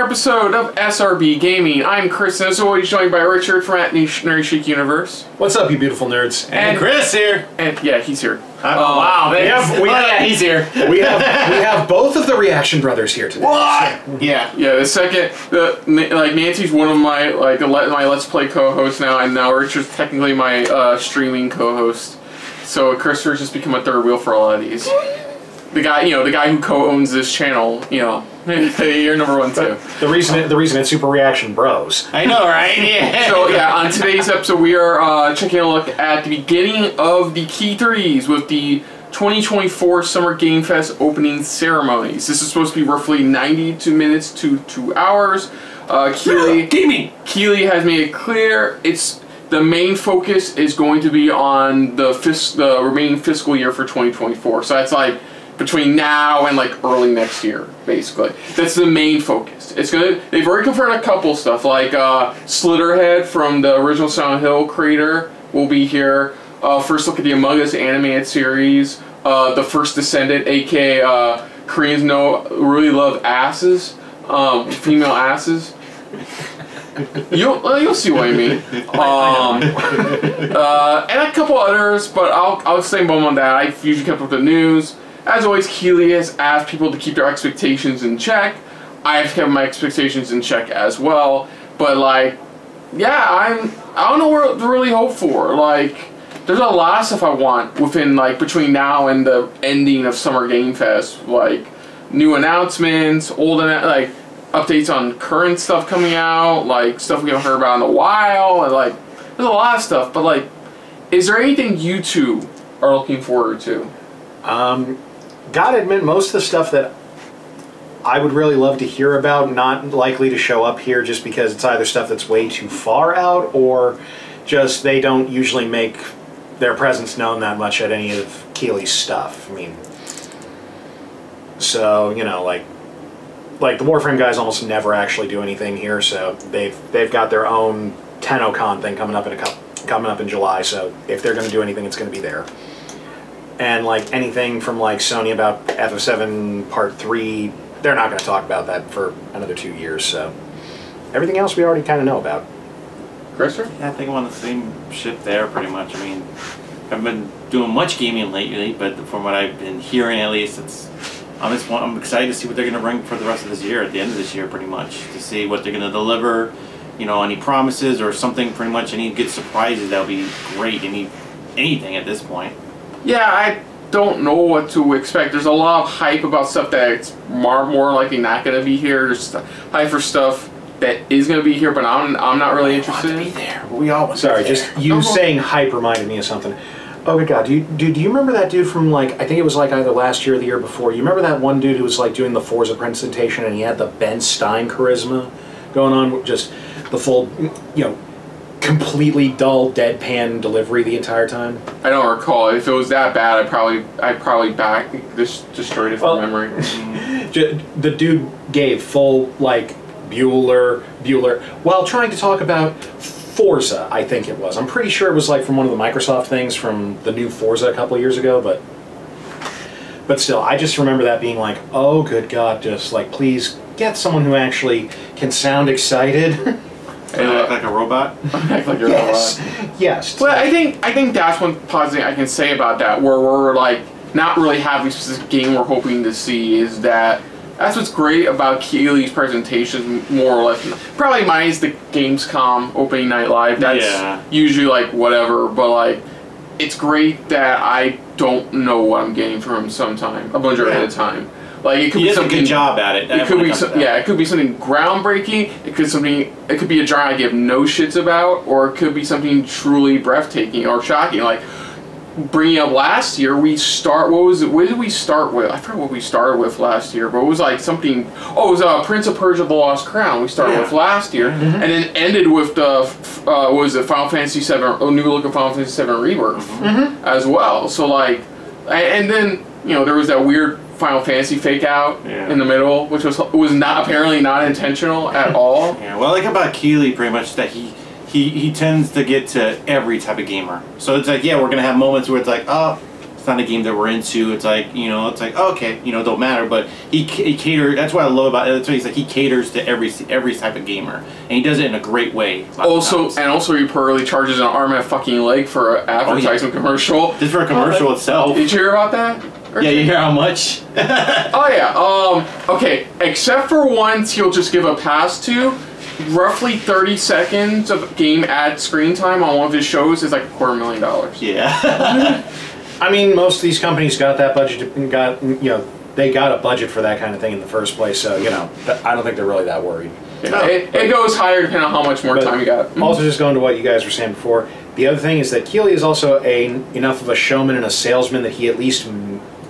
everyone, welcome to another episode of SRB Gaming. I'm Chris, and as always, joined by Richard from at Nerdy Chic Universe. What's up, you beautiful nerds? And- Chris here. And yeah, he's here. Oh, wow. We have- we oh, have- yeah, he's here. We have we have both of the reaction brothers here today. What? Yeah. Yeah, the second, the like Nancy's one of my like my Let's Play co-hosts now, and now Richard's technically my uh, streaming co-host. So Chris has just become a third wheel for a lot of these. The guy, you know, the guy who co-owns this channel, you know, you're number one too. The reason the reason it's super reaction bros. I know, right? Yeah. So yeah, on today's episode, we are uh, taking a look at the beginning of the key threes with the 2024 Summer Game Fest opening ceremonies. This is supposed to be roughly 92 minutes to two hours. Uh, Keighley, Gaming. Keighley has made it clear it's the main focus is going to be on the fis- the remaining fiscal year for 2024. So that's like between now and like early next year, basically. That's the main focus. It's gonna. They've already confirmed a couple stuff like uh, Slitterhead from the original Silent Hill creator will be here. Uh, first look at the Among Us animated series. Uh, the first Descendant, aka uh, Koreans know really love asses, um, female asses. You'll uh, you'll see what I mean. Um, uh, and a couple others, but I'll I'll say more on that. I usually kept up with the news. As always, Keighley has asked people to keep their expectations in check. I have kept my expectations in check as well. But like, yeah, I'm I don't know what to really hope for. Like, there's a lot of stuff I want within like between now and the ending of Summer Game Fest. Like, new announcements, old like updates on current stuff coming out, like stuff we haven't heard about in a while, and like there's a lot of stuff. But like, is there anything you two are looking forward to? Um, gotta admit, most of the stuff that I would really love to hear about, not likely to show up here just because it's either stuff that's way too far out or just they don't usually make their presence known that much at any of Keighley's stuff. I mean, so you know, like like the Warframe guys almost never actually do anything here, so they've they've got their own TennoCon thing coming up in a coming up in July. So if they're going to do anything, it's going to be there and like anything from like Sony about FF7 Part Three, they're not going to talk about that for another two years. So everything else we already kind of know about. Christopher? Yeah, I think I'm on the same ship there, pretty much. I mean, I haven't been doing much gaming lately, but from what I've been hearing, at least, it's. I'm just. I'm excited to see what they're going to bring for the rest of this year. At the end of this year, pretty much, to see what they're going to deliver. You know, any promises or something. Pretty much, any good surprises. That would be great. Any anything at this point. Yeah, I don't know what to expect. There's a lot of hype about stuff that's more, more likely not going to be here. There's hype for stuff that is going to be here, but I'm, I'm not really interested in. there. We all want Sorry, just you No, no. saying hype reminded me of something. Oh my god, do you, do, do you remember that dude from like I think it was like either last year or the year before? You remember that one dude who was like doing the Forza presentation and he had the Ben Stein charisma going on, just the full, you know, completely dull deadpan delivery the entire time. I don't recall. If it was that bad, I probably I probably back just destroyed it from Well- memory. The dude gave full like Bueller Bueller while trying to talk about Forza. I think it was. I'm pretty sure it was like from one of the Microsoft things from the new Forza a couple of years ago, but but still, I just remember that being like, oh good god, just like please get someone who actually can sound excited. Can I look like a robot? Act like you're a yes, robot. yes. But I think I think that's one positive I can say about that, where we're like not really having a specific game we're hoping to see is that that's what's great about Keighley's presentation, more or less. Probably minus the Gamescom opening night live. That's Yeah. usually like whatever, but like it's great that I don't know what I'm getting from him sometime, a bunch of Yeah. at a time. Like it could He be something good job at it. it could be some, yeah, it could be something groundbreaking. It could something. It could be a genre I give no shits about, or it could be something truly breathtaking or shocking. Like bringing up last year, we start. What was it? What did we start with? I forget what we started with last year, but it was like something. Oh, it was uh, Prince of Persia: The Lost Crown. We started Yeah. with last year, and then ended with the uh, what was it Final Fantasy Seven? A new look of Final Fantasy Seven Rebirth as well. So like, and then you know there was that weird Final Fantasy fake out Yeah. in the middle, which was was not apparently not intentional at all. Yeah, what I like about Keighley pretty much that he he he tends to get to every type of gamer. So it's like, yeah, we're gonna have moments where it's like, oh, it's not a game that we're into. It's like you know, it's like okay, you know, it don't matter. But he, he cater. That's what I love about it. That's why he's like he caters to every every type of gamer, and he does it in a great way. Also, and also, he poorly charges an arm and a fucking leg for an oh, advertisement commercial. just for a commercial uh, itself. Did you hear about that? Or- Yeah, you hear how much? Oh yeah. Um. Okay. Except for once, he'll just give a pass to. Roughly 30 seconds of game ad screen time on one of his shows is like a quarter million dollars. yeah. I mean, most of these companies got that budget. Got you know, they got a budget for that kind of thing in the first place. So you know, I don't think they're really that worried. Yeah, it, it goes higher depending on how much more time you got. Also, just going to what you guys were saying before, the other thing is that Keighley is also a enough of a showman and a salesman that he at least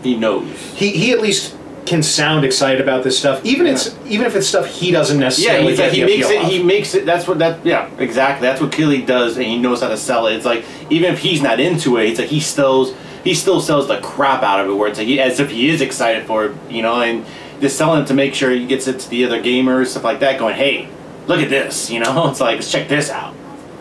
he knows. he, he at least can sound excited about this stuff, even it's even if it's stuff he doesn't necessarily he's get like, he the makes appeal it. He makes it. That's what that. Yeah, exactly. That's what Keighley does, and he knows how to sell it. It's like even if he's not into it, it's like he still he still sells the crap out of it. Where it's like he, as if he is excited for it, you know, and just selling it to make sure he gets it to the other gamers, stuff like that. Going, hey, look at this, you know. It's like let's check this out.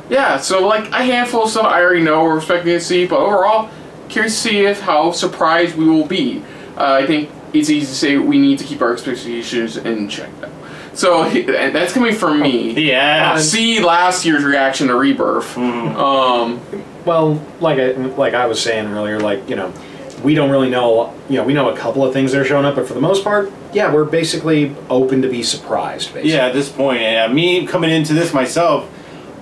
Yeah, so like a handful of stuff I already know we're expecting to see, but overall, curious to see if how surprised we will be. Uh, I think it's easy to say we need to keep our expectations in check though. So and that's coming from me. Yeah. See last year's reaction to Rebirth. Um, Well, like I like I was saying earlier, like you know, we don't really know. You know, we know a couple of things that are showing up, but for the most part, yeah, we're basically open to be surprised. Basically. Yeah, at this point, and uh, me coming into this myself,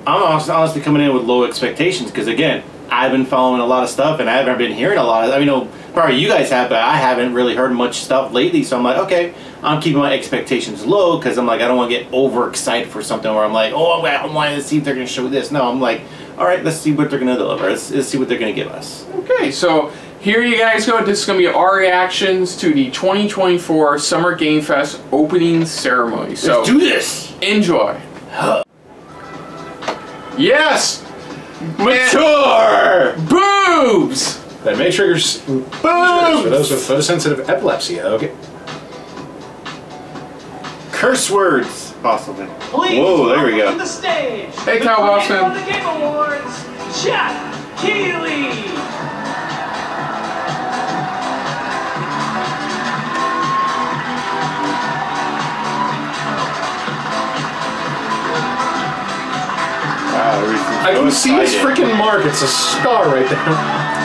I'm honestly coming in with low expectations because again, I've been following a lot of stuff and I haven't been hearing a lot of. I mean, probably you guys have, but I haven't really heard much stuff lately. So I'm like, okay, I'm keeping my expectations low because I'm like, I don't want to get overexcited for something where I'm like, oh, I wanted to see if they're going to show this. No, I'm like, all right, let's see what they're going to deliver. Let's, let's see what they're going to give us. okay, so here you guys go. This is going to be our reactions to the 2024 Summer Game Fest opening ceremony. So Let's do this. enjoy. Yes! Mature. Boobs! That may trigger s- Boom. for those with photosensitive epilepsy. Okay. Curse words, possibly. Please Whoa, there we go. to the stage. Hey, the Kyle creator Wilson. of the Game Awards, Geoff Keighley. I can see his freaking mark. It's a star right there.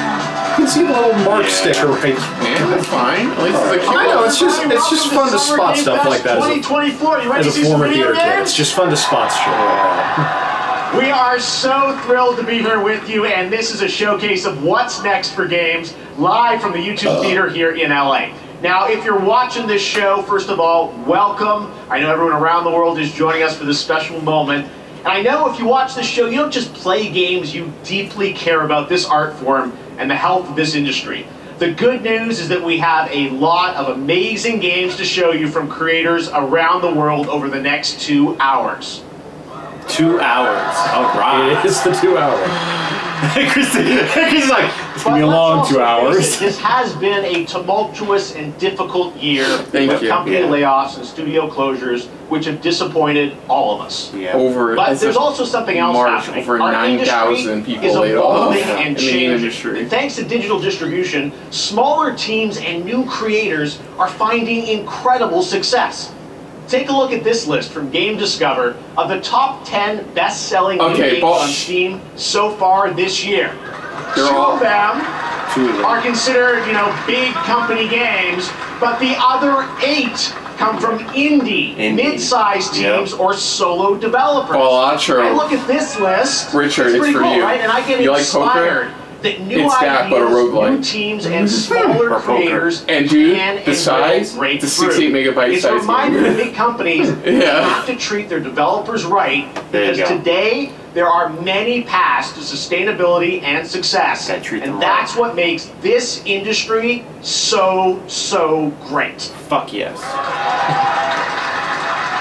You can see the little mark Yeah. sticker right. Yeah, that's fine. At least it's a cute I know it's just it's just fun to spot Game stuff Fest like that as a, 2024. You ready as to a see some former video theater kid. It's just fun to spot shit. like that. We are so thrilled to be here with you, and this is a showcase of what's next for games live from the YouTube Theater here in LA. Now, if you're watching this show, first of all, welcome. I know everyone around the world is joining us for this special moment. And I know if you watch this show, you don't just play games, you deeply care about this art form and the health of this industry. The good news is that we have a lot of amazing games to show you from creators around the world over the next two hours. Two hours. All right. It is the two hour. Christy, Christy's like, it's gonna be a long two hours. it, This has been a tumultuous and difficult year Thank with you. company Yeah. layoffs and studio closures, which have disappointed all of us. Yeah. over. But there's also something else March, happening. over Our 9,000 people is laid off evolving in and the changing. industry. And thanks to digital distribution, smaller teams and new creators are finding incredible success. Take a look at this list from Game Discover of the top 10 best-selling Okay, games on Steam so far this year. They're Two all- of them Two are considered, you know, big company games, but the other eight come from indie, Indie. mid-sized Yep. teams, or solo developers. Well, true. I look at this list. Richard, it's, it's for cool, you. right? And I get You like poker? Inspired that new It's that, but a ideas, roguelike. new teams, and mm-hmm. smaller Or poker. creators And dude, can the and will size, break the through. 68 megabyte It's size a reminder game. big companies Yeah. have to treat their developers right because today there are many paths to sustainability and success. Treat them and right. that's what makes this industry so, so great. Fuck yes.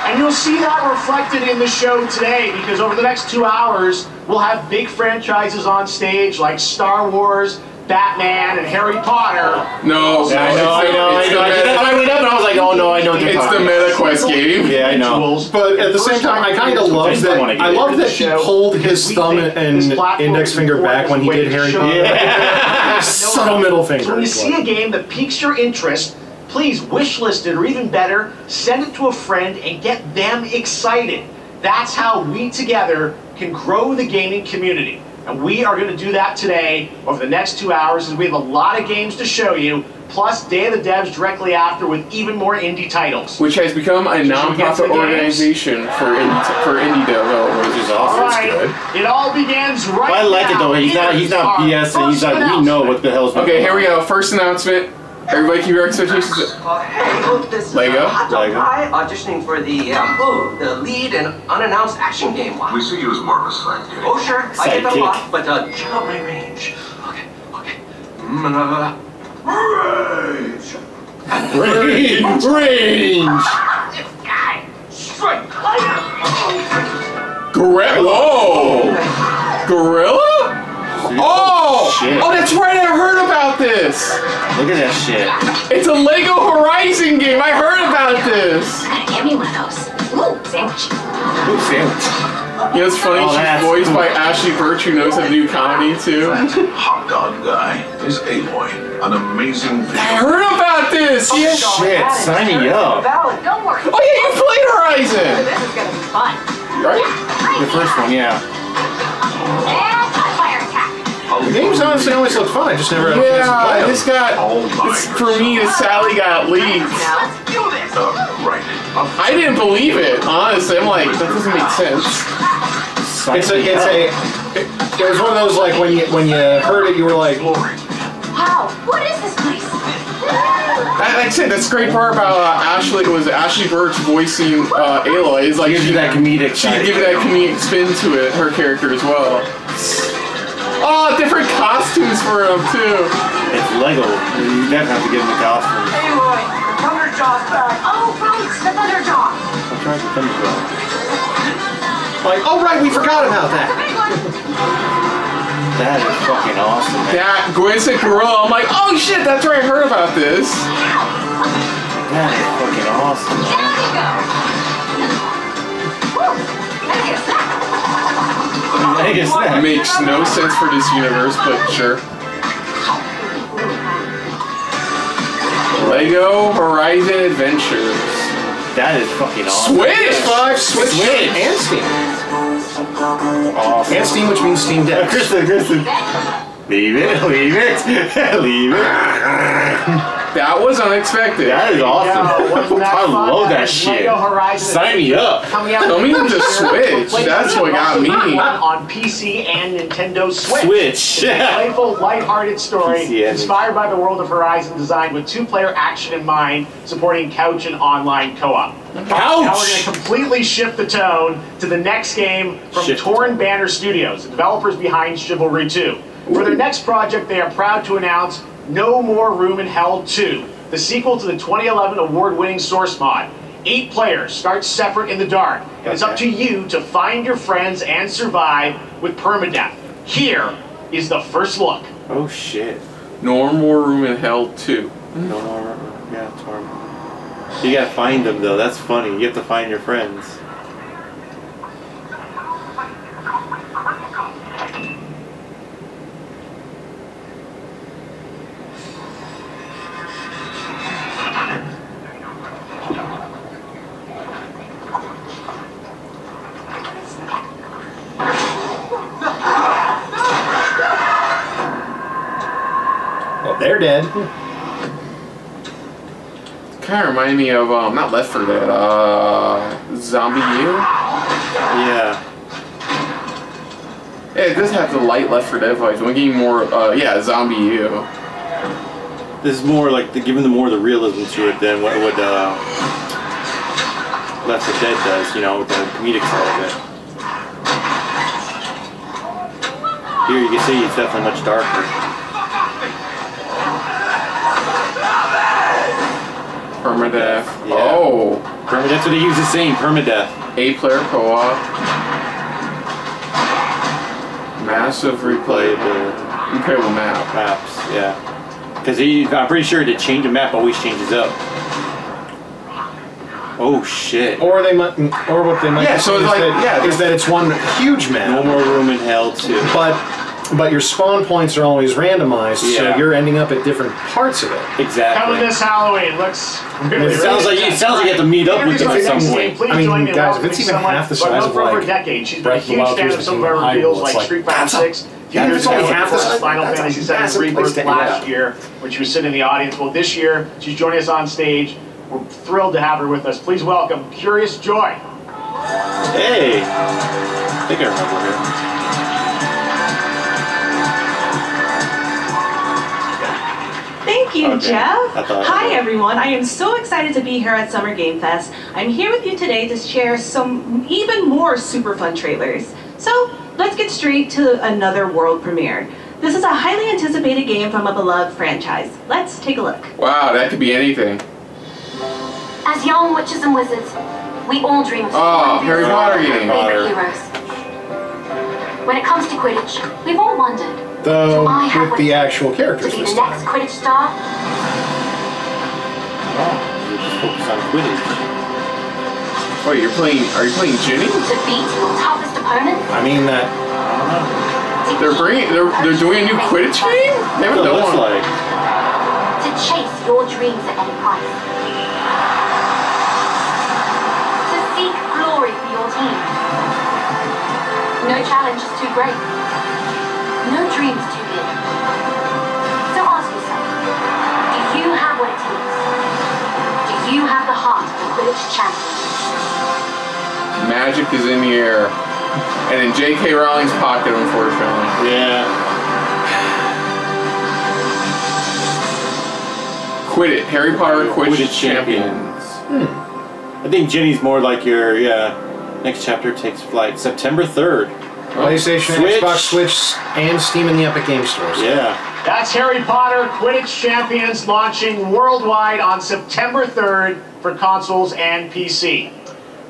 And you'll see that reflected in the show today because over the next two hours, we'll have big franchises on stage like Star Wars, Batman and Harry Potter. No, Yeah, I no, know, I it's the- know, I the know. I did- That's Meta- I went up and I was like, oh no, I know It's the talking quest game. Yeah, I know. But at the same time, I kind of love that. I love that he show pulled his thumb and index finger back when he did Harry Potter. show Yeah. Subtle middle finger. So when you see a game that piques your interest, please wish list it, or even better, send it to a friend and get them excited. That's how we together can grow the gaming community. And we are going to do that today over the next two hours as we have a lot of games to show you, plus Day of the Devs directly after with even more indie titles. Which has become a nonprofit get to non-profit the games? organization for indie, for indie developers. Which is awesome. right, it all begins right But I like it though. He's not. He's not Here's our BS. He's like, we know what the hell's. going on. Okay, here we go. First announcement. Everybody keep your expectations. Hey, look, this is Lego? Hot Dog Lego. Guy auditioning for the um, oh, the lead and unannounced action game. Wow. We see you as Marcus sidekick. Oh, sure, I get that a lot, but uh, check out my range. Okay, okay. Mm, range. Range. Range. This guy, strike. Gorilla. Whoa. Gorilla? Oh! Shit. Oh, that's right. I heard about this. Look at that shit. It's a Lego Horizon game. I heard about this. Give me one of those. Ooh, sandwich. Ooh, sandwich. You know, it's funny. Oh, She's voiced cool. by Ashly Burch, who knows how to do comedy too. Hot dog guy is Aloy, an amazing I heard about this. Oh, yeah. Shit, sign me up. Valid. Don't worry. Oh yeah, you played Horizon, This is gonna be fun. right? The first one, yeah. The games honestly always looked fun. I just never had a chance to play Yeah, them. this got. All This, for me, the Sally got leaked. Now, let's do this. Right. I didn't believe it. Honestly, I'm like, that doesn't make sense. It's a, it's a, it, it was one of those like when you when you heard it, you were like, Wow, what is this place? Like I said, that's the great part about uh, Ashley was Ashly Burch voicing uh, Aloy. Is like Gives you she, that comedic she side. give that comedic spin to it, her character as well. Oh, different costumes for him too. It's Lego. You never have to give him a costume. Aloy, the Thunderjaw's back. Oh, right, the Thunderjaw. I'm trying to think of like, oh right, we forgot about that. That is fucking awesome. Man. That Gwen said Gorilla. I'm like, oh shit, that's right. I heard about this. That is fucking awesome. There Man. we go. Woo, Vegas. Vegas snack. Makes no sense for this universe, but sure. Lego Horizon Adventures. That is fucking awesome. Switch. Five, Switch, Switch. and Steam. Awesome. And Steam, which means Steam Deck. Kristen, Kristen. Leave it, leave it, leave it. That was unexpected. That is awesome. Yeah, that I fun? love that was shit. Sign me up. Coming out Tell me to this Switch. year. That's what got me. On PC and Nintendo Switch. Switch. It's a playful, lighthearted story PC inspired by the world of Horizon, designed with two-player action in mind, supporting couch and online co-op. Couch. Now we're going to completely shift the tone to the next game from Shift Torn Banner Studios, the developers behind Chivalry 2. For their next project, they are proud to announce No More Room in Hell 2, the sequel to the 2011 award-winning Source mod. Eight players start separate in the dark, and it's up to you to find your friends and survive with permadeath. Here is the first look. Oh shit. No more room in hell 2. No more. Room, Yeah, Torm. You gotta find them though. That's funny. You have to find your friends. Dead. Kind of remind me of um, not Left 4 Dead, uh, ZombiU. Yeah. Yeah, it does have the light Left 4 Dead vibes. One getting more, uh, yeah, ZombiU. This is more like the, giving the more the realism to it than what would uh, Left 4 Dead does. You know, with the comedic side of it. Here you can see it's definitely much darker. Permadeath. Yeah. Oh, Perma- that's what he uses saying, permadeath. eight player co-op. Massive Play replay. the Incredible map. Maps, yeah. Because he, I'm pretty sure to change a map always changes up. Oh shit. Or they might, or what they might Yeah, so it's is like- that, yeah, is that it's one huge map. No more room in hell too. but but your spawn points are always randomized, so you're ending up at different parts of it. Coming Exactly. this Halloween looks really, It It sounds like it sounds like you have to meet up with Introduce them at some point. Please I mean, join me guys, if it's even someone half the size known of, for over a decade. She's been a Breath of the huge fan of some of of our Kingdom reveals like like, Street Fighter that's a- 6. yeah, if it's only half the size, Final Fantasy VII massive place Rebirth last year, when she was sitting in the audience. Well, this year she's joining us on stage. We're thrilled to have her with us. Please welcome Curious Joy. Hey. I think I remember her. Thank you, Okay. Jeff. Hi, everyone. I am so excited to be here at Summer Game Fest. I'm here with you today to share some even more super fun trailers. So, let's get straight to another world premiere. This is a highly anticipated game from a beloved franchise. Let's take a look. Wow, that could be anything. As young witches and wizards, we all dream of Oh, being Harry Potter our game. favorite heroes. When it comes to Quidditch, we've all wondered Though um, I with the it actual to characters be this the time. next Quidditch star. You just focus on Quidditch. Wait, you're playing? Are you playing Ginny? To beat your toughest opponent. I mean that to They're bringing. They're they're doing a new Quidditch game. They What haven't it done looks one. like. To chase your dreams at any price. To seek glory for your team. No challenge is too great. No dream is too big. So ask yourself, do you have what it takes? Do you have the heart of a Quidditch champion? Magic is in the air, and in J.K. Rowling's pocket, unfortunately. Yeah. Quit it, Harry Potter Quit Quidditch, champion. Hmm. I think Ginny's more like your yeah. Next chapter takes flight September third. PlayStation, Switch. Xbox, Switch, and Steam in the Epic Game Stores. Yeah. That's Harry Potter Quidditch Champions launching worldwide on September 3rd for consoles and PC.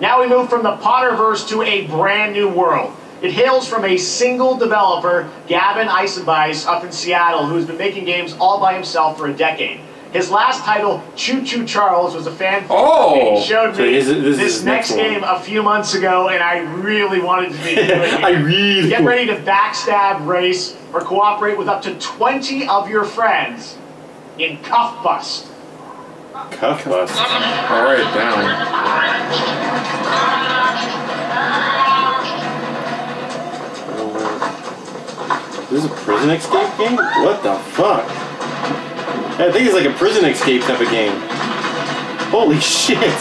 Now we move from the Potterverse to a brand new world. It hails from a single developer, Gavin Eisenbeis, up in Seattle, who's been making games all by himself for a decade. His last title, Choo Choo Charles, was a fan Oh! He showed So me is this is this his next next game a few months ago, and I really wanted to be. I really. Get ready to backstab, race, or cooperate with up to 20 of your friends in Cuff Bust. Cuff bust. I'll write it down. This is a prison escape game? What the fuck? I think it's like a prison escape type of game. Holy shit!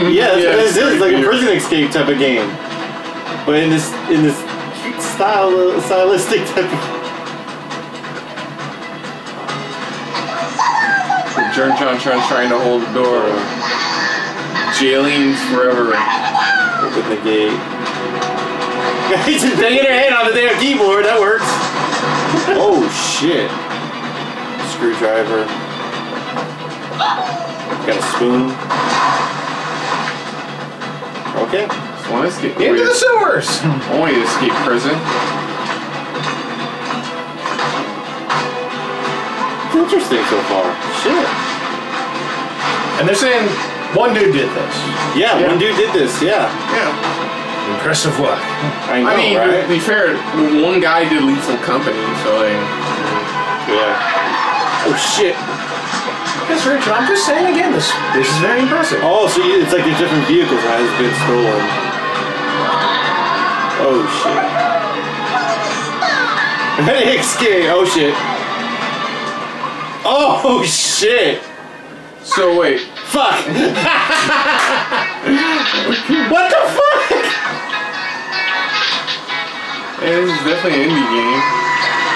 Yeah, that's what this is. Like a prison escape type of game. But in this in this style stylistic type of John John John trying to hold the door. Jailings forever. open the gate. He's just banging her head on the damn keyboard, that works. oh shit. Screwdriver. Got a spoon. Okay. So let's get Into the sewers! Only to escape prison. It's interesting so far. Shit. And they're saying one dude did this. Yeah, Yeah. one dude did this, yeah. Yeah. Impressive work. I know, I mean, right? to be fair, one guy did Lethal Company, so like, Yeah. Oh shit. Yes, Richard, I'm just saying again, this this is very impressive. Oh, so you, it's like there's different vehicles that has been stolen. Oh shit. Escape. Oh shit. Oh shit. So wait. Fuck. what the fuck? This is definitely an indie game.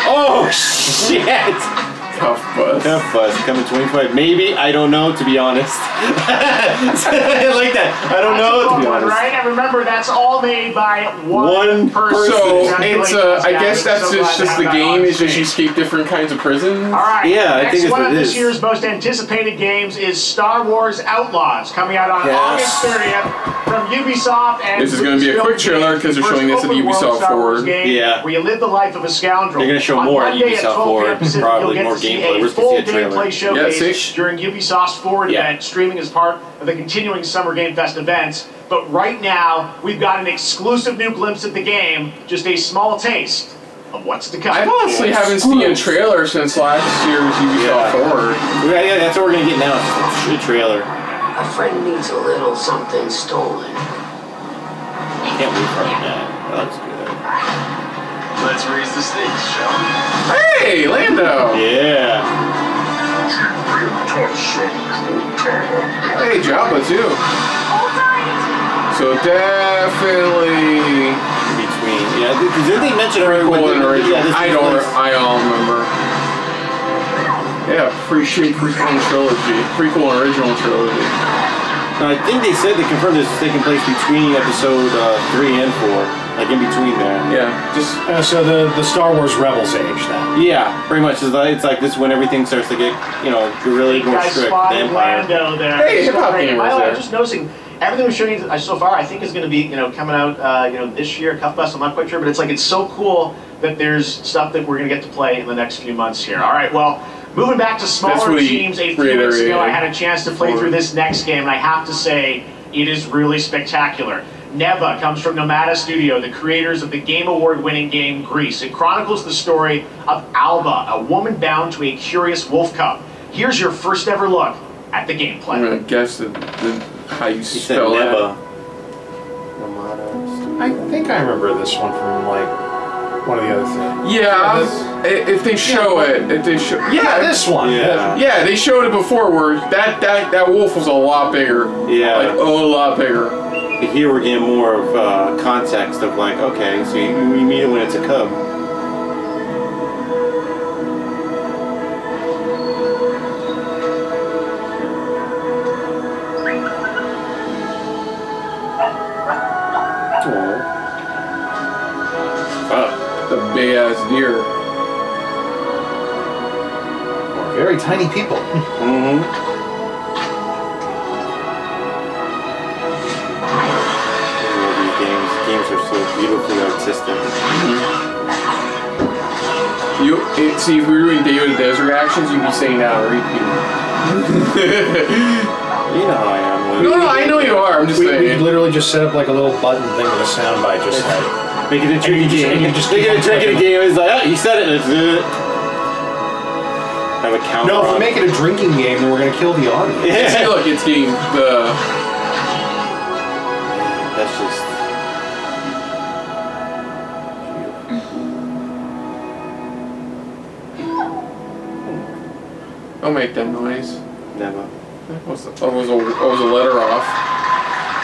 Oh shit. Tough bus. Tough Bus coming 25. Maybe I don't know to be honest. I like that. I don't That's know to be one, honest. right? And remember, that's all made by one, One person. So it's uh, I guess that's So just, just the game on is just you escape different kinds of prisons. All right. Yeah, I Next think that's one of this is. year's most anticipated games is Star Wars Outlaws, coming out on Yes. August 30th from Ubisoft. And This is gonna be a quick trailer because they're showing first this at the Ubisoft Star Forward. game Yeah. Where you live the life of a scoundrel. They're gonna show On more at Ubisoft 12 Forward, probably more to see gameplay. A We're just gonna full see a trailer. gameplay showcase Yeah, during Ubisoft's Forward Yeah. event, streaming as part of the continuing Summer Game Fest events. But right now, we've got an exclusive new glimpse at the game, just a small taste of what's to come. I honestly haven't seen a trailer since last year's Ubisoft Yeah. Forward. Yeah, yeah, that's what we're gonna get now. It's a trailer. A friend needs a little something stolen. Can't wait for that. That looks good. Let's raise the stakes, shall we? Hey, Lando! Yeah. Hey, Jabba too. So definitely between. Yeah. Did, did they mention already? prequel what and the- original. Yeah, I don't. place- I don't remember. Yeah, prequel, prequel trilogy, prequel and original trilogy. No, I think they said they confirmed this is taking place between episode uh, three and four, like in between there. Yeah, just Uh, so the the Star Wars Rebels age then. Yeah, pretty much. It's like, it's like this when everything starts to get, you know, really You more guys strict. The Empire. Lando there. Hey, So hip-hop great. gamers By the way, there. I'm just noticing everything we're showing you so far. I think is going to be you know coming out uh, you know this year, Cuff Bus. I'm not quite sure, but it's like it's so cool that there's stuff that we're going to get to play in the next few months here. All right, well. Moving back to smaller what teams, a few weeks ago I had a chance to play Forward. through this next game, and I have to say, it is really spectacular. Neva comes from Nomada Studio, the creators of the Game Award winning game Gris. It chronicles the story of Alba, a woman bound to a curious wolf cub. Here's your first ever look at the gameplay. I'm gonna guess the, the how you He spell that. Neba. Nomada. I think I remember this one from like one of the other things. Yeah, this- if they show it, if they show, Yeah, yeah, this one. Yeah. yeah, they showed it before where that that that wolf was a lot bigger. Yeah. like a lot bigger. Here we're getting more of uh, context of like, okay, so you, we meet it when it's a cub. Fuck. The big ass deer. Very tiny people. Mm-hmm. These are so beautifully artistic. You it, see if we were doing David Des reactions, you'd be saying that on repeat. You know how I am. no, no, I know you are. I'm just We, we literally just set up like a little button thing with a soundbite, just like Make it a tricky game. and you just Make it a on tricky clicking. game. It's like, ah, you said it. It's it. Have a counter. no. If we on. make it a drinking game, then we're gonna kill the audience. See, Yeah. look, it's getting the. That's just. Don't make that noise. Never. That was, that was, a, that was a letter off.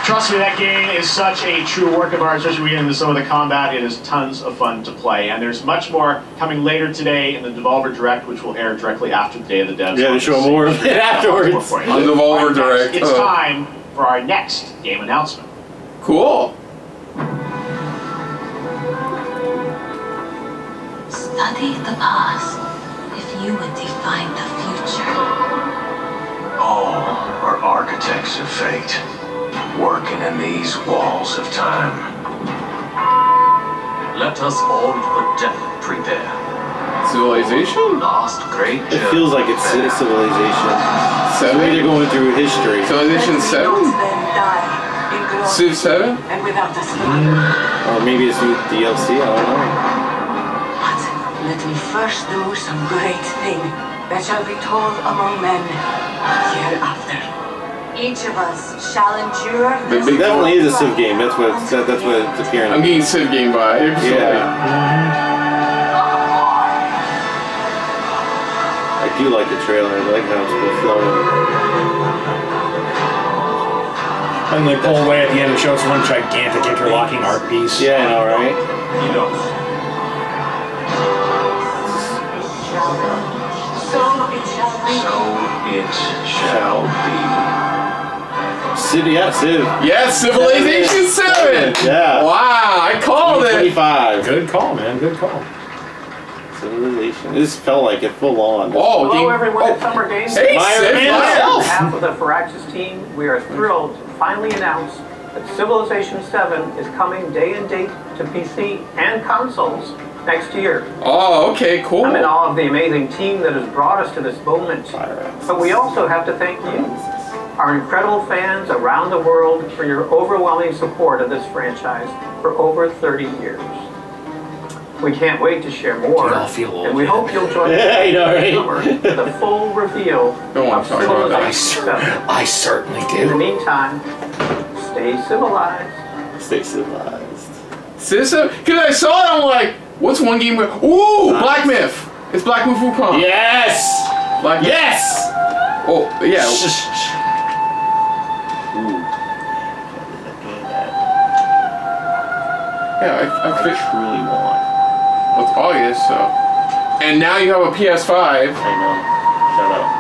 Trust me, that game is such a true work of art, especially when we get into some of the combat. It is tons of fun to play, and there's much more coming later today in the Devolver Direct, which will air directly after the Day of the Devs. Yeah, they show more of it afterwards. On the Devolver All right, guys, Direct, It's uh. time for our next game announcement. Cool. Study the past if you would define the future. All are architects of fate, working in these walls of time. Let us all for death prepare. Civilization? Last great It feels like it's ci- civilization. The way they're going through history. Civilization seven? Civ seven? And without the Or maybe it's new DLC. I don't know. But let me first do some great thing that shall be told among men hereafter. Each of us shall endure The this big- It definitely is a Civ game. That's what it's, that, that's what it's appearing. I'm getting Civ game vibes. Yeah. I do like the trailer. I like how it's flowing. And they pull away at the end and show us one gigantic interlocking art piece. Yeah, I know, right? So it shall be. Civ, yeah, Civ. Yes, Civilization Seven. Yeah. Wow, I called it. 25. Good call, man. Good call. Civilization. This felt like it full on. Oh, Hello, game- everyone oh, at Summer Games. Hey, Myron Sid, Man On behalf of the Firaxis team, we are thrilled to finally announce that Civilization 7 is coming day and date to PC and consoles next year. Oh, okay, cool. I'm in awe of the amazing team that has brought us to this moment. But we also have to thank you, our incredible fans around the world, for your overwhelming support of this franchise for over 30 years. We can't wait to share more, Dude, I'll feel old, and we hope you'll join Yeah, I know, right? summer for the full reveal Don't wanna of talk about that. Civilization 7. I certainly did. In the meantime, stay civilized. Stay civilized. Sister, because uh, I saw it, I'm like, what's one game? With, ooh, Black Myth. It's Black Myth Wukong. Yes! Black Myth. Yes! Oh, yeah. Ooh. Yeah, I, I I truly want. It's August, so. And now you have a PS5. I know. Shut up.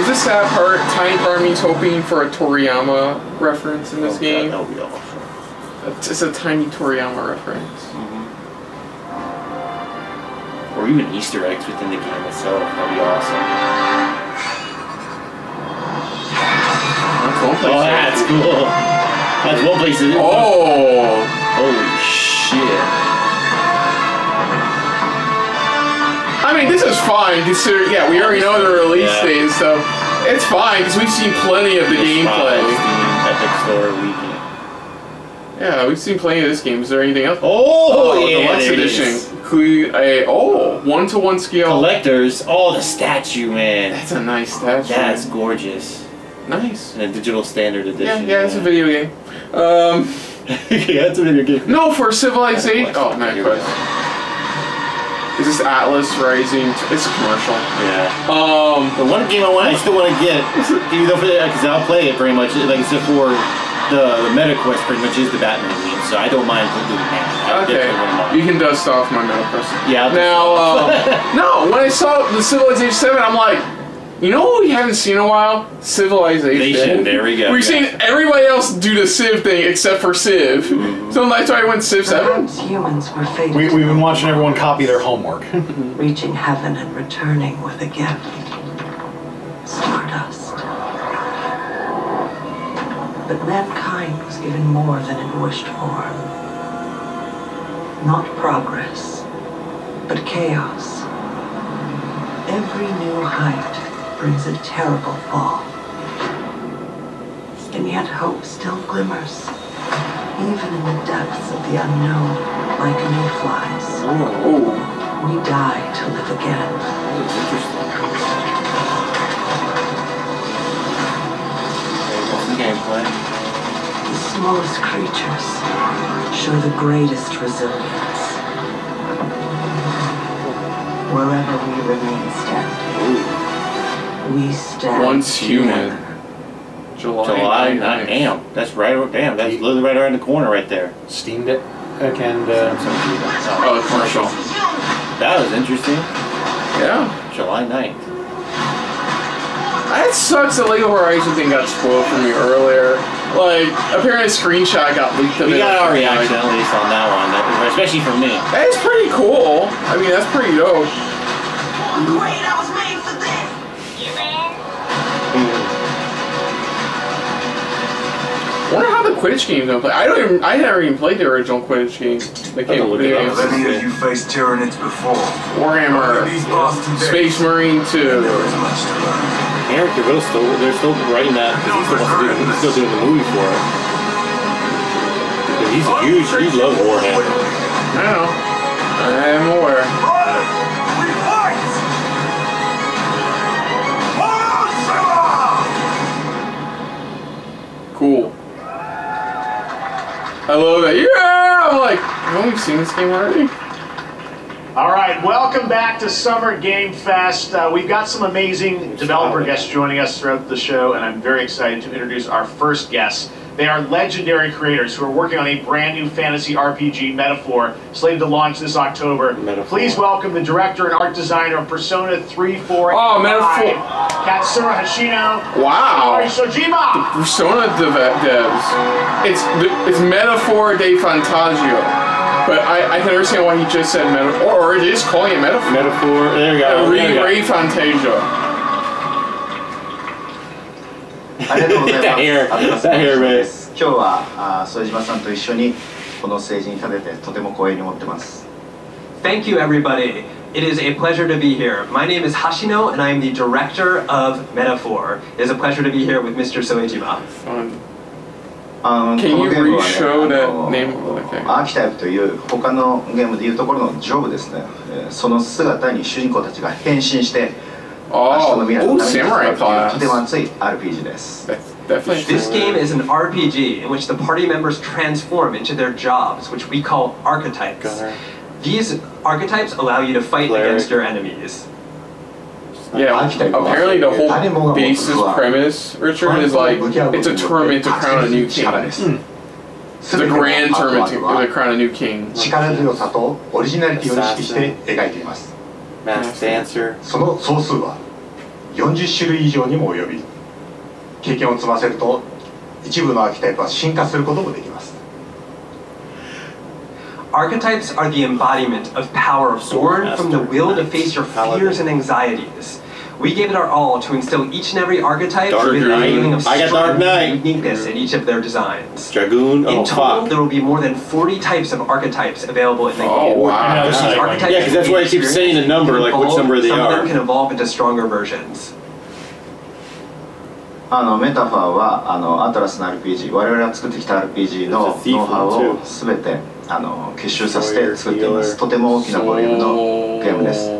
Is this sad part? Tiny Farming's hoping for a Toriyama reference in this Oh, game. That would be awesome. It's it's a tiny Toriyama reference. Mm-hmm. Or even Easter eggs within the game itself. That'd be awesome. That's. Oh, that's cool. That's one place. to- Oh. Holy shit. I mean, this is fine. Consider, yeah, we already know the release Yeah. date, so it's fine because we've seen plenty of the gameplay. Steam, Epic Store Weekend. Yeah, we've seen plenty of this game. Is there anything else? Oh, the yeah, Deluxe there it Edition. is. Who a oh one to one scale. Collectors. Oh, the statue, man. That's a nice statue. That's gorgeous. nice. And a digital standard Yeah, edition. yeah, it's a video game. Um, yeah, it's a video game. no, for Civilization. Quest. Oh, Mac Quest. Is this Atlas Rising? It's a commercial. Yeah. Um, The one game I want, I still want to get, even though because I'll play it pretty much, like except for the the Meta Quest, pretty much is the Batman game, so I don't mind doing that. I okay, definitely wouldn't mind. you can dust off my Meta Quest. Yeah. I'll Now, just- uh, no, when I saw the Civilization 7, I'm like, you know what we haven't seen in a while? Civilization. Civilization, there we go, We've yeah. seen everybody else do the Civ thing except for Civ. Mm-hmm. So that's why I went Civ 7. Humans were fated We, we've been watching everyone copy their homework. reaching heaven and returning with a gift. Stardust. But mankind was given more than it wished for. Not progress, but chaos. Every new height brings a terrible fall. And yet hope still glimmers, even in the depths of the unknown, like mayflies. Oh. We die to live again. That's interesting. Okay, what's the gameplay? The smallest creatures show the greatest resilience. Wherever we remain standing, we stand Once human. July, July 9th. 9th. Damn, that's right. o- Damn, that's literally right around the corner right there. Steam Deck and uh, Oh, the commercial. That was interesting. Yeah. July 9th. That sucks the Lego Horizon thing got spoiled for me earlier. Like, apparently a screenshot got leaked of We it. got our Like, reaction at least on that one, that- especially for me. That's pretty cool. I mean, that's pretty dope. Wonder how the Quidditch game's gonna play. I don't even. I never even played the original Quidditch game. The game look video it game. up. Have any of you faced Tyranids before? Warhammer, These uh, Space Marine There 2. is much to learn. Henry Cavill's still, they're still writing that because he still do, he's still doing the movie for it. He's oh, huge, he loves Warhammer. I know. Seen this game already? All right, welcome back to Summer Game Fest. Uh, we've got some amazing developer guests joining us throughout the show, and I'm very excited to introduce our first guests. They are legendary creators who are working on a brand new fantasy RPG, Metaphor, slated to launch this October. Metaphor. Please welcome the director and art designer of Persona 3, 4, Oh, and Metaphor. 5, Katsura Hashino. Wow. Shigenori Soejima. Persona devs. It's it's metaphor de Fantazio, but I, I can understand why he just said metaphor, or it is calling it metaphor. Metaphor. There you go. Re There you go. re fantasia. ありがとうございます。 Here. アトラス That here, です。今日はあ副島さんと一緒にこのステージに立ててとても光栄に思ってます。 Thank you, everybody. It is a pleasure to be here. My name is Hashino, and I am the director of Metaphor. It is a pleasure to be here with Mr. Soejima. Fun. あの Can この you ゲームはね re-show あ that の name? Okay. アーキタイプという他のゲームでいうところのジョブですね。えーその姿に主人公たちが変身して明日 Oh, の未来の oh, ために戦う samurai というとても class. 熱い RPG です。 That's definitely. This game is an RPG in which the party members transform into their jobs, which we call archetypes. Gunner. These archetypes allow you to fight Cleric. against your enemies. Yeah, apparently the whole basis premise, Richard, is like it's a tournament to crown a new 力 king. です。It's a grand tournament to, crown a new king. 力強さとオリジナリティを意識して描いています。Masked dancer. その総数は40種類以上にも及び経験を積ませると一部のアーキタイプは進化することもできます Archetypes are the embodiment of power born from the will to face your fears and anxieties. We gave it our all to instill each and every archetype Dark with a feeling of I got strength uniqueness in each of their designs. Dragoon. In Oh total, fuck. there will be more than 40 types of archetypes available in the Oh, game. wow. Yeah, because that's why I keep saying a number, like which number they some of are. them can evolve into stronger versions. あのメタファーはあのアトラスの RPG 我々が作ってきた RPG のノウハウを.全てあの結集させて作っていますとても大きなボリュームのゲームです.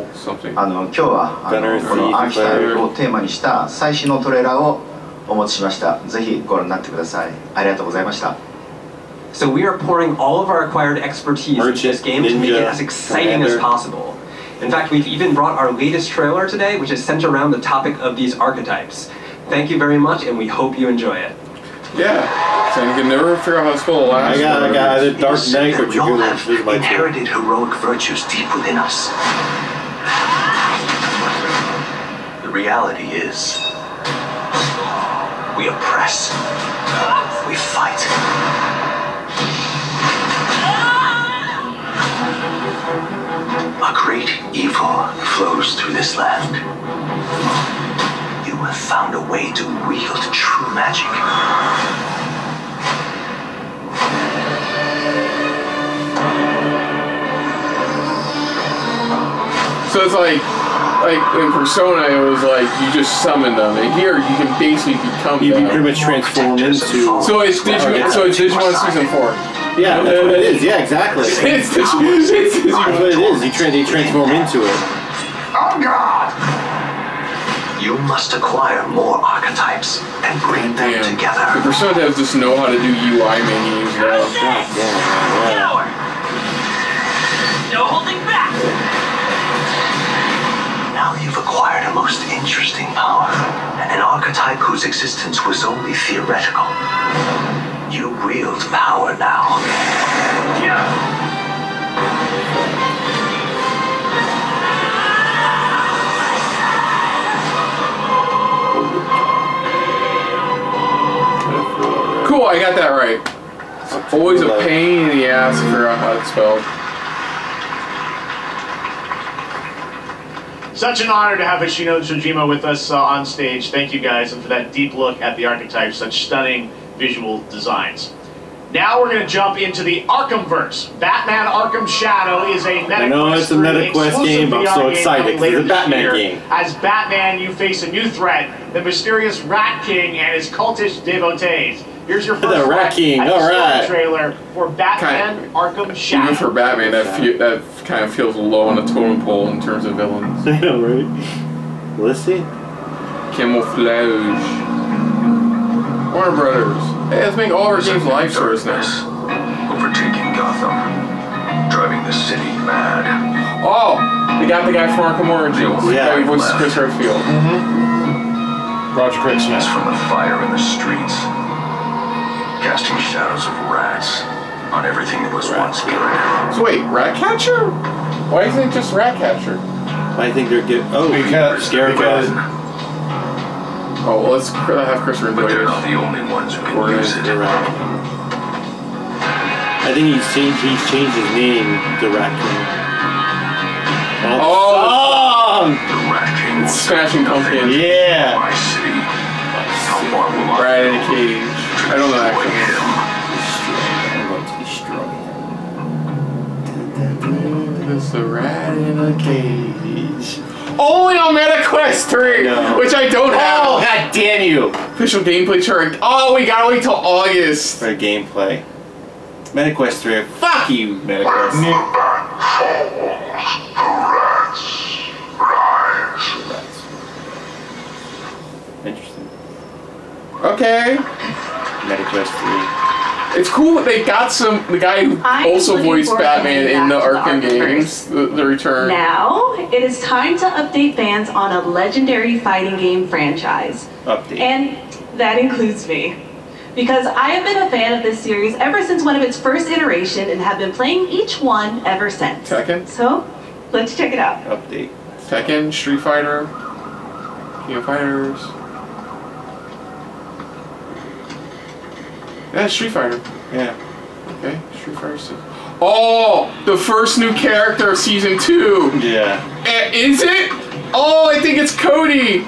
あの今日はあのこのアーキタイプをテーマにした最新のトレーラーをお持ちしましたぜひご覧になってくださいありがとうございました So we are pouring all of our acquired expertise into this game to make it as exciting as possible. In fact, we've even brought our latest trailer today, which is centered around the topic of these archetypes. Thank you very much, and we hope you enjoy it. Yeah. So you can never figure out how to spell the last I got, I word. got either Dark It is said Knight or that we all have These are my two. inherited heroic virtues deep within us. The reality is, we oppress, we fight. A great evil flows through this land. You have found a way to wield true magic. So it's like, like in Persona, it was like you just summon them, and here you can basically become You can pretty much transform into. So it's Digimon. So it's Digimon season four. Yeah, that's what it is. Yeah, exactly. It's Digimon. It's That's what it Digimon. is. You tra- they transform into it. Oh, On guard! You must acquire more archetypes and bring them Damn. The together. Persona devs just know how to do UI menus. Though. Oh, God damn. Yeah. No holding back! Now you've acquired a most interesting power, an archetype whose existence was only theoretical. You wield power now. Cool, I got that right. It's always a pain in the ass to figure out how it's spelled. Such an honor to have Hashino Soejima with us uh, on stage. Thank you guys, and for that deep look at the archetypes, such stunning visual designs. Now we're going to jump into the Arkhamverse. Batman Arkham Shadow is a MetaQuest I know it's a 3 MetaQuest game, but I'm so excited, because it's a Batman year. game. As Batman, you face a new threat, the mysterious Rat King and his cultish devotees. Here's your first The Rat King, at the all story trailer for Batman Arkham Shadow. Even for Batman, that fe- that kind of feels low on the totem pole in terms of villains. I know, right? Let's see. Camouflage. Warner Brothers. Hey, let's make all our games live service now. Overtaking Gotham. driving the city mad. Oh, we got the guy from Arkham Origins. The Yeah. guy who voices Chris Redfield. Mm-hmm. Roger Craig Smith. from the fire in the streets, casting shadows of rats on everything that was once good. So wait, Ratcatcher? Why isn't it just Ratcatcher? I think they're good. Oh, Because- Scarecrow. because- Oh, well, let's have Chris But they're not the only ones who can Or use it. it Rat- I think he's changed. He's changed his name to Raccoon. Oh, oh The Rat King will Smashing Pumpkins. Yeah. my city. How far will I Right in a cage. I don't know that. destroy him? I'm going to destroy him. There's a rat in a cage. Only on MetaQuest 3, No. which I don't have. Oh, god damn you! Official gameplay chart. Oh, we gotta wait till August. For gameplay. MetaQuest 3. Fuck you, MetaQuest. Interesting. Okay. MetaQuest It's cool that they got some. The guy who I'm also voiced Batman in the back to the Arkham games, the, the return. Now, it is time to update fans on a legendary fighting game franchise. Update. And that includes me. Because I have been a fan of this series ever since one of its first iteration and have been playing each one ever since. Tekken, So, let's check it out. Update. Tekken, Street Fighter, King of Fighters. Yeah, Street Fighter. Yeah. Okay, Street Fighter. Six. Oh, the first new character of season two. Yeah. Eh, Is it? Oh, I think it's Cody.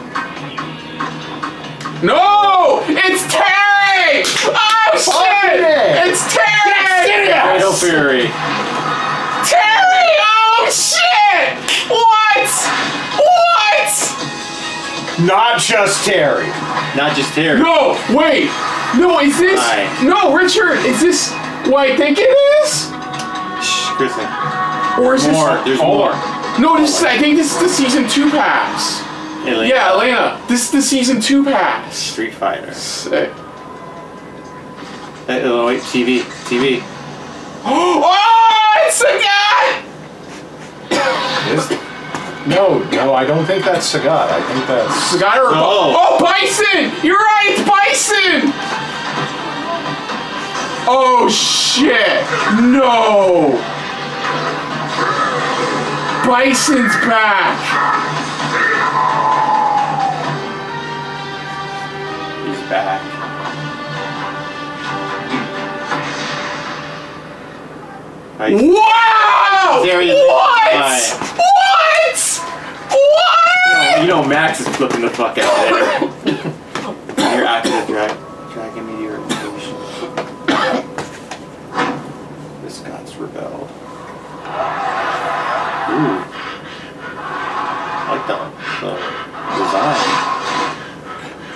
No, it's Terry. Oh shit! it. It's Terry. Fatal Fury. Terry! Oh shit! What? What? Not just Terry. Not just Terry. No, wait. No, is this? No, Richard, is this what I think it is? Shh, Kristen. Or is More. this? There's Hold more. No, this is, I think this is the season two pass. Yeah, Elena, this is the season two pass. Street Fighter. Sick. Uh, oh, wait, TV. TV. Oh, it's a guy! Is- no, no, I don't think that's Sagat. I think that's. The guy or Oh. oh, Bison! You're right, it's Bison! Oh shit! No! Bison's back! He's back. Wow! He. What? What? What? You know Max is flipping the fuck out there. You're acting a drag, dragon meteor invasion. The Scots rebelled. Ooh. I like the, the design.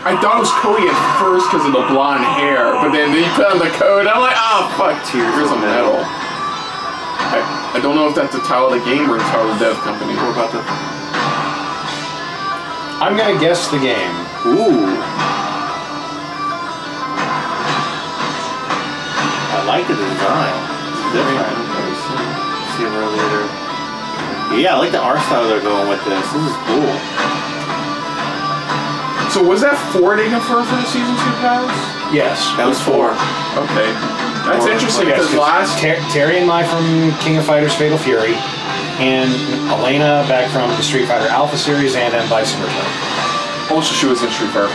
I thought it was Cody at first because of the blonde hair, but then they put on the code. I'm like, oh fuck, tears. Here's a medal. I, I don't know if that's a title of the game or a title of the dev company. What about the? I'm gonna guess the game. Ooh. I like the design. It's different. Simulator. Yeah, I like the art style they're going with this. This is cool. So was that four they confirmed for the season two pass? Yes. That was four. Okay, that's interesting because 'cause last Ter- Terry and I from King of Fighters Fatal Fury, and Elena back from the Street Fighter Alpha series, and then Bison Return. also she was in Street Fighter.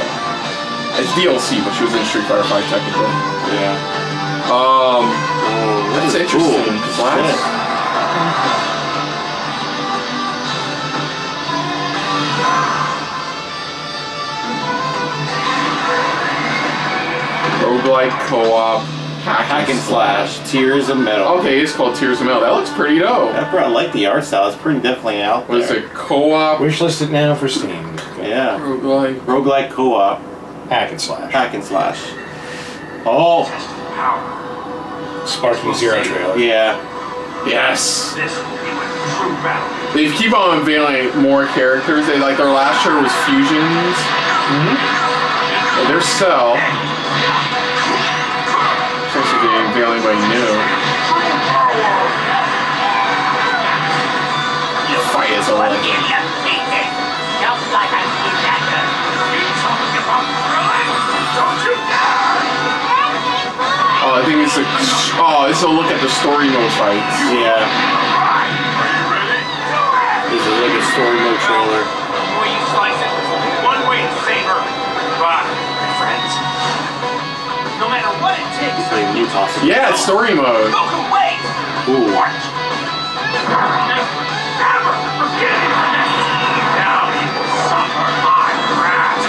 It's DLC, but she was in Street Fighter Five technically. Yeah. Um, Oh, that's interesting. cool. last- roguelike co-op hack, Hack and slash. Tears of metal. Okay, it's called Tears of Metal. That looks pretty dope. That I like the art style. It's pretty definitely out What is there. it? Co-op Wish listed now for Steam. Yeah. roguelike. Roguelike co-op. Hack and slash. Hack and slash. Oh, Sparking Zero trailer. yeah. Yes. This will be when true battle They keep on unveiling more characters. They like their last show was fusions. Mm-hmm. Well, there's Cell. Like I see that. You talking about thrilling? Don't! Oh, I think it's a. Oh, it's a look at the story mode fights. Yeah. This is like a story mode trailer. The way you slice it, one way to save her. Rock, friends. No matter what it takes. It's like new possible. Yeah, it's story mode. Ooh. Never forget it! Now you will suffer my wrath.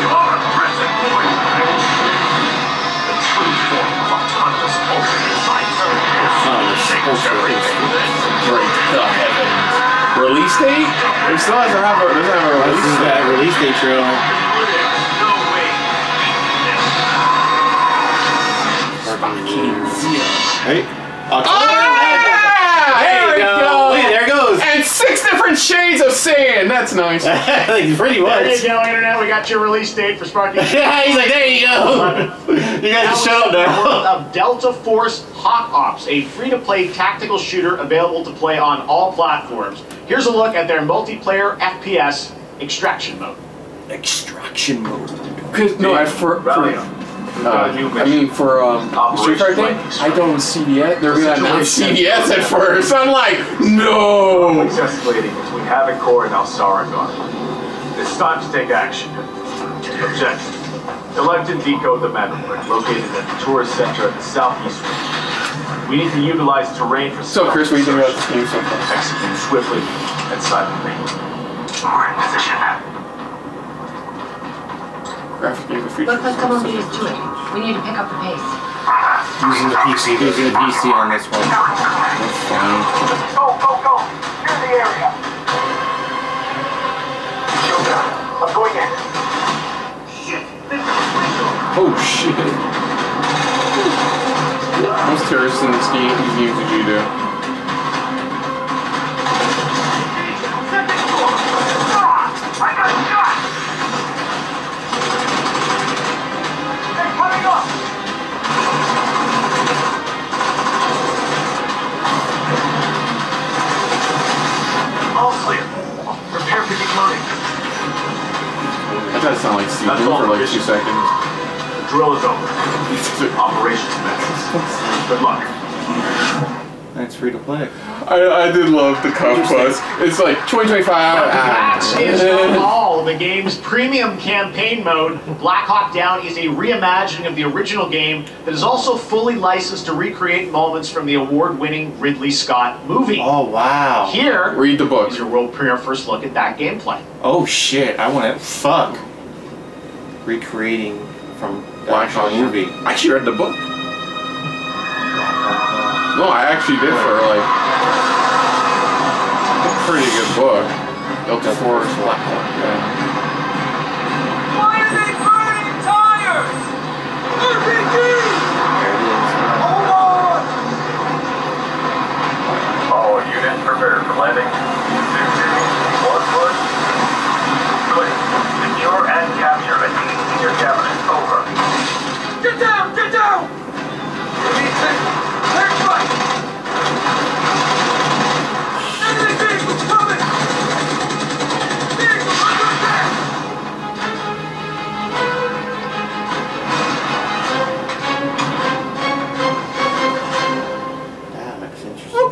You're a prison boy. I will show you the true form of autonomous ultimate fighter. Autonomous ultimate. Break the heavens. Release date? It still doesn't have a doesn't have a release date. that release date trailer. Hey. October. Ah! There you go. Wait, there it goes. And six different shades of sand. That's nice. like pretty There much. you go, Internet. We got your release date for Sparky. Yeah, he's like, there you go. You guys just shut up The world now. of Delta Force Hawk Ops, a free-to-play tactical shooter available to play on all platforms. Here's a look at their multiplayer FPS extraction mode. Extraction mode. Cause no, I for, for uh, I mean for um, Street Fighter thing, I thought it was CBS. They're gonna announce CBS at first. I'm like, no. Conflicts escalating between Havoc Corps and Al Saragon. It's time to take action. Objective. Collect and decode the Metalwork located at the tourist center at the southeast rim. We need to utilize terrain for So Chris, what do you think about this game so far? Execute swiftly and silently. We're in position. Graphic game of future. Looks like someone beat us to it. We need to pick up the pace. Using the PC. Using the PC on this one. That's fine. Go, go, go! Clear the area! Shogun, I'm going in. Shit! This is lethal! Oh shit. Most terrorists in this game, these games did you do? Second! Ah! I got shot! Does sound like Steve That's for like two seconds. The drill is over. Operations commences. Good luck. That's free to play. I, I did love the Cuff Bust. It's like 2025. That is not all. The game's premium campaign mode, Black Hawk Down, is a reimagining of the original game that is also fully licensed to recreate moments from the award-winning Ridley Scott movie. Oh wow. Here Read the book. is your world premiere first look at that gameplay. Oh shit. I want to fuck. Recreating from the Black Hawk. movie. I actually read the book. No, I actually did for like a pretty good book. Delta Force Black Hawk. Yeah. Why are they burning tires? RPG! There it is. Hold on! All units prepare for landing. Two, two, one, one. Clear. Secure and capture a in your cabinet. Over. Get down! Get down!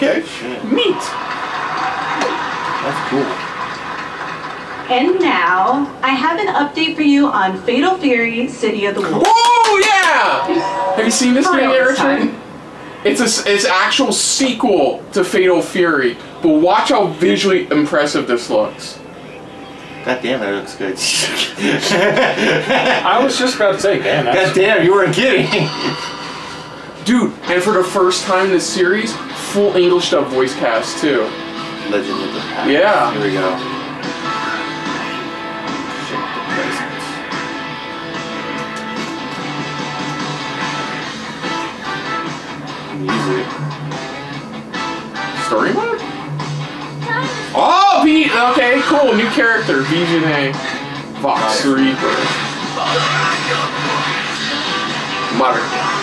Okay. Shit. Neat. That's cool. And now, I have an update for you on Fatal Fury City of the Wolves. Oh yeah! Have you seen this For game, real this Erickson? time. It's a s- it's actual sequel to Fatal Fury, but watch how visually impressive this looks. God damn, that looks good. I was just about to say, damn, that's God damn, you weren't kidding. Dude, and for the first time in this series, full English dub voice cast too. Legend of the Past. Yeah. Here we go. Shit, the presents. Music. Story mode? Oh, Pete. Okay, cool. New character, Visionaire, Vox Reaper. Modern.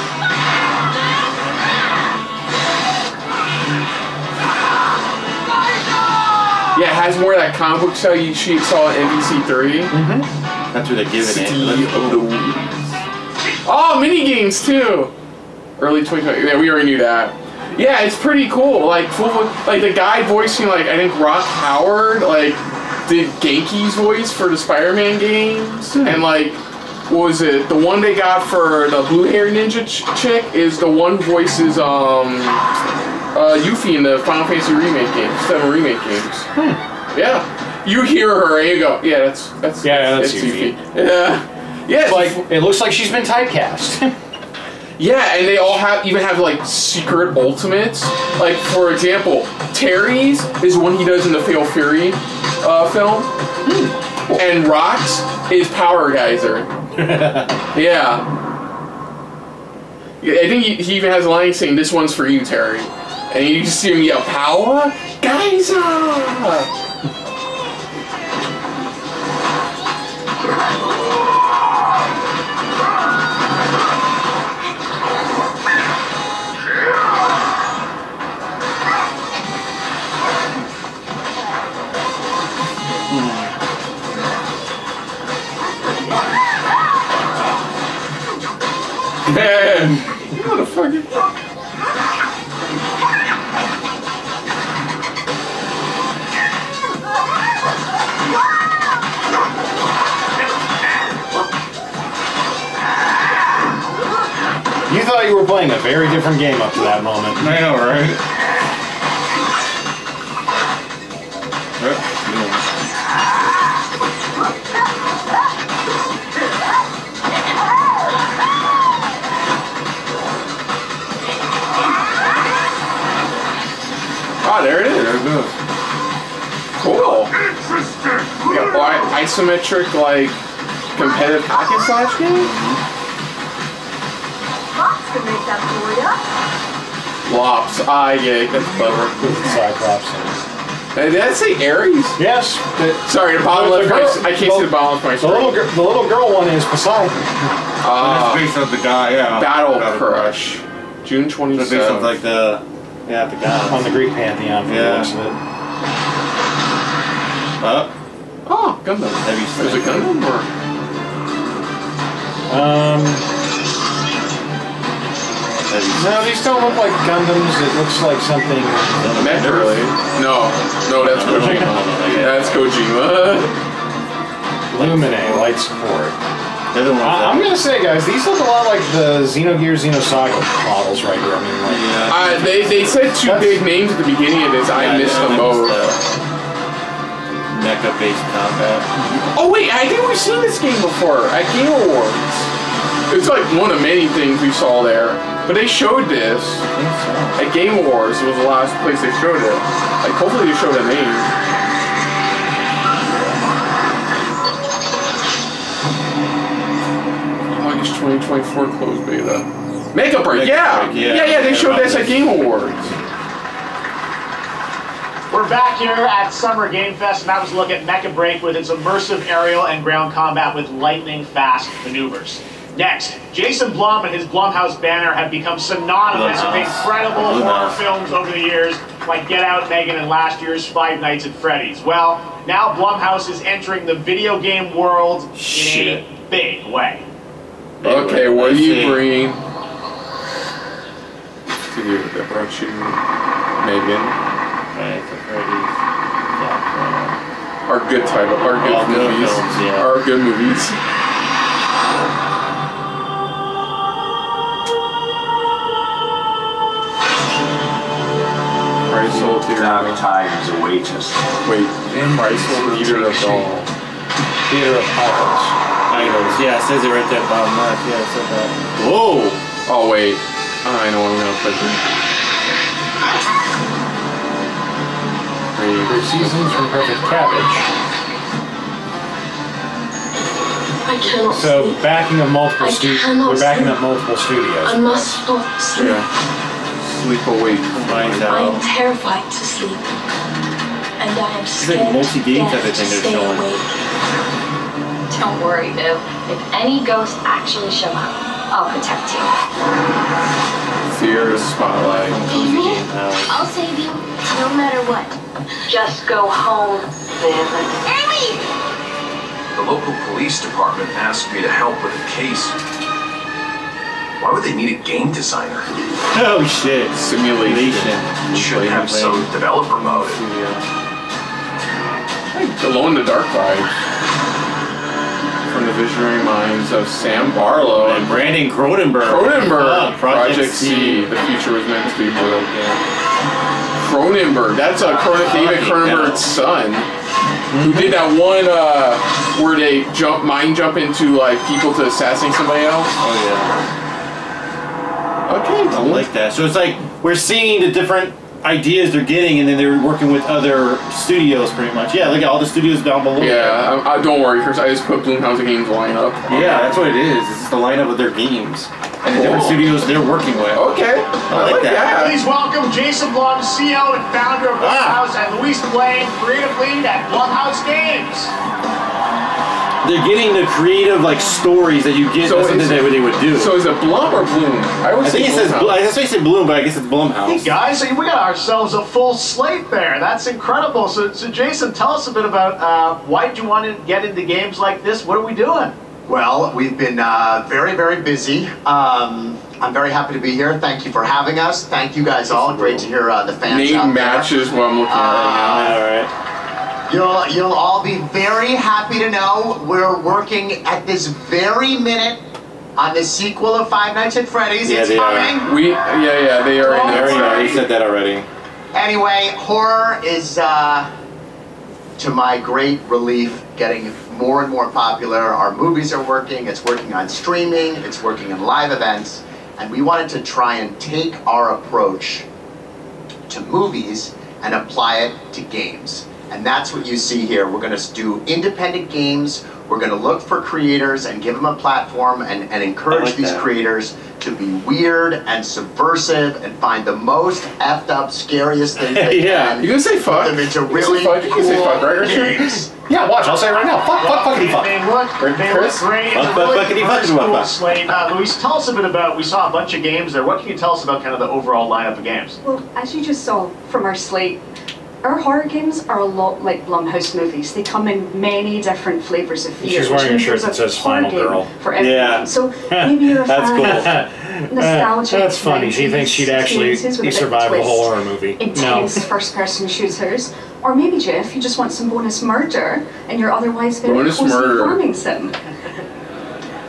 Yeah, it has more of that comic book style you she saw in NBC3. Mm-hmm. That's where they give it. Let's of the Wolves. Oh, mini games too. Early 2020. Yeah, we already knew that. Yeah, it's pretty cool. Like full, like the guy voicing like I think Rock Howard like did Genki's voice for the Spider-Man games, and like what was it? The one they got for the blue hair ninja ch- chick is the one voices um uh Yuffie in the Final Fantasy remake games, seven remake games. Yeah, you hear her and you go, yeah, that's that's Yeah, that's it's Yuffie. Yeah, yeah, it's Like it looks like she's been typecast. Yeah, and they all have even have like secret ultimates. Like for example, Terry's is one he does in the Fatal Fury uh, film, and Rock's is Power Geyser. yeah. Yeah, I think he, he even has a line saying, "This one's for you, Terry," and you just see me yell, "Power? Geyser!" Man, what a you thought you were playing a very different game up to that moment. I know, right? Ah, there it is. There it goes. Cool. Yeah, well, I- isometric like competitive hack and slash game. Fox can Lops. Ah, yeah, that's clever. Cyclops. Did I say Ares? Yes. Sorry, the bottom The left. girl- my, I can't see the bottom of my The little, gir- the little girl one is Poseidon. Ah, based on the guy, yeah. Battle Battle Crush, June twenty So based on like the yeah the guy. On the Greek pantheon for Yeah. the rest of it. Up. Oh, Gundam. Heavy There's a Gundam or Um, no, these don't look like Gundams. It looks like something. Mech really? No, no, that's Kojima. That's Kojima. Lumine, light support. They're the ones I, that- I'm gonna say, guys, these look a lot like the Xenogear Xenosaga models right here. I mean, like, Uh, they, they said two big names at the beginning of this. I Yeah, missed know, the I most. the Mecha based combat. Oh wait, I think we've seen this game before at Game Awards. It's like one of many things we saw there. But they showed this at Game Awards. It was the last place they showed it. Like hopefully they showed a name. August 2024 closed beta. Makeup Break, Makeup yeah. Break, yeah, yeah. yeah, they showed this at. Game Awards. We're back here at Summer Game Fest, and that was a look at Mecha Break with its immersive aerial and ground combat with lightning fast maneuvers. Next, Jason Blum and his Blumhouse banner have become synonymous with incredible horror films over the years, like Get Out, Megan, and last year's Five Nights at Freddy's. Well, now Blumhouse is entering the video game world Shit. in a big way. Okay, what are you bringing? To you that brought you Megan. Right, so Freddy's. Yeah, uh, Our good title, our good movies. films. Our good movies. Price will Dark times await us. Wait, Price will Theater of Doll. Theater of Idols. Idols. Yeah, it says it right there, bottom left. Yeah, it said that. Whoa! Oh wait, I know what I'm gonna put there. Three Three. seasons from Perfect Garbage. I cannot So backing up multiple I stu- cannot we're backing sleep. up multiple studios. I must not sleep. Yeah. Sleep awake. Find I am terrified to sleep. And I am like scared multi-game to type of death to thing they're stay showing. awake. Don't worry, Boo. If any ghosts actually show up, I'll protect you. Fear is spotlight. Amy, Game. I'll save you. No matter what. Just go home, Viv. Amy! The local police department asked me to help with a case. Why would they need a game designer? Oh shit. Simulation. Should have some developer mode. Alone in the Dark vibes. From the visionary minds of Sam Barlow And Brandon Cronenberg. Cronenberg. Ah, Project, C. The future was meant to be blue. Cronenberg. That's a Cronen- David Cronenberg's son. Who did that one uh, where they jump mind jump into like people to assassinate somebody else? Oh yeah. Okay, I like that. So it's like we're seeing the different ideas they're getting, and then they're working with other studios, pretty much. Yeah, look at all the studios down below. Yeah, I, I, don't worry, Chris. I just put Bloomhouse Games lineup. Yeah, that's what it is. It's just the lineup of their games and the different studios they're working with. Okay, I like that. Please welcome Jason Blum, CEO and founder of Ah. Blumhouse, and Louise Blain, creative lead at Blumhouse Games. They're getting the creative like stories that you get. So that's something that they would do. So is it Blum or Bloom? I I always think say it says. Blumhouse. Bl- That's why I say Bloom, but I guess it's Blumhouse. Hey guys, so we got ourselves a full slate there. That's incredible. So, so Jason, tell us a bit about uh, why did you want to get into games like this? What are we doing? Well, we've been uh, very, very busy. Um, I'm very happy to be here. Thank you for having us. Thank you guys all. Great to hear uh, the fans out Name there. matches what I'm looking at right All right. You'll you'll all be very happy to know we're working at this very minute on the sequel of Five Nights at Freddy's. Yeah, it's they coming. now. We yeah yeah they are in Don't there. Already, worry. they said that already. Anyway, horror is, uh, to my great relief, getting more and more popular. Our movies are working, it's working on streaming, it's working in live events, and we wanted to try and take our approach to movies and apply it to games. And that's what you see here. We're going to do independent games. We're going to look for creators and give them a platform and, and encourage like these that. creators to be weird and subversive and find the most effed up, scariest things they Yeah. can. You gonna say fuck? Put them into You can really say fuck. You can say cool fuck, right, games. Yeah, watch. I'll say it right now. Fuck, fuck, fuckity fuck. They look, they look great. Fuck, It's fuck, fuckity fuck, fuck, cool fuck. slate. Uh, Louise, tell us a bit about. We saw a bunch of games there. What can you tell us about kind of the overall lineup of games? Well, as you just saw from our slate, our horror games are a lot like Blumhouse movies. They come in many different flavors of fear. She's wearing a shirt there's that says horror Final Girl. For everyone. Yeah. So maybe you're a That's fan cool. of nostalgic That's funny. She thinks she'd actually experiences with a bit of survive the twist, whole horror movie. No. Intense first-person shooters. Or maybe, Geoff, you just want some bonus murder and you're otherwise very Bonus cozy murder. farming sim.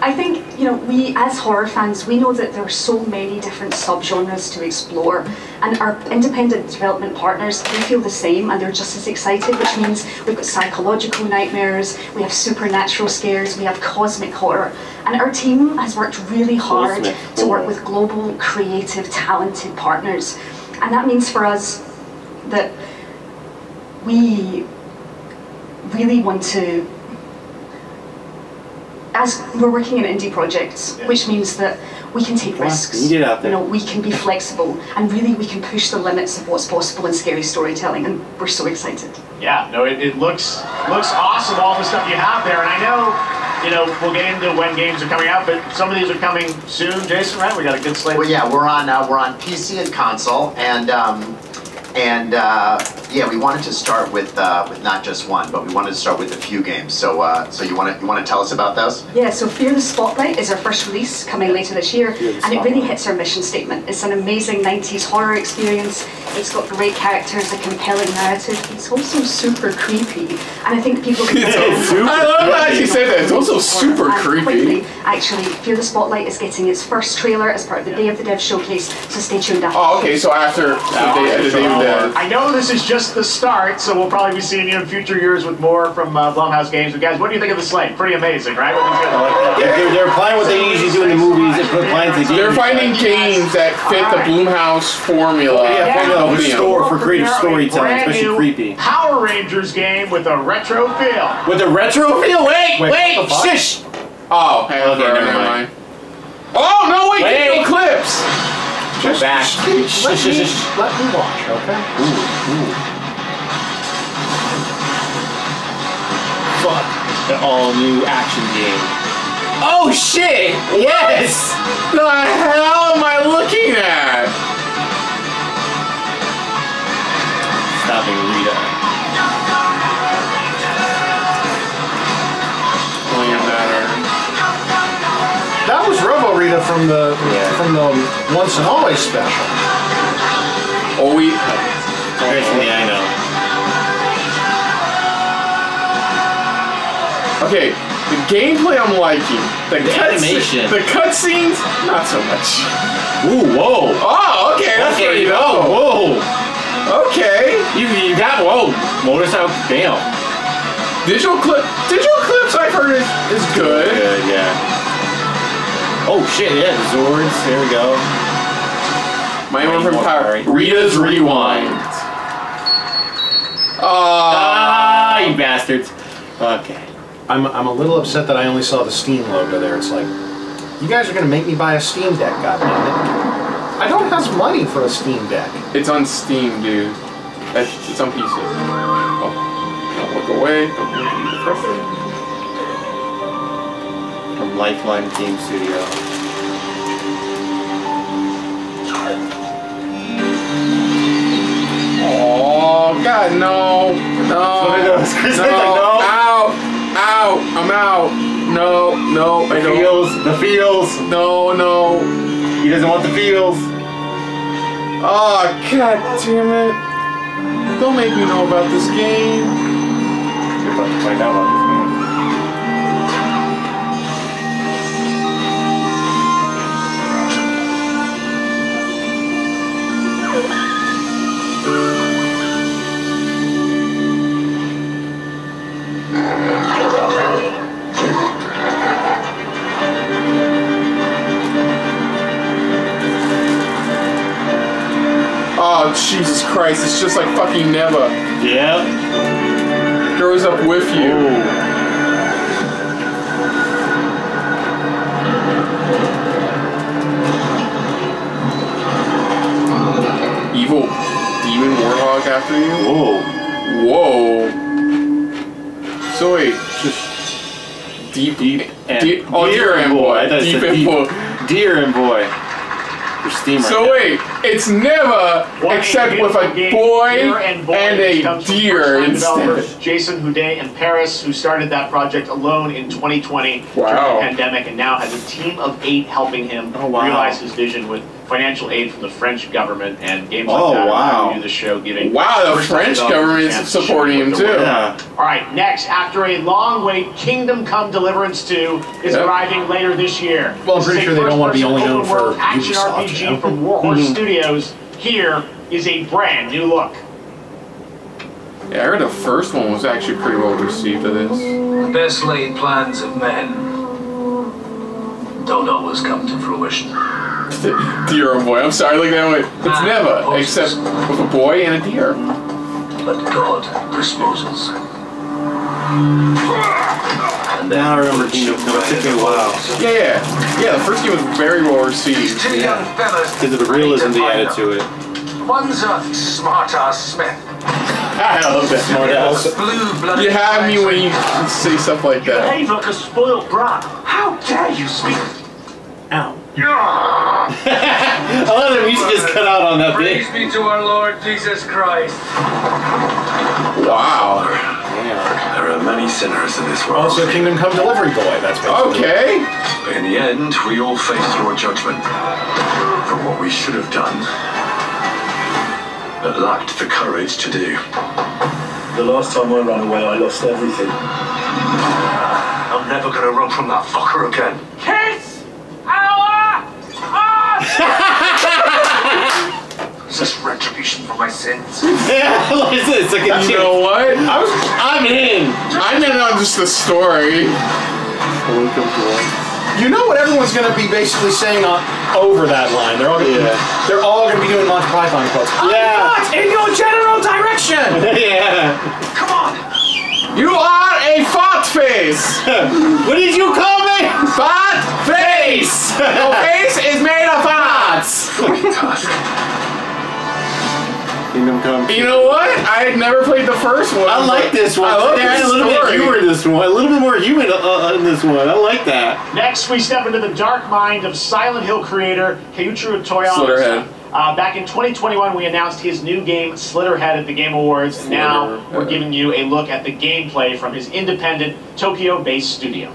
I think, you know, we as horror fans, we know that there are so many different subgenres to explore, and our independent development partners, they feel the same and they're just as excited, which means we've got psychological nightmares, we have supernatural scares, we have cosmic horror, and our team has worked really hard Cosmic. to work oh. with global, creative, talented partners. And that means for us that we really want to as we're working in indie projects, which means that we can take Come risks. you get out there. You know, we can be flexible, and really we can push the limits of what's possible in scary storytelling, and we're so excited. Yeah, no, it, it looks looks awesome. All the stuff you have there, and I know, you know, we'll get into when games are coming out, but some of these are coming soon. Jason, right? We got a good slate. Well, yeah, we're on uh, we're on PC and console, and um, and uh, yeah, we wanted to start with uh, with not just one, but we wanted to start with a few games. So uh, so you want to you want to tell us about those? Yeah, so Fear the Spotlight is our first release coming later this year, and it really hits our mission statement. It's an amazing 90s horror experience. It's got great characters, a compelling narrative. It's also super creepy, and I think people can. It's super I love how she said that. It's also super And creepy. quickly, actually, Fear the Spotlight is getting its first trailer as part of the Day of the Dev showcase, so stay tuned after. Oh, okay. So after the day, the day of I know this is just the start, so we'll probably be seeing you in future years with more from uh, Blumhouse Games. But guys, what do you think of the slate? Pretty amazing, right? What do you think? Yeah, they're, they're applying what they usually do in the movies. They're applying to the They're finding games that fit the Bloomhouse formula. Yeah, formula of for store for creative Premiere a storytelling, brand especially creepy. Power Rangers game with a retro feel. With a retro feel? Wait, Wait, wait, what the fuck? shush. Oh, hey, Okay, okay, never never mind. mind. Oh no! Wait, Wait. no clips. Just back. Let me, let me watch, okay? Ooh, ooh. Fuck. An all new action game. Oh shit! Yes! The hell am I looking at? stopping Rita. Rita from the from the Once and Always special. Oh, we. Trust me, I know. Okay, the gameplay I'm liking. The, The cuts- animation. The cutscenes, not so much. Ooh, whoa. Oh, okay, that's okay, pretty whoa, dope. Oh, whoa. Okay. You, you got, whoa. Motorcycle, damn. Digital Eclipse, Digital Eclipse I've heard is, is good. Good, yeah. Oh shit, yeah, the Zords, there we go. My one from Power. Power Rita's Rewind. Uh, Ah, you bastards. Okay. I'm, I'm a little upset that I only saw the Steam logo there. It's like, you guys are gonna make me buy a Steam Deck, goddammit. I don't have money for a Steam Deck. It's on Steam, dude. It's, it's on PC. Oh, don't look away. Don't look at the frustrating. From Lifeline Game Studio. Oh God, no, no, what it is. Chris no, like, no. out, out, I'm out. No, no, I The don't. feels, the feels. No, no. He doesn't want the feels. Oh God, damn it! Don't make me know about this game. You're about to find out about this Oh Jesus Christ! It's just like fucking Neva. Yeah. Grows up with you. Evil demon warhog after you. Whoa. Whoa. So wait, just deep, deep, And deep oh, dear and and boy, it deep and deep. boy. Deer and boy. Your steam So right wait, it's never What except with a game, boy and, Boy, and a deer instead. Jason Houdet in Paris, who started that project alone in 2020 during the pandemic, and now has a team of eight helping him Oh, wow. realize his vision with financial aid from the French government and games Oh, like that. wow. Do the show giving Wow, the French government is chance to show supporting him too. Yeah. All right, next, after a long wait, Kingdom Come Deliverance 2 is Yep. arriving later this year. Well, I'm pretty sure they don't wanna be only known for action Ubisoft, RPG you know? from Warhorse Studios. Here is a brand new look. Yeah, I heard the first one was actually pretty well received of this. The best laid plans of men don't always come to fruition. deer and boy. I'm sorry, look that way. It's never except with a boy and a deer. But God disposes. And then Now I remember Kingdom you Come. It took me a while. Yeah, yeah, yeah. The first game was very well received. Two young fellas Because of the realism they added to it. One's a smart ass Smith. I love that smart ass. Blue. You have me when you say stuff like that. You Behave like a spoiled brat. How dare you speak? Ow. I love that we just cut out on that bit. Praise be to our Lord Jesus Christ. Wow. There are many sinners in this world. Also, Kingdom Come Delivery Boy. That's basically. Okay. In the end, we all face your judgment for what we should have done, but lacked the courage to do. The last time I ran away, I lost everything. I'm never gonna run from that fucker again. Kiss our Is this retribution for my sins? Yeah, what is this? Like a You know what? I was. I'm in. I meant on just the story. You know what everyone's going to be basically saying on, over that line. They're all gonna, Yeah. They're all going to be doing Monty Python quotes. Yeah. I'm not in your general direction. yeah. Come on! You are a fat face. What did you call me? Fat face. Your face is made of fats. Oh Kingdom Come. You know what? I had never played the first one. I like this one. I love they had this a little story. bit humor in this one. A little bit more human uh, uh, in this one. I like that. Next, we step into the dark mind of Silent Hill creator Keiichiro Toyama. Slitterhead. Uh, back in 2021, we announced his new game, Slitterhead, at the Game Awards. And now we're giving you a look at the gameplay from his independent Tokyo-based studio.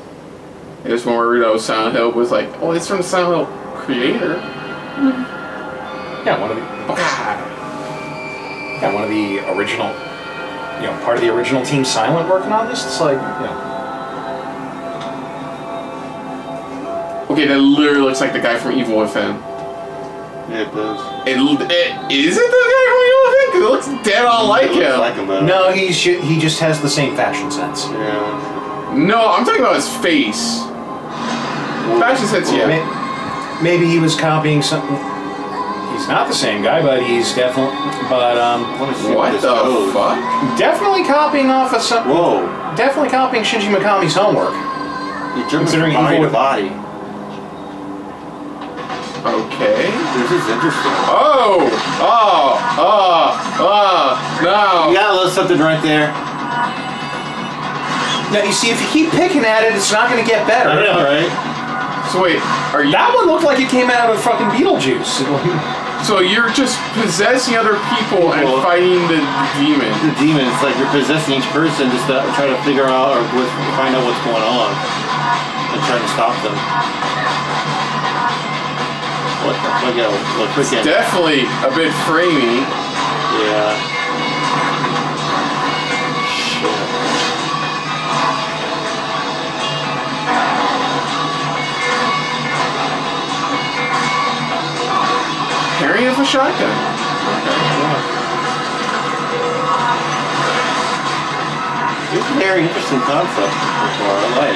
I just when we read out Silent Hill was like, oh, it's from Silent Hill creator. Yeah, one of the. Yeah, one of the original. You know, part of the original Team Silent working on this. It's like, you know. Okay, that literally looks like the guy from Evil Within. Yeah, it does. It, it is it the guy from Evil Within? 'Cause it looks dead on like him. Like him. No, he's ju- he just has the same fashion sense. Yeah. No, I'm talking about his face. Fashion sense, yeah. Maybe he was copying something. He's not the same guy, but he's definitely. But um. What the fuck? Definitely copying off of some. Whoa. Definitely copying Shinji Mikami's homework. You're Considering from body Evil to body. Okay. This is interesting. Oh! Oh! Oh! Oh! No! You got a little something right there. Now you see, if you keep picking at it, it's not going to get better. I know, right? So wait, are you? That one looked like it came out of fucking Beetlejuice. So you're just possessing other people and Well- fighting the demon. The demon, it's like you're possessing each person just to try to figure out or find out what's going on and trying to stop them. What the fuck? Yeah, look, quick in. Definitely a bit framey. Yeah. Shit. Parrying with a shotgun. It's a very interesting concept far. I like.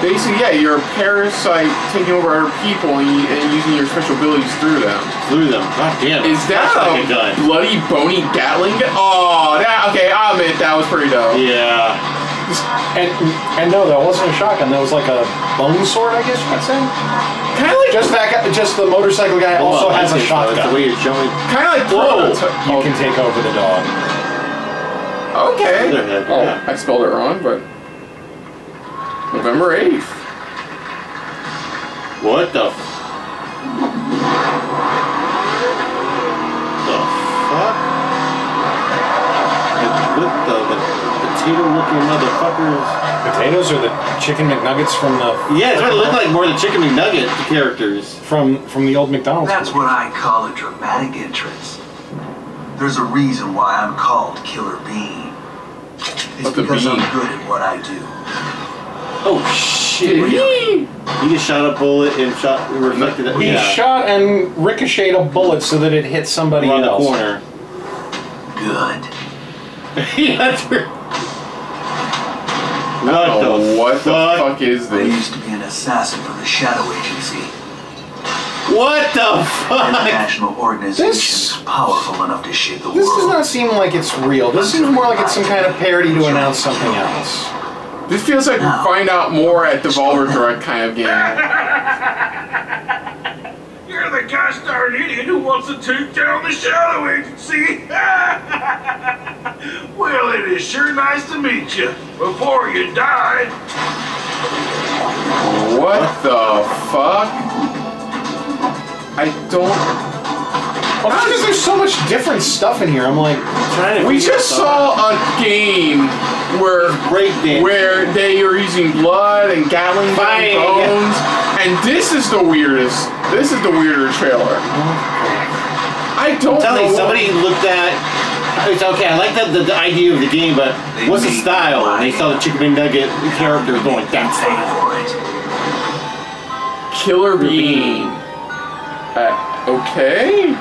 Basically, yeah, you're a parasite taking over other people and, you, and using your special abilities through them. Through them. God damn. Is that That's a like a bloody bony Gatling gun? Oh, that okay. I'll admit that was pretty dope. Yeah. And and no, that wasn't a shotgun. That was like a bone sword, I guess you could say. Kind of like Just that, guy- just the motorcycle guy Hold also on, has a think so. The way you're showing. kind of like Whoa. You can take over the dog. Okay. Slitherhead, Oh, yeah. I spelled it wrong, but November eighth. What the? F- the fuck? Potato-looking motherfuckers? Potatoes or the chicken McNuggets from the Yeah, it's what it looked like more than chicken McNugget characters. from from the old McDonald's. That's what I call a dramatic entrance. There's a reason why I'm called Killer Bean. It's What's because? I'm good at what I do. Oh shit! He- He just shot a bullet and shot reflected it. He yeah. shot and ricocheted a bullet so that it hit somebody around the corner. Good. he got through. What Oh, the what the fuck? fuck is I this? used to be an assassin for the Shadow Agency, What the an fuck? international organization This- powerful enough to shake the This does not seem like it's real. This seems more like it's some kind of parody to announce something else. This feels like No. find out more at Devolver Direct kind of game. You're the gosh darn idiot who wants to take down the Shadow Agency. well, it is sure nice to meet you. Before you died. What the fuck? I don't. Well, just because there's so much different stuff in here, I'm like, Trying to We just saw a game where breakdance. where they are using blood and Gatling gun bones, and this is the weirdest. This is the weirder trailer. I don't I'm telling know. you, somebody looked at. It's okay. I like the, the, the idea of the game, but what's the style? And they saw the chicken McNugget character going, that's Pay style. for it. Killer Bean. Uh, okay.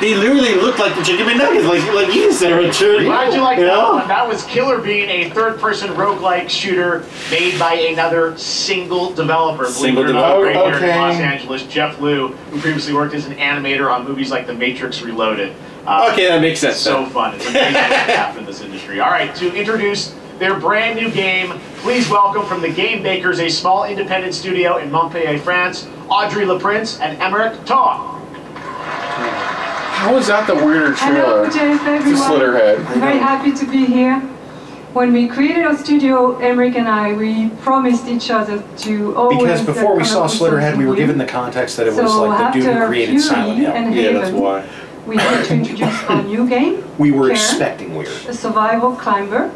They literally look like the chicken McNuggets, like like you said, Richard. How'd you like You that know? one? That was Killer Bean, a third-person roguelike shooter made by another single developer. Single not, right developer. here in Los Angeles, Jeff Lew, who previously worked as an animator on movies like The Matrix Reloaded. Uh, Okay, that makes sense. So fun. It's amazing what happened in this industry. All right, to introduce their brand new game, please welcome from the Game Bakers, a small independent studio in Montpellier, France, Audrey Leprince and Emeric Thoa. How is that the weirder trailer? Hello, Geoff, It's a everyone. Slitterhead. Very happy to be here. when we created our studio, Emeric and I, we promised each other to always. Because before we saw up Slitterhead, we were given the context that it was like the dude who created Fury Silent Hill. and Yeah, that's Haven, why. We had to introduce our new game. We were Karen, expecting weird. A survival climber.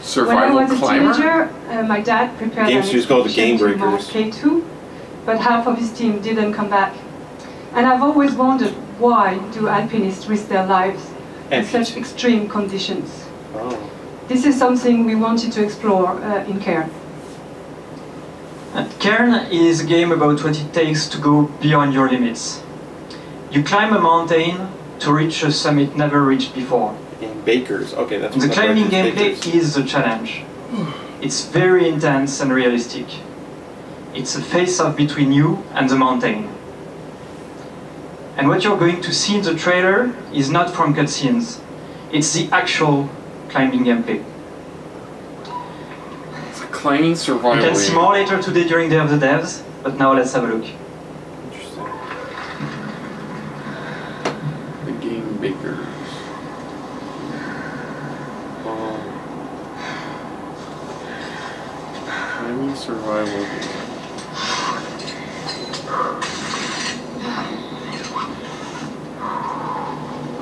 Survival when I was a climber? teenager, uh, my dad prepared Game an studios called the expedition Game to Mount Breakers. K2, but half of his team didn't come back. And I've always wondered why do alpinists risk their lives in such extreme conditions. Oh. This is something we wanted to explore uh, in Cairn. Cairn is a game about what it takes to go beyond your limits. You climb a mountain to reach a summit never reached before. In Bakers. Okay, that's The climbing Bakers. gameplay is the challenge. It's very intense and realistic. It's a face-off between you and the mountain. And what you're going to see in the trailer is not from cutscenes. It's the actual climbing gameplay. It's a climbing You can see more later today during Day of the Devs, but now let's have a look. Interesting. The Game Bakers. Um, climbing survival game.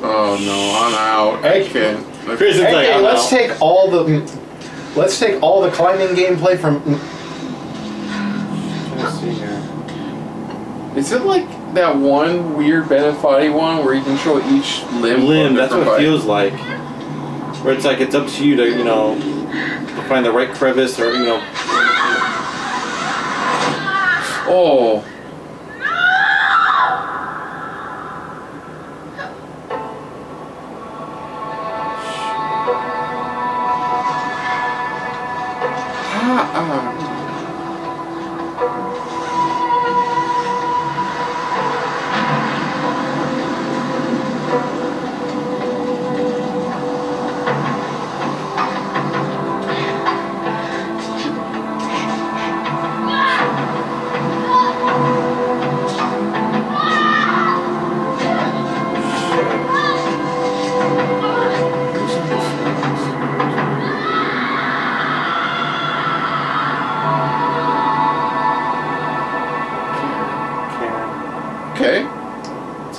Oh no, I'm out. I can't. Chris is like, I'm let's out. take all the let's take all the climbing gameplay from Let's see here. Is it like that one weird Bennett Foddy one where you control each limb? Limb, that's what different it feels like. Where it's like it's up to you to, you know, to find the right crevice or, you know. Oh. Ah, ah.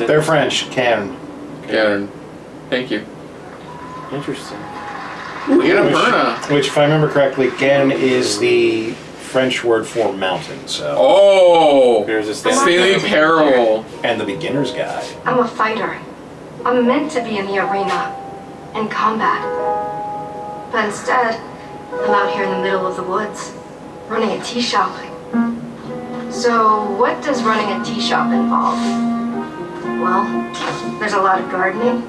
They're French. Can. Karen. Thank you. Interesting. Ooh, which, Annapurna. which, if I remember correctly, Can is the French word for mountain. So. Oh. There's a Stanley Parable. And the beginner's guide. I'm a fighter. I'm meant to be in the arena, in combat. But instead, I'm out here in the middle of the woods, running a tea shop. So, what does running a tea shop involve? Well, there's a lot of gardening,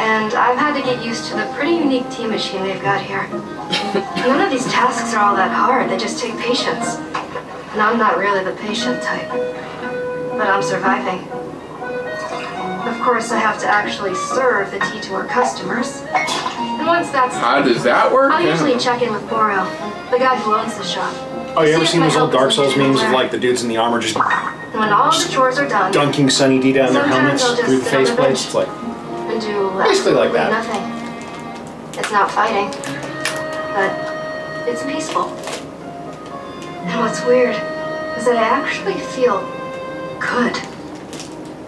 and I've had to get used to the pretty unique tea machine they've got here. None of these tasks are all that hard, they just take patience. And I'm not really the patient type, but I'm surviving. Of course, I have to actually serve the tea to our customers. And once that's How does that work? I'll Yeah. usually check in with Borel, the guy who owns the shop. Oh, you ever seen those old Dark Souls memes of like the dudes in the armor just And when all the chores are done, dunking Sunny D down their helmets through the sit on the faceplates? It's like and do uh, Basically like that. nothing. It's not fighting, but it's peaceful. And what's weird is that I actually feel good.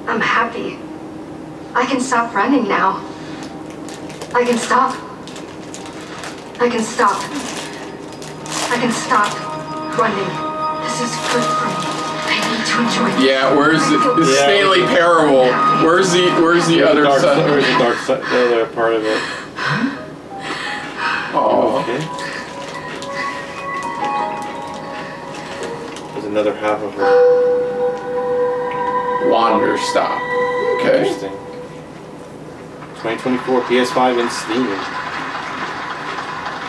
I'm happy. I can stop running now. I can stop. I can stop. I can stop running. This is good Yeah, where's the, the Yeah. Stanley Parable? Where's the Where's the Where's other dark, side? Where's the dark side? The other part of it. Oh. Okay. There's another half of her. Wanderstop. Okay. Interesting. 2024 PS5 and Steam.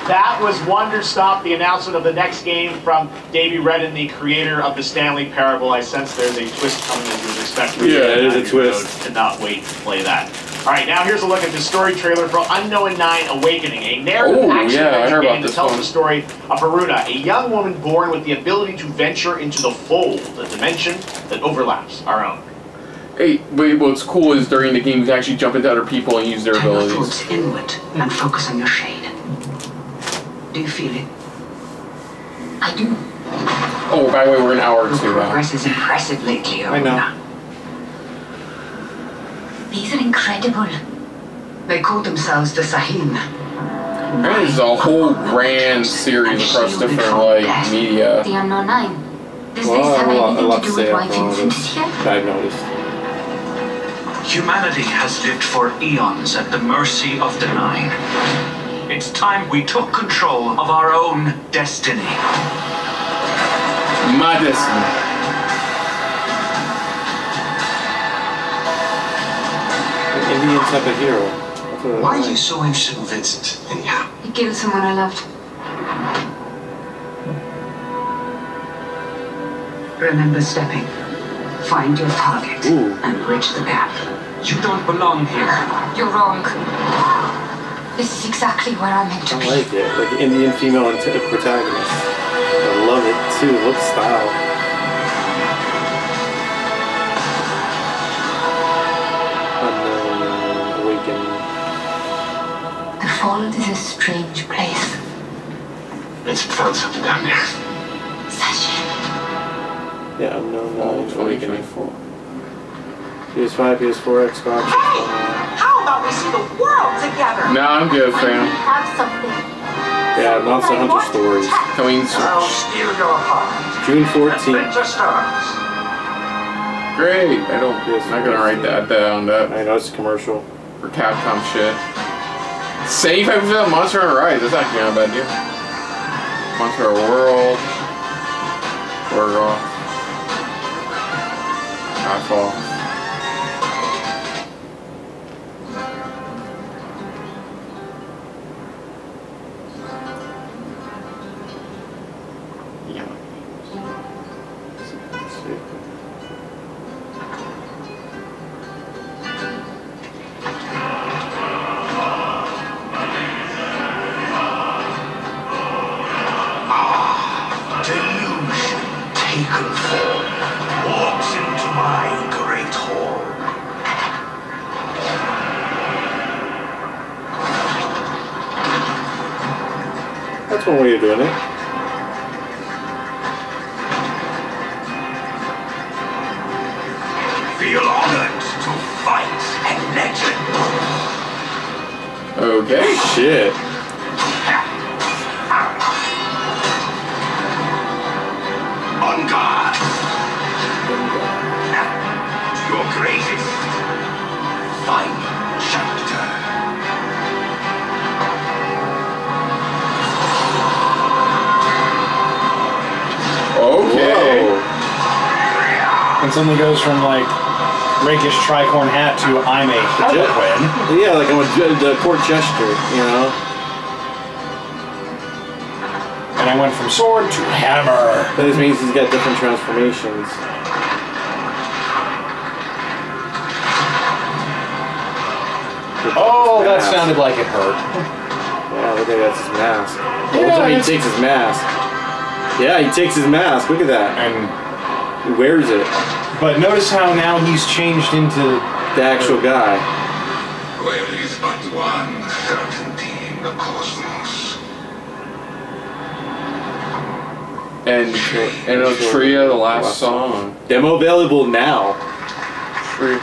That was Wanderstop, the announcement of the next game from Davey Wreden, the creator of the Stanley Parable. I sense there's a twist coming as you would expect. Yeah, it is a twist. Cannot wait to play that. All right, now here's a look at the story trailer for Unknown Nine Awakening, a narrative Oh, action yeah, I adventure about game that tells one. the story of Haruna, a young woman born with the ability to venture into the fold, a dimension that overlaps our own. Hey, but what's cool is during the game you can actually jump into other people and use their Turn your abilities. thoughts inward and focus on your shade. Do you feel it? I do. Oh, by the way, we're an hour or two now. progress is impressive lately, I know. These are incredible. They call themselves the Sahin. There is a whole grand series across different like media. The Unknown Nine. Does Well, this have have a lot- a anything lot to to do say with why after Vincent's here? I've noticed. Humanity has lived for eons at the mercy of the Nine. It's time we took control of our own destiny. My destiny. The Indian type of hero. That's what I Why are you so interested in Vincent, anyhow? He killed someone I loved. Remember stepping. Find your target and bridge the gap. You don't belong here. You're wrong. This is exactly where I'm meant to I be. like it. Like Indian female ant- protagonist. I love it too. Look style. Unknown uh, awakening. The Fold is a strange place. Vincent found something down there. Yeah, unknown nine oh, awakening. PS5, PS4, Xbox. How about we see the world together? No, I'm good, fam. Have something. Yeah, Monster Hunter Stories. Coming I'll oh, steal your heart. June 14th. Great. I don't. I'm not gonna write that down. That I know it's a commercial for Capcom shit. Same type of Monster Hunter Rise. That's actually not a bad deal. Monster Hunter World. Wargolf. Godfall. Suddenly goes from like rakish tricorn hat to I'm a harlequin. Yeah, like I'm a the court gesture, you know. And I went from sword to hammer. That just means he's got different transformations. Oh, that sounded like it hurt. Yeah, look at that's his mask. Yeah, Yeah, time he takes his mask. Yeah, he takes his mask. Look at that. And he wears it. But notice how now he's changed into the actual guy. There is but one certainty in the cosmos. And and Altria, the last song. Demo available now. Free.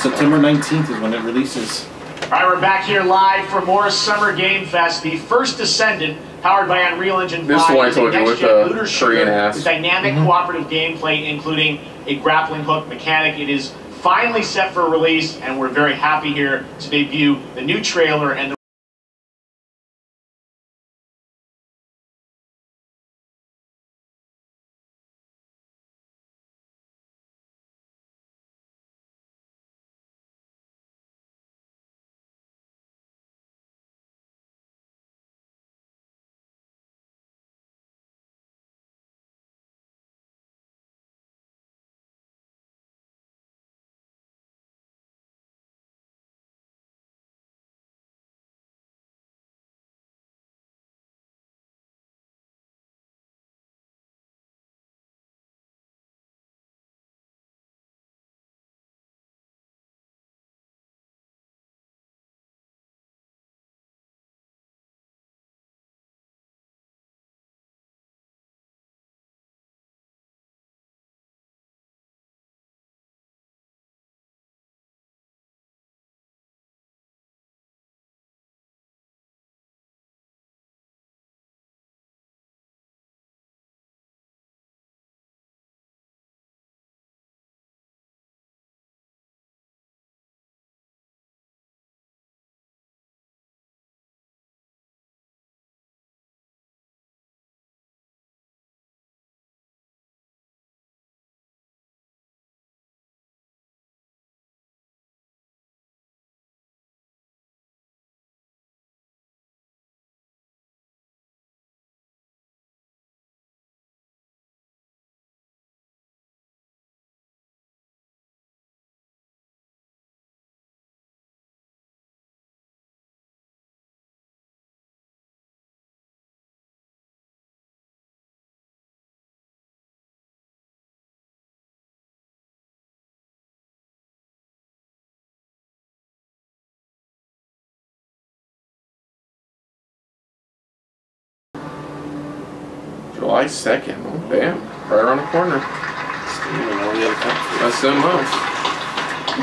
September 19th is when it releases. All right, we're back here live for more Summer Game Fest. The first Descendant, powered by Unreal Engine 5, This is the one I told you with the looter Korean shooter ass. with dynamic mm-hmm. cooperative gameplay, including a grappling hook mechanic. It is finally set for release, and we're very happy here to debut the new trailer and the July 2nd. Oh, damn. Right around the corner. Less than a.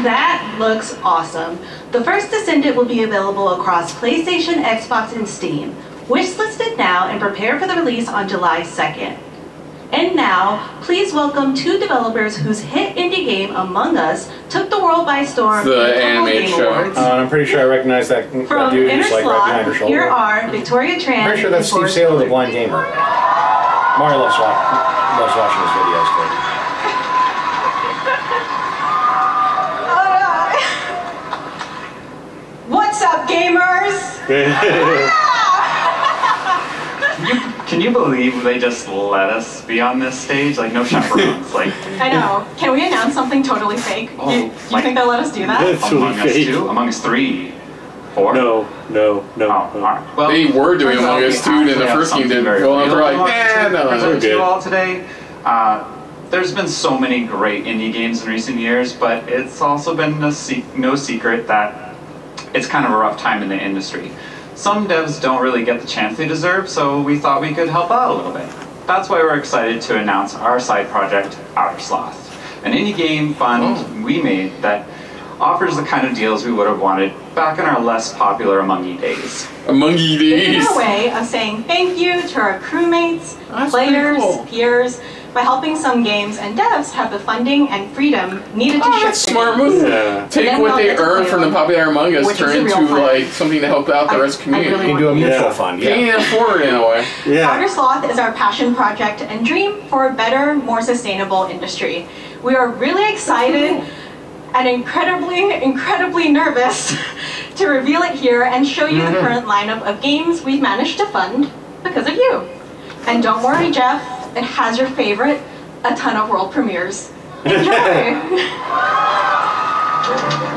That looks awesome. The first Descendant will be available across PlayStation, Xbox, and Steam. Wishlisted now and prepare for the release on July 2nd. And now, please welcome two developers whose hit indie game Among Us took the world by storm The at the Global animated Game show. Uh, I'm pretty sure I recognize that, that From dude Inner who's like right behind her Sloth, here are Victoria Tran I'm pretty sure that's and Steve Forrest Saylor, the blind gamer. Mario loves, wa- loves watching his videos too. What's up, gamers? Can you believe they just let us be on this stage? Like no chaperones. like I know. Can we announce something totally fake? Oh, you you like- think they'll let us do that? Among Us two, Among Us three, four. No, no, no. Well, They were doing turns out Among we Us 2, then the first team something didn't very go on. real They're like, to eh, no, present no. to you all today. Uh, there's been so many great indie games in recent years, but it's also been no, se- no secret that it's kind of a rough time in the industry. Some devs don't really get the chance they deserve, so we thought we could help out a little bit. That's why we're excited to announce our side project, Outer Sloth, an indie game fund we made that offers the kind of deals we would have wanted back in our less popular Among Ye days. Among Ye This is a way of saying thank you to our crewmates, players, peers, by helping some games and devs have the funding and freedom needed to Oh, ship that's smart move. And Take what they earn from the popular Among Us, turn into fun. like something to help out the rest of the community. really Into a want to. mutual fund, yeah. Paying it forward in a way. Outer Sloth is our passion project and dream for a better, more sustainable industry. We are really excited and incredibly, incredibly nervous to reveal it here and show you the Mhm. current lineup of games we've managed to fund because of you. And don't worry, Geoff, it has your favorite, a ton of world premieres. Enjoy!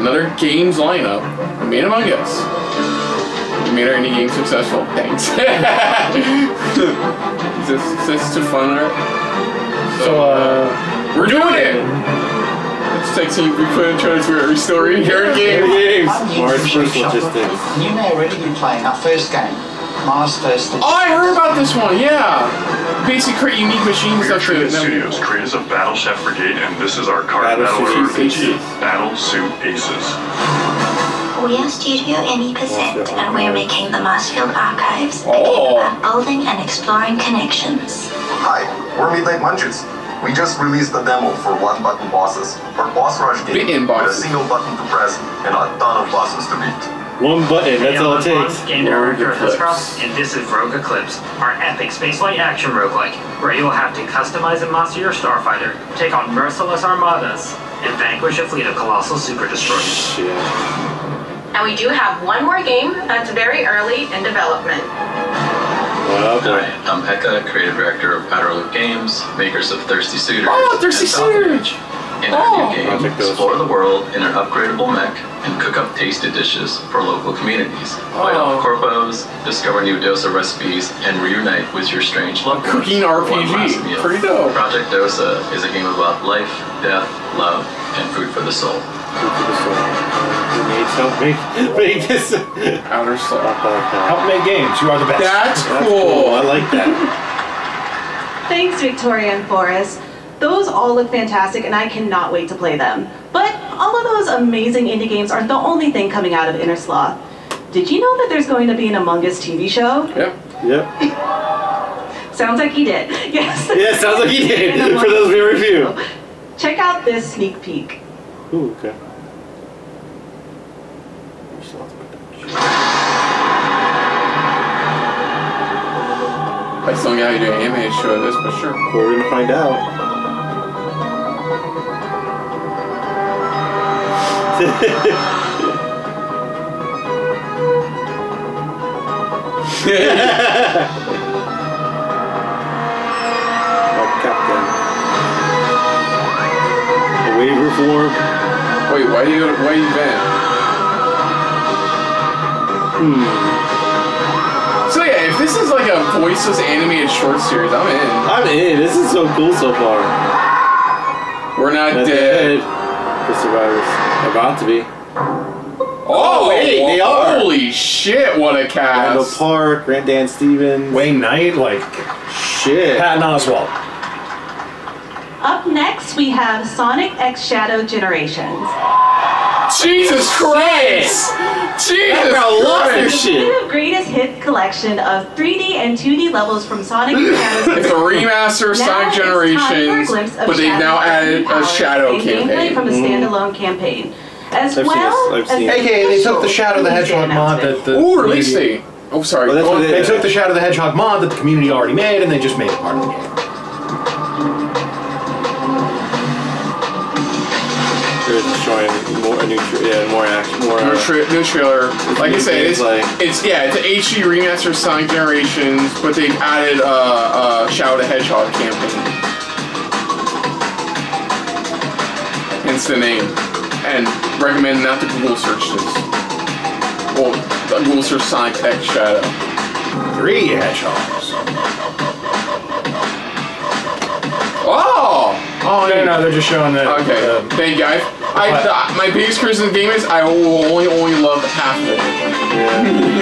Another games lineup. We made Among Us. We made our indie game successful. Thanks. is, this, is this too fun, right? So, uh, we're doing it! It's texting we put in charge for every story. Here games. Mars First Logistics. You may already be playing our first game, Mars First. Oh, I heard about this one, yeah! Basically create unique machines that are stuff to Trinket Studios, creators of Battle Chef Brigade, and this is our card Battle battle Suit RPG, Battle Suit Aces. We are Studio Any Percent, and we're making the Marsfield archives Oh. again about building and exploring connections. Hi, we're Midnight Munches. We just released a demo for one button bosses, or boss rush game, Bitten with a single button to press and a ton of bosses to beat. One button, that's Hey, all I'm it takes. Game Director of Huscroft, and this is Rogue Eclipse, our epic spaceflight action roguelike, where you will have to customize and master your starfighter, take on merciless armadas, and vanquish a fleet of colossal super destroyers. And we do have one more game that's very early in development. Hi, I'm Heka, creative director of Outerloop Games, makers of Thirsty Suitors. Oh, Thirsty and Falcon Suitors! Age. In our Oh. new game, explore the world in an upgradable mech and cook up tasty dishes for local communities. Oh. Fight Oh. off corpos, discover new dosa recipes, and reunite with your strange loved ones. Cooking for RPG. Pretty dope. Project Dosa is a game about life, death, love, and food for the soul. Food for the soul. Who needs help make, make this? Outer Sloth. Help make games. You are the best. That's That's cool. cool. I like that. Thanks, Victoria and Forrest. Those all look fantastic, and I cannot wait to play them. But all of those amazing indie games aren't the only thing coming out of Inner Sloth. Did you know that there's going to be an Among Us TV show? Yep. Yep. Sounds like he did. Yes. Yeah, sounds like he did. For those very few. Check out this sneak peek. Ooh, okay. I still don't get how you do an animated show of this, but sure. We're gonna find out. oh, Captain. A waiver form. Wait, why do you why you vent? Hmm. So yeah, if this is like a voiceless animated short series, I'm in. I'm in. This is so cool so far. We're not Not dead. The survivors are about to be. Oh, wait, they are. Holy shit! What a Randall cast! Park, Grant Dan Stevens. Wayne Knight, like shit. Patton Oswalt. Up next, we have Sonic X Shadow Generations. Jesus Christ! Jesus Christ! The greatest hit collection of 3D and 2D levels from Sonic and Shadow. It's a remaster of Sonic it's time for a Generations, of but they've now added a Shadow campaign. from a mm. standalone campaign, as I've seen well this, I've seen the it. AKA they took the official Shadow the Hedgehog mod announcement. that the Ooh, release date. Oh, sorry. Well, that's Go what on. they, they took the Shadow the Hedgehog mod that the community already made, and they just made it part of the game. Showing more a new, tra- yeah, more action, more. New, Uh, tra- new trailer. Like I said, it's, gameplay. it's yeah, it's an HD remaster of Sonic Generations, but they've added uh, uh, Shadow the Hedgehog campaign. Hence the name. And recommend not to Google search this. Well, uh, Google search Sonic X Shadow. Three hedgehogs. Oh! Oh no, no, they're just showing that. Okay, the- thank you. I, I, my biggest criticism of the game is I only only love half of it.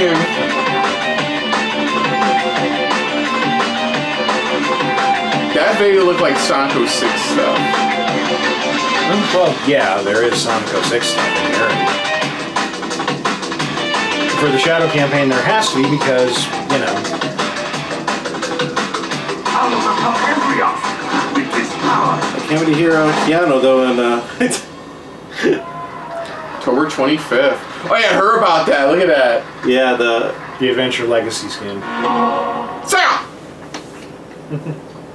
that video looked like Sonic 06 stuff. Well, yeah, there is Sonic 06 stuff in here. For the Shadow campaign, there has to be because, you know, power. I can't wait to hear uh, Keanu though, and uh, October 25th. Oh yeah, I heard about that. Look at that. yeah, the the Adventure Legacy skin. Sam!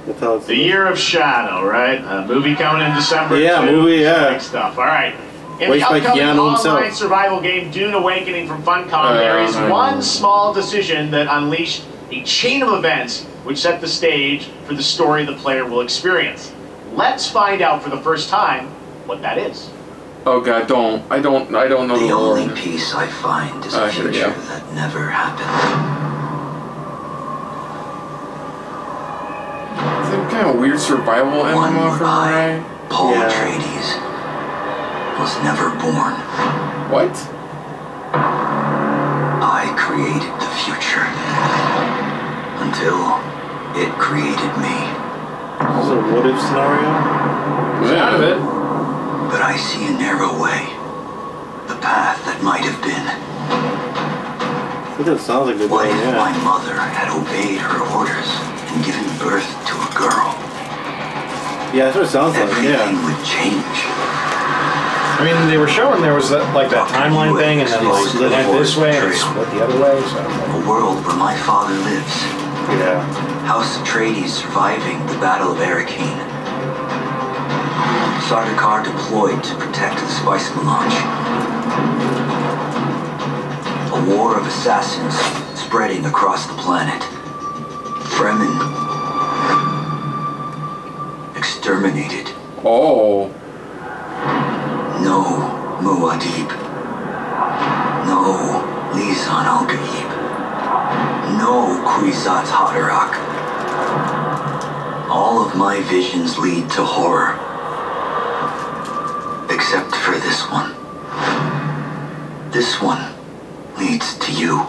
that's how it's. The Year of Shadow, right? A movie coming in December. Yeah, too. movie, yeah. Exciting stuff. All right. In Voiced the by upcoming Keanu online himself. survival game Dune Awakening from Funcom, Uh, there is I one know. small decision that unleashed a chain of events which set the stage for the story the player will experience. Let's find out for the first time what that is. Oh god, don't. I don't. I don't know the, The lore. only peace I find is Oh, a ah, here future go. that never happened. It's a kind of weird survival MMO from right? Paul Yeah. Atreides was never born. What? I created the future until it created me. This is a what if scenario. Out of it. But I see a narrow way. The path that might have been. That sounds like a good What if yeah. my mother had obeyed her orders and given birth to a girl? Yeah, that's what it sounds like. Everything Yeah. would change. I mean, they were showing there was that, like that timeline thing, and then like it went this way and it split the other way. So A world where my father lives. Yeah. House Atreides surviving the Battle of Arrakeen. Sardaukar deployed to protect the spice melange. A war of assassins spreading across the planet. Fremen exterminated. Oh. No Muad'Dib. No Lisan al Gaib. No Kwisatz Haderach. All of my visions lead to horror. Except for this one. This one leads to you.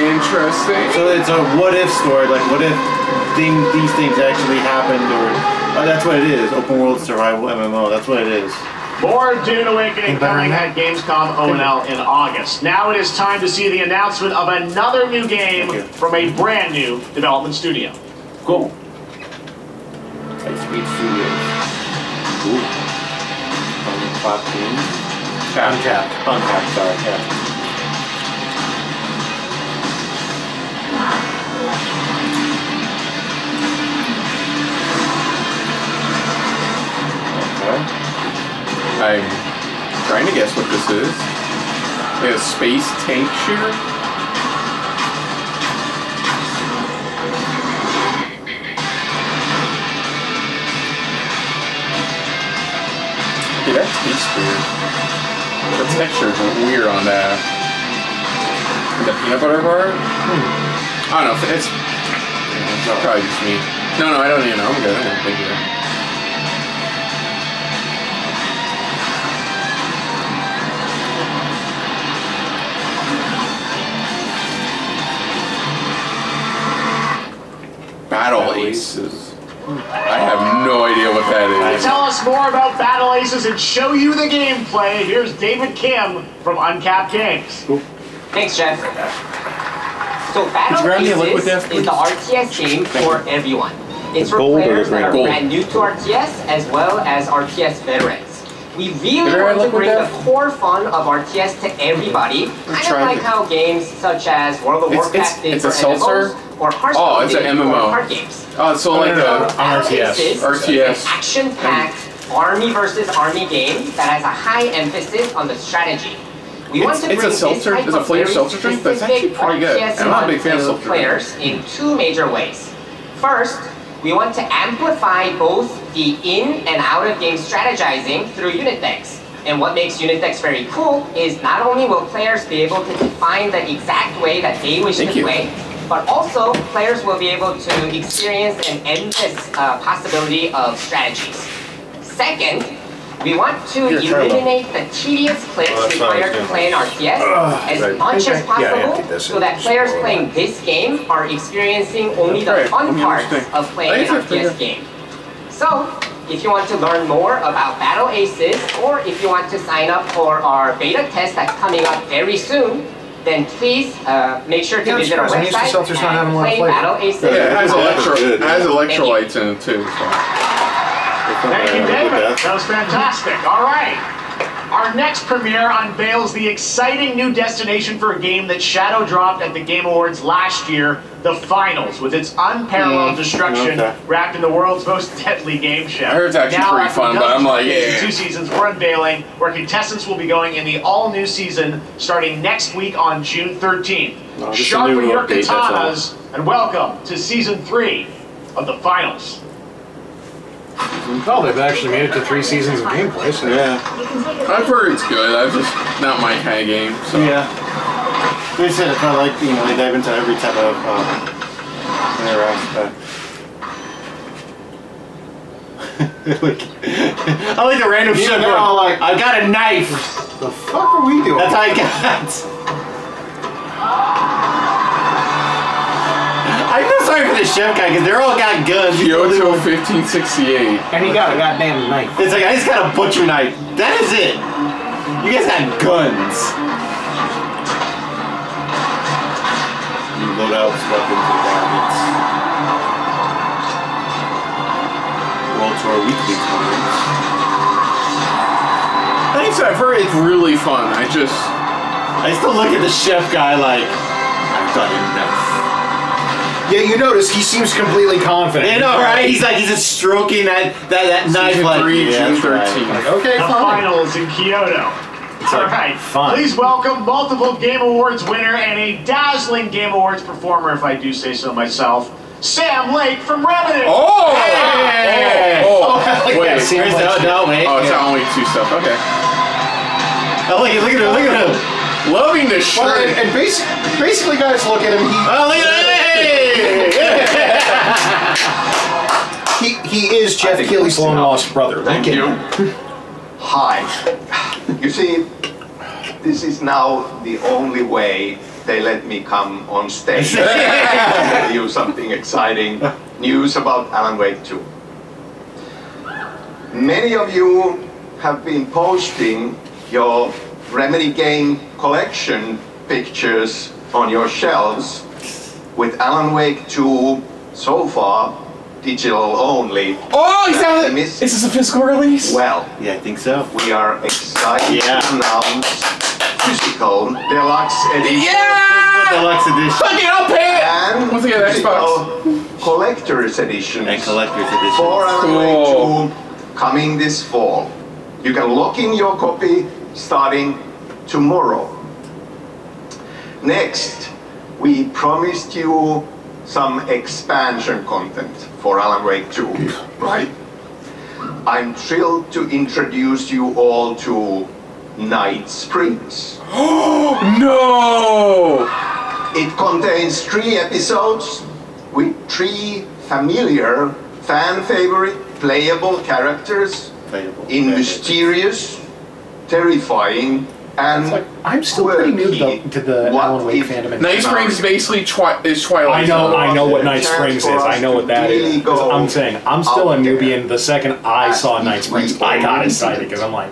Interesting. So it's a what if story. Like, what if thing, these things actually happened, or oh, that's what it is. Open world survival MMO. That's what it is. More Dune Awakening coming at Gamescom ONL in August. Now it is time to see the announcement of another new game from a brand new development studio. Cool. Lightspeed Studios. Cool. Uncapped games. Uncapped. Uncapped. Sorry. Yeah. Okay. I'm trying to guess what this is. Like a space tank shooter? Dude, that tastes weird. The texture's weird on that. The peanut butter bar? Hmm. I don't know. if It's, it's probably just me. No, no, I don't even know. I'm good. I don't think you. Battle Aces. I have no idea what that is. To tell us more about Battle Aces and show you the gameplay, here's David Kim from Uncapped Games. Thanks, Geoff. So Battle grab me a liquid Aces death, is the RTS game for everyone. It's for Gold or players that are gold? brand new to RTS as well as RTS veterans. We really Is want to bring the core fun of RTS to everybody. Kind of tried like it. how games such as World of It's- Warcraft it's- did it's for a seltzer? MMOs or Hearthstone Oh, it's an MMO. card games. Oh, so like no, no, a Battle Aces is RTS. an action-packed army versus army game that has a high emphasis on the strategy. We want to it's a bring seltzer- this type it's a of flavored seltzer drink, but it's actually specific pretty good. RTS I'm not a big fan of to seltzer players in two major ways. First, we want to amplify both the in and out of game strategizing through unit decks. And what makes unit decks very cool is not only will players be able to define the exact way that they wish Thank to you. play, but also players will be able to experience an endless uh, possibility of strategies. Second, we want to Here, try one. eliminate the tedious clicks Oh, that's what I was required to play an RTS Ugh, as right. much as Okay. Yeah, I possible emptied this so that players playing this game are experiencing only the fun let me parts of playing I an guess that's pretty RTS game. So, if you want to learn more about Battle Aces, or if you want to sign up for our beta test that's coming up very soon, then please uh, make sure to Yeah, I'm visit our surprised. I used to website seltzers not having and a lot of play flavor. Battle Aces. Yeah, it has, electro- it has electrolytes in it too. So. Thank you, David. That was fantastic. All right. Our next premiere unveils the exciting new destination for a game that shadow dropped at the Game Awards last year, the finals, with its unparalleled Mm, destruction okay. wrapped in the world's most deadly game show. I heard it's actually now, pretty fun, but I'm like, yeah. Two seasons, we're unveiling where contestants will be going in the all-new season starting next week on June 13th. No, Sharpen your update, that's all. katanas and welcome to season three of the finals. Well, they've actually made it to three seasons of gameplay, so. Yeah. I've heard it's good. I've just not my kind of game. So. Yeah. They said it's not like, you know, they dive into every type of um, their aspect. like, I like the random shit. They're all like, I got a knife. The fuck are we doing? That's all I got. I feel sorry for the chef guy because they're all got guns. Kyoto 1568. And he got a goddamn knife. It's like I just got a butcher knife. That is it. You guys got guns. You load out weapons and garments. World Tour weekly tournaments. Like I said, I've heard it's really fun. I just. I still look at the chef guy like I've got enough. Yeah, you notice he seems completely confident. You know, right? He's like he's just stroking that that, that knife like three, yeah, June that's right. Like, okay, the fine. finals in Kyoto. All like right, fun. please welcome multiple Game Awards winner and a dazzling Game Awards performer, if I do say so myself, Sam Lake from Remedy. Oh! Hey! Oh! Oh, I like wait. that. Sam Where's Lake. the- no, wait. Oh, it's yeah. only two stuff. Okay. Oh, look at look at him, look at him. Loving the Well, shirt. and, and basic, basically, guys, look at him. Oh, look at him. He, he, is Geoff Keighley's long lost brother. Thank you. Hi. You see, this is now the only way they let me come on stage to tell you something exciting news about Alan Wake 2. Many of you have been posting your Remedy game collection pictures on your shelves with Alan Wake 2 so far digital only. Oh, is that? Optimistic. Is this a physical release? Well, Yeah, I think so. we are excited Yeah. to announce physical deluxe edition Yeah! Deluxe edition Fucking I'll pay it. and Once again, Xbox. physical collector's editions and collector's edition. for Alan Cool. Wake 2 coming this fall. You can lock in your copy starting tomorrow. Next, we promised you some expansion content for Alan Wake 2, right? I'm thrilled to introduce you all to Night Springs. No! It contains three episodes with three familiar, fan favorite, playable characters Playable. in mysterious, terrifying, And I'm still pretty new to the, to the Alan Wake fandom. and- Night Springs is basically twi- is Twilight. I know, Zone. I know what Night Springs is. I know what that is. 'Cause I'm saying I'm still a newbie, and the second I saw Night Springs, I got excited because I'm like,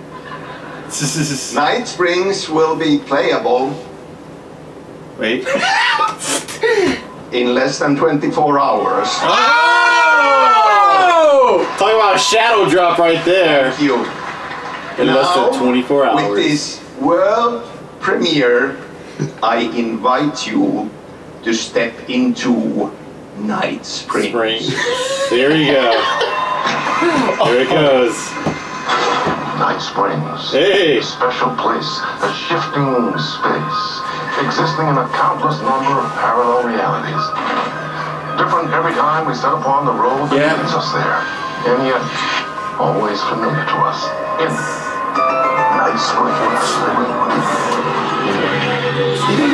Night Springs will be playable. Wait. in less than 24 hours. Oh! Talk about a shadow drop right there. Thank you. In less than 24 hours. With this world premiere, I invite you to step into Night Springs. Spring. There you go. There it goes. Night Springs. Hey. A special place, a shifting space, existing in a countless number of parallel realities. Different every time we step upon the road that Yeah. leads us there, and yet always familiar to us. It's Night Springs.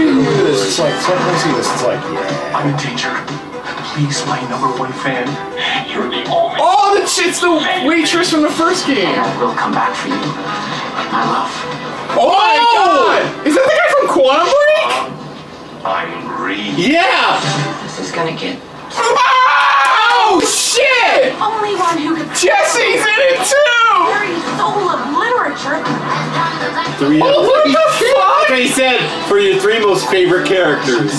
Even to this, it's like, see this, it's like, yeah. I'm a teacher. Please, my number one fan. You're the only. Oh, the it's the waitress from the first game. I will come back for you, my love. Oh my god! Is that the guy from Quantum Break? I'm Reed. Yeah! This is gonna get. Oh shit! Only one who could. Jesse's in it too! Very soul of literature. Three Oh, what the fuck? Okay, he said for your three most favorite characters.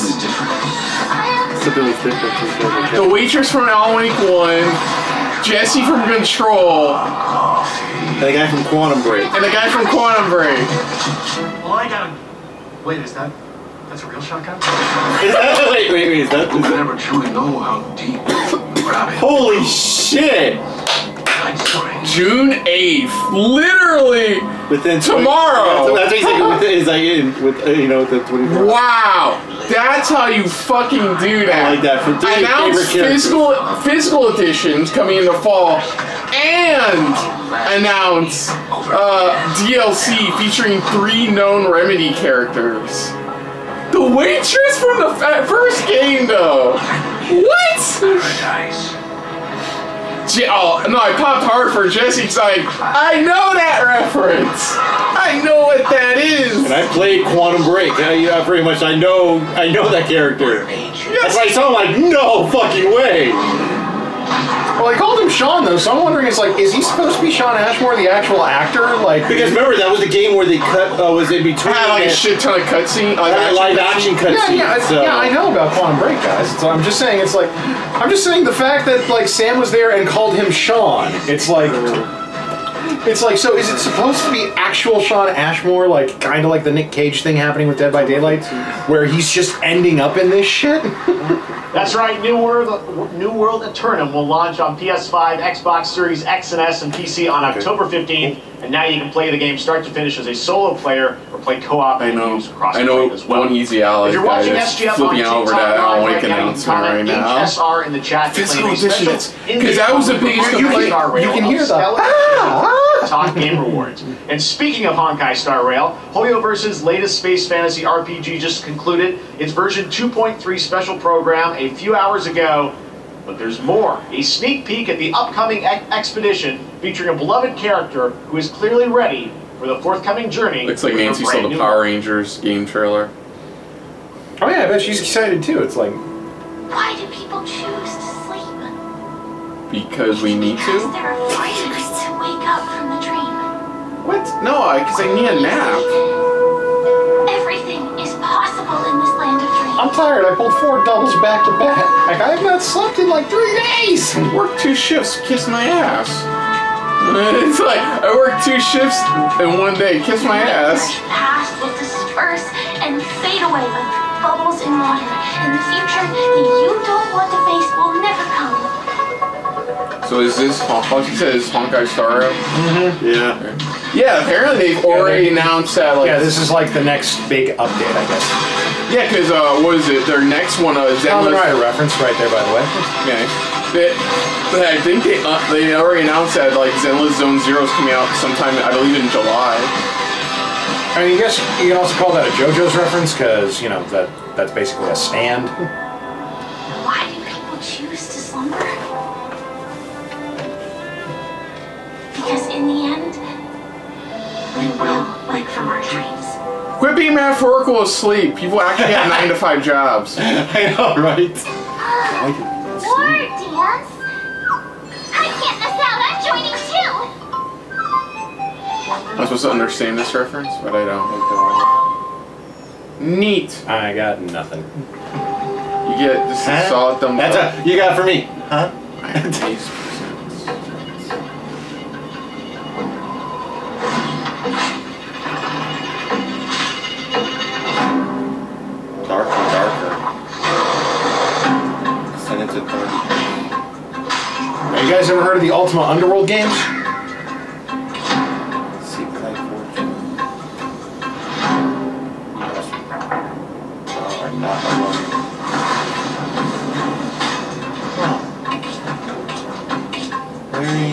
Something was different. from your favorite The waitress from Alan Wake 1, Jesse from Control, And the guy from Quantum Break. and the guy from Quantum Break. Well, I got Wait, is that. That's a real shotgun? Is that, wait, wait, wait, is that, Who is can that ever truly know how deep rabbit Holy shit! June 8th. Literally Within 20 tomorrow. That's, that's what he said. Within, is like in with uh, you know with the 24 Wow. That's how you fucking do that. I like that. For three Announce physical physical editions coming in the fall, and announce uh, DLC featuring three known Remedy characters. The waitress from the uh, first game, though. What? Paradise. Je- oh no! I popped hard for Jesse. 'cause I I know that reference. I know what that is. And I played Quantum Break. I, I pretty much I know I know that character. That's why I saw him like no fucking way. Well, I called him Sean though, so I'm wondering, it's like, is he supposed to be Shawn Ashmore, the actual actor? Like, Because remember that was the game where they cut uh, was in between. had like a shit ton of cutscene, like had live action yeah, cutscene. yeah, I- so. yeah, I know about Quantum Break, guys. So I'm just saying, it's like, I'm just saying the fact that like Sam was there and called him Sean. It's like, it's like, so is it supposed to be actual Shawn Ashmore, like kind of like the Nick Cage thing happening with Dead by Daylight, where he's just ending up in this shit? That's right, New World, New World Aeternum will launch on PS5, Xbox Series X and S, and PC on October 15th. And now you can play the game start to finish as a solo player or play co-op I know. use cross I know as well. one easy ally If you're watching SGF on TikTok that Live right now, you can announcement right now. HSR in the chat Physical claim a special edition, 'cause that was the biggest complaint. You can hear Stellar "Ah, Talk Game Rewards. And speaking of Honkai Star Rail, Hoyoverse's latest space fantasy RPG just concluded its version 2.3 special program a few hours ago. But there's more. A sneak peek at the upcoming ex- expedition featuring a beloved character who is clearly ready for the forthcoming journey. Looks like Nancy saw the new Power Rangers game trailer. Oh yeah, I bet she's excited too. It's like, Why do people choose to sleep? Because we need Because to? they're afraid to wake up from the dream. What? No, I because I need a nap. Everything is possible in this land of dreams. I'm tired. I pulled four doubles back to back. Like, I have not slept in like three days. Worked two shifts, kiss my ass. It's like I worked two shifts in one day, kiss my ass. The past will disperse and fade away like bubbles in water. And the future that you don't want to face will never come. So is this Hon- oh, she said it's Honkai Star Rail? Mm-hmm. Yeah. Yeah, apparently they've already announced that. Like, Yeah, this is like the next big update, I guess. yeah, because uh, what is it? Their next one uh, is Kamen Zenless. Rider reference right there, by the way. Okay. They, but I think they uh, they already announced that like Zenless Zone Zero is coming out sometime, I believe in July. I mean, I guess you can also call that a JoJo's reference because you know that that's basically a stand. Why do people choose to slumber? Because in the end, we will wake from our dreams. Quit being metaphorical asleep. People actually have nine to five jobs. I know, right? War dance? I can't miss out. I'm joining too. I'm supposed to understand this reference, but I don't. Neat. I got nothing. You get just a Huh? solid thumbs That's up. a, you got it for me, huh? You guys ever heard of the Ultima Underworld games? Seek thy fortune. Thou art not alone. Very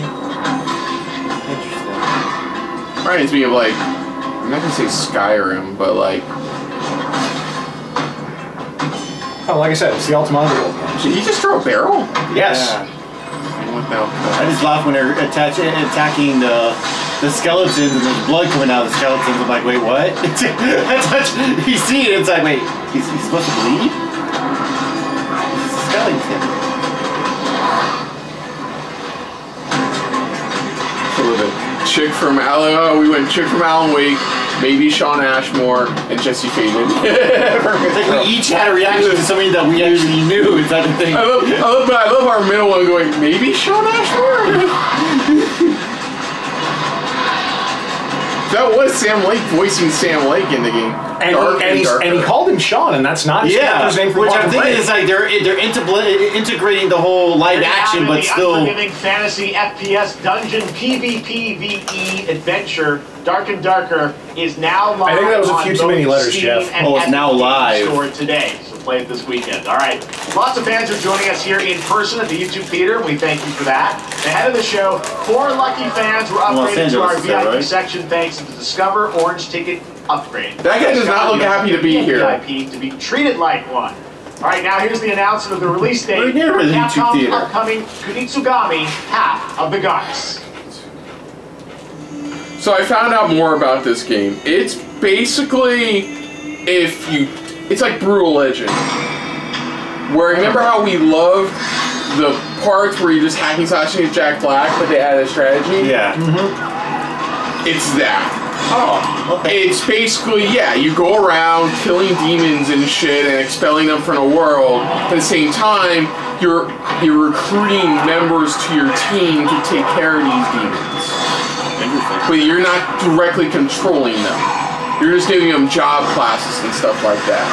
interesting. Reminds me of like, I'm not gonna say Skyrim, but like, Oh, like I said, it's the Ultima Underworld games. did he just throw a barrel? Yes. Yeah. What the- I just laugh when they're attach- attacking the the skeletons and there's blood coming out of the skeletons. I'm like, wait, what? That's such, you see it, it's like, wait, he's, he's supposed to bleed? It's a skeleton. So with a chick from Alan, oh, we went chick from Alan Wake, maybe Shawn Ashmore, and Jesse Faden. It's like we each had a reaction to somebody that we actually knew. It's that thing. I love, I love, I love our middle one going, maybe Shawn Ashmore? that was Sam Lake voicing Sam Lake in the game. And, Dark and, he's, darker. and he called him Sean, and that's not his Yeah, character's name from which I'm Quantum thinking is like they're they're intebl- integrating the whole live Here we action, but still. unforgiving fantasy FPS dungeon PvP VE adventure Dark and Darker is now live. I think that was a on few too many letters, Steam Geoff. and Oh, it's Epic now live. Store today. So play it this weekend. All right. Lots of fans are joining us here in person at the YouTube Theater, and we thank you for that. Ahead of the show, four lucky fans were upgraded to our Angeles, is VIP right? section thanks to the Discover Orange Ticket upgrade. That guy does not look happy to be here. VIP to be treated like one. All right, now here's the announcement of the release date We're here for for the YouTube Capcom's Theater. upcoming Kunitsu-Gami Half of the Gods. So I found out more about this game. It's basically if you, it's like Brutal Legend. Where remember how we loved the parts where you're just hacking slashing as Jack Black, but they added a strategy. Yeah. Mhm. It's that. Oh, okay. It's basically yeah, you go around killing demons and shit and expelling them from the world. At the same time, you're you're recruiting members to your team to take care of these demons. But you're not directly controlling them. You're just giving them job classes and stuff like that.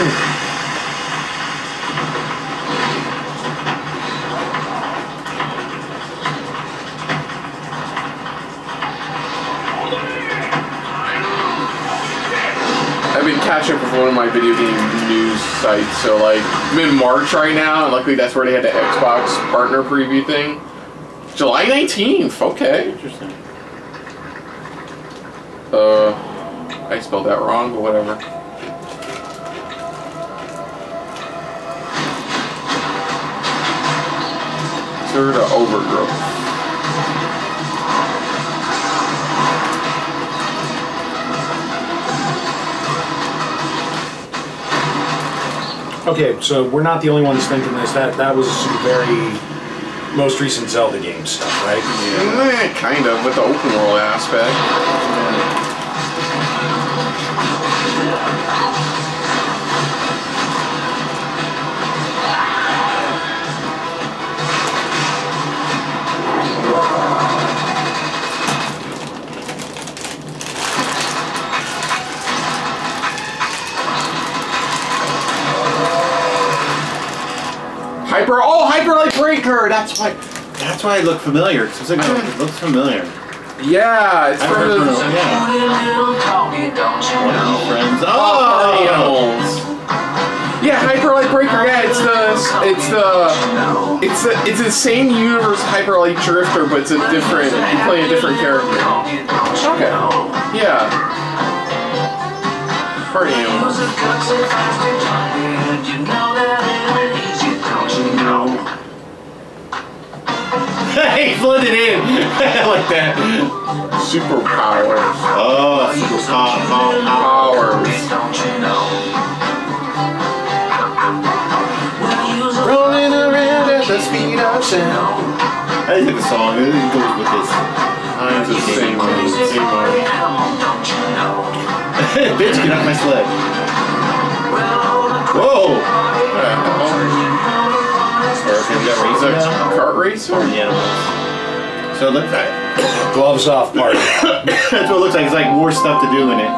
Hmm. Catching up with one of my video game news sites, so like I'm in March right now, and luckily that's where they had the Xbox partner preview thing. July 19th, okay. Interesting. Uh, I spelled that wrong, but whatever. Third to overgrowth. Okay, so we're not the only ones thinking this. That that was some very most recent Zelda game stuff, right? Eh, kind of, with the open world aspect. Hyper, oh, Hyper Light Breaker! That's why. That's why it looked familiar. 'cause It, was like, hmm. it looks familiar. Yeah, it's I've from the. from yeah. One of our friends. Oh! Yeah, Hyper Light Breaker. Yeah, it's the it's the it's the it's the same universe Hyper Light Drifter, but it's a different. You play a different character. Okay. Yeah. Party animals. he flooded in like that. Superpowers. Oh, super pop, pop, Powers. Rolling around at the speed of sound. I like the song. It goes with this. Mine's the same one. Same one. Bitch, get off my sled. Whoa! Is that kart racer? Yeah. So it looks like Gloves off party. that's what it looks like. It's like more stuff to do in it.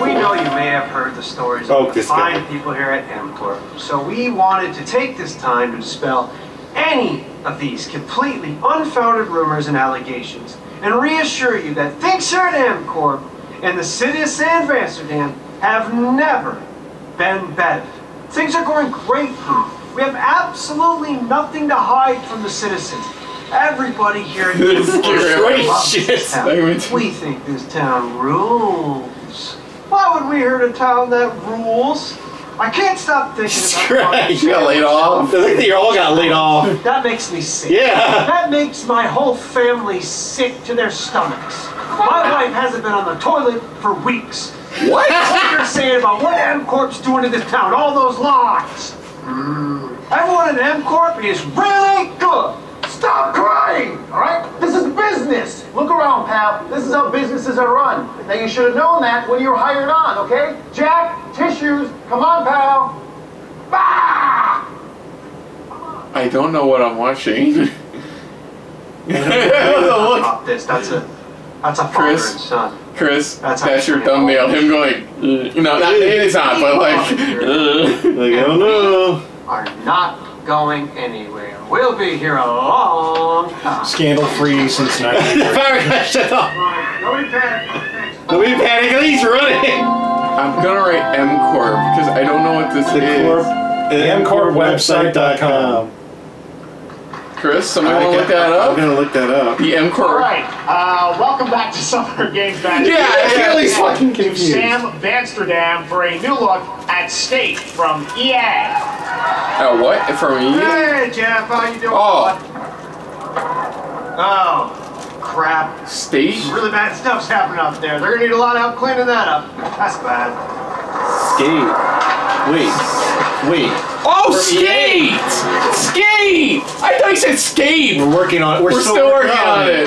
We know you may have heard the stories Oh, of the this guy. fine people here at MCorp, so we wanted to take this time to dispel any of these completely unfounded rumors and allegations, and reassure you that things here at MCorp and the city of San Vansterdam have never been better. Things are going great here. We have absolutely nothing to hide from the citizens. Everybody here This is MCorp great loves shit. this town. We think this town rules. Why would we hurt a town that rules? I can't stop thinking about you got laid off? I think they all got laid off. That makes me sick. Yeah. That makes my whole family sick to their stomachs. My wife hasn't been on the toilet for weeks. What? What you're saying about what M Corp's doing to this town, all those lies. Mm. Everyone in M Corp is really good. Stop crying, all right? This is business. Look around, pal. This is how businesses are run. Now, you should have known that when you were hired on, okay? Jack, tissues. Come on, pal. Bah! I don't know what I'm watching. Stop this. That's a that's a father Chris? and son. Chris, That's that's, your thumbnail. Him going, "Uh," no, not, it is not, but like, uh. Like, I don't know. Are not going anywhere. We'll be here a long time. Scandal free since the 19. fire guy shut off. Nobody panic. Nobody panic. He's running. I'm gonna write M Corp because I don't know what this The is. corp- mcorpwebsite.com. Chris, somebody I want to look that up? I'm gonna look that up. The M All Corp. right. Uh, welcome back to Summer Games Match. Yeah, Kelly's fucking to confused. San Vansterdam for a new look at State from E EA. Uh, what? From me? Hey Geoff, how you doing? Oh. Oh, crap. State? Really bad stuff's happening up there. They're gonna need a lot of help cleaning that up. That's bad. Skate. Wait. Wait. Oh, For EA. skate! Skate! I thought he said skate. We're working on. We're, We're still working on it.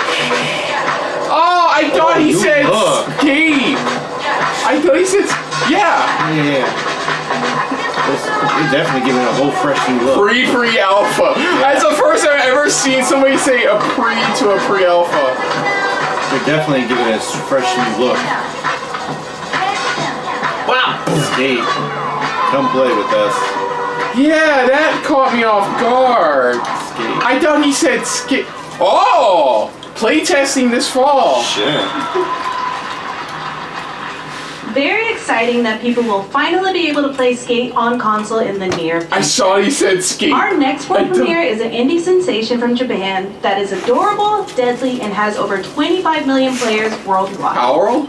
Oh, I oh, thought he said look. skate. I thought he said, yeah. Yeah, yeah. yeah. You're definitely giving it a whole fresh new look. Pre pre alpha. That's the first time I've ever seen somebody say a pre to a pre alpha. They're definitely giving it a fresh new look. Wow. Skate. Come play with us. Yeah, that caught me off guard. Skate. I thought he said skate. Oh, playtesting this fall. Shit. Very exciting that people will finally be able to play Skate on console in the near future. I saw he said skate. Our next I world don't- premiere is an indie sensation from Japan that is adorable, deadly, and has over 25 million players worldwide. Palworld?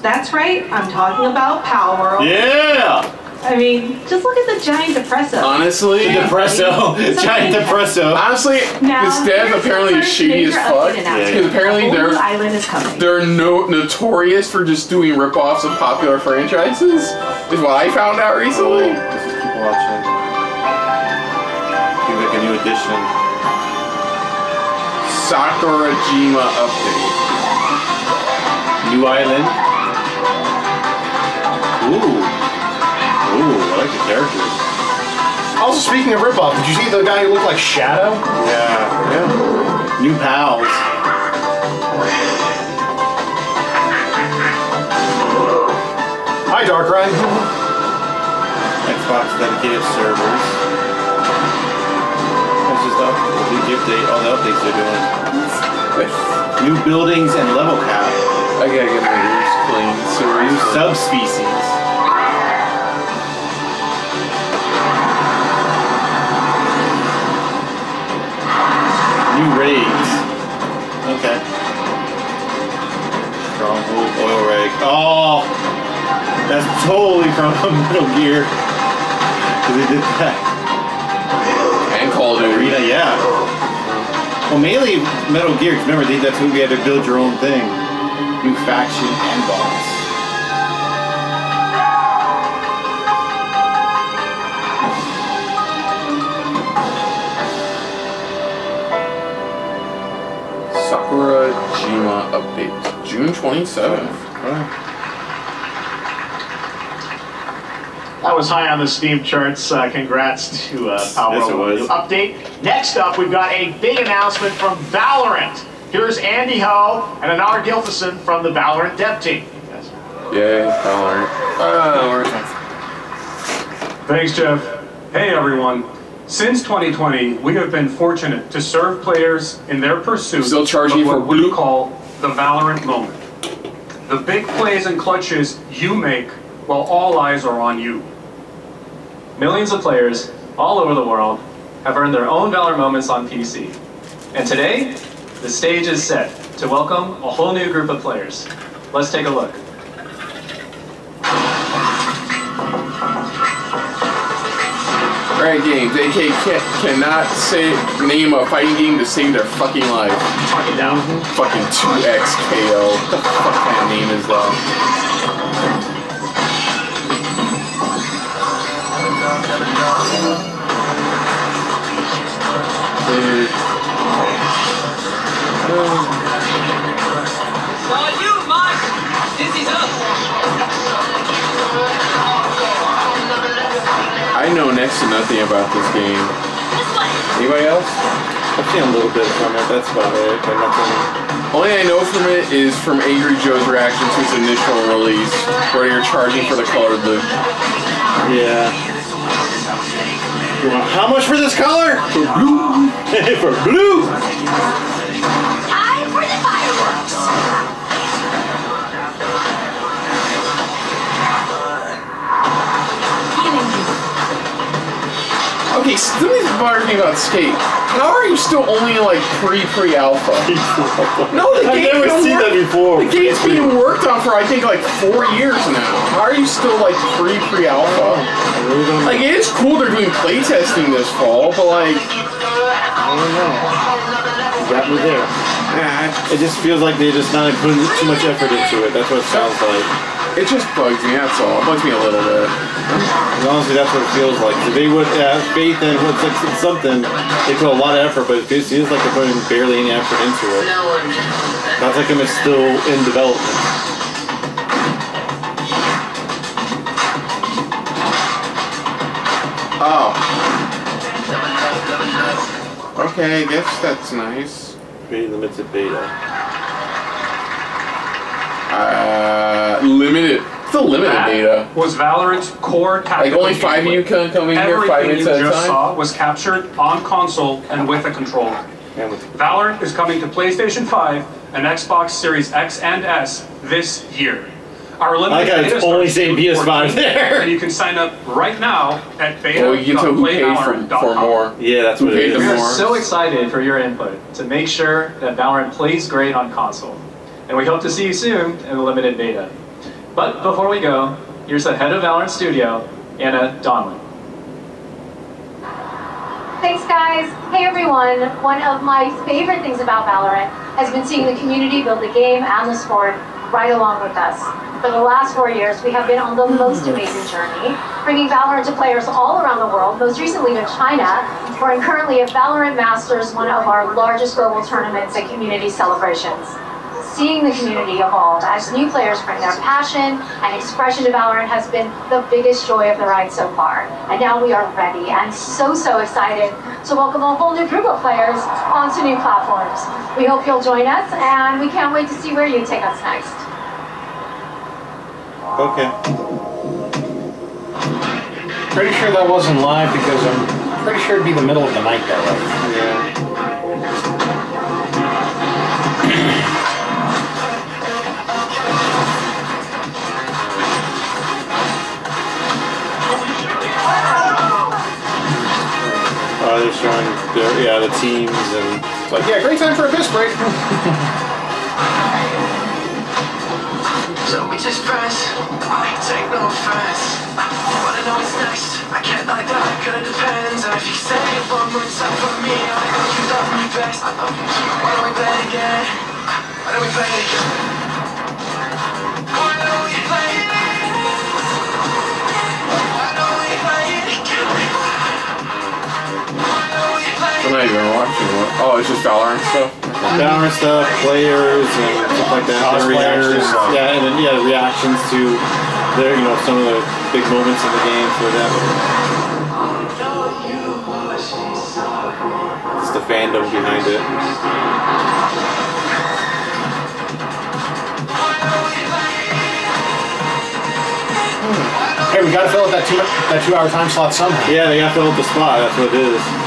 That's right, I'm talking about Palworld Yeah. I mean, just look at the giant depresso. Honestly, Depresso. Giant depresso. honestly, Now, this dev apparently is first shady as fuck. update announcement. Because apparently A whole they're island is coming. they're no notorious for just doing ripoffs of popular franchises. Is what I found out recently. Let's just keep watching. Give like a new edition. Sakurajima update. New island. Ooh. Ooh, I like the characters. Also, speaking of ripoff, did you see the guy who looked like Shadow? Yeah. Yeah. New pals. Hi, Darkrai. Xbox dedicated servers. That's just up. The update, all the updates they're doing. New buildings and level cap. I gotta get my ears clean. New Seriously. subspecies. New raids. Okay. Stronghold oil rig. Oh, that's totally from Metal Gear. 'Cause they did that. And Call Call of Duty. Arena, yeah. Well, mainly Metal Gear. remember, they, that's when we had to build your own thing, new faction and boss. June 27th. That was high on the Steam charts. Uh, congrats to uh, Palworld Yes, it was. Update. Next up, we've got a big announcement from Valorant. Here's Andy Ho and Anar Gilfison from the Valorant dev team. Yes. Yay, Valorant. Thanks, Geoff. Hey, everyone. Since 2020, we have been fortunate to serve players in their pursuit Still charging of for what we call the Valorant moment. The big plays and clutches you make while all eyes are on you. Millions of players all over the world have earned their own Valor moments on PC. And today, the stage is set to welcome a whole new group of players. Let's take a look. Alright, games. AK can't, cannot say name a fighting game to save their fucking life. Fucking down. Fucking 2XKO. What the fuck of name is that? Dude. Next to nothing about this game. Anybody else? I've seen a little bit from it. That's about it. But nothing. Only I know from it is from Angry Joe's reaction to its initial release, where you're charging for the colored blue. Yeah. How much for this color? For blue. for blue. Okay, so let me bother me about Skate. How are you still only like pre pre alpha? No, the I've never been seen work- that before. The game's being worked on for I think like four years now. How are you still like pre pre alpha? Like it is cool they're doing playtesting this fall, but like I don't know. Got me there. It just feels like they're just not putting too much effort into it. That's what it sounds like. It just bugs me. That's all. It bugs me a little bit. And honestly, that's what it feels like. If they would have faith in what's like something, they put a lot of effort, but it feels like they're putting barely any effort into it. Sounds like them is still in development. Oh. Okay, I guess that's nice. Pretty limited beta. Uh, limited. It's a limited That beta. was Valorant's core tactical only five of you can come in here Everything five minutes you at a time. Everything you just saw was captured on console and with a controller. Valorant is coming to PlayStation 5 and Xbox Series X and S this year. Our limited like how it's only starts saying PS5 14th, there. And you can sign up right now at beta. Well, you can tell who paid for, for more. Yeah, that's who what it paid is. the We are so excited for your input to make sure that Valorant plays great on console. And we hope to see you soon in the limited beta. But before we go, here's the head of Valorant Studio, Anna Donlin. Thanks, guys. Hey, everyone. One of my favorite things about Valorant has been seeing the community build the game and the sport right along with us. For the last four years, we have been on the mm-hmm. most amazing journey, bringing Valorant to players all around the world, most recently to China. We're currently at Valorant Masters, one of our largest global tournaments and community celebrations. Seeing the community evolve as new players bring their passion and expression to Valorant has been the biggest joy of the ride so far. And now we are ready and so, so excited to welcome a whole new group of players onto new platforms. We hope you'll join us and we can't wait to see where you take us next. Okay. Pretty sure that wasn't live because I'm pretty sure it'd be the middle of the night that Right? Yeah. Uh, they're showing their, yeah, the teams and It's like, yeah, great time for a piss break. So we just press, I take no offense. Wanna know what's next? I can't like that, kinda depends. And if you say it one more time, for me, I know you love me best. I know you. Why don't we play it again? Why don't we play it again? Not even watching what. Oh, it's just Valorant stuff. Valorant stuff, players, and stuff like that. Their Cosplayers, reactions, yeah, and then yeah, reactions to their, you know, some of the big moments in the game. So that it's the fandom behind it. Hey, we gotta fill out that two that two hour time slot somehow. Yeah, they got to fill up the spot. That's what it is.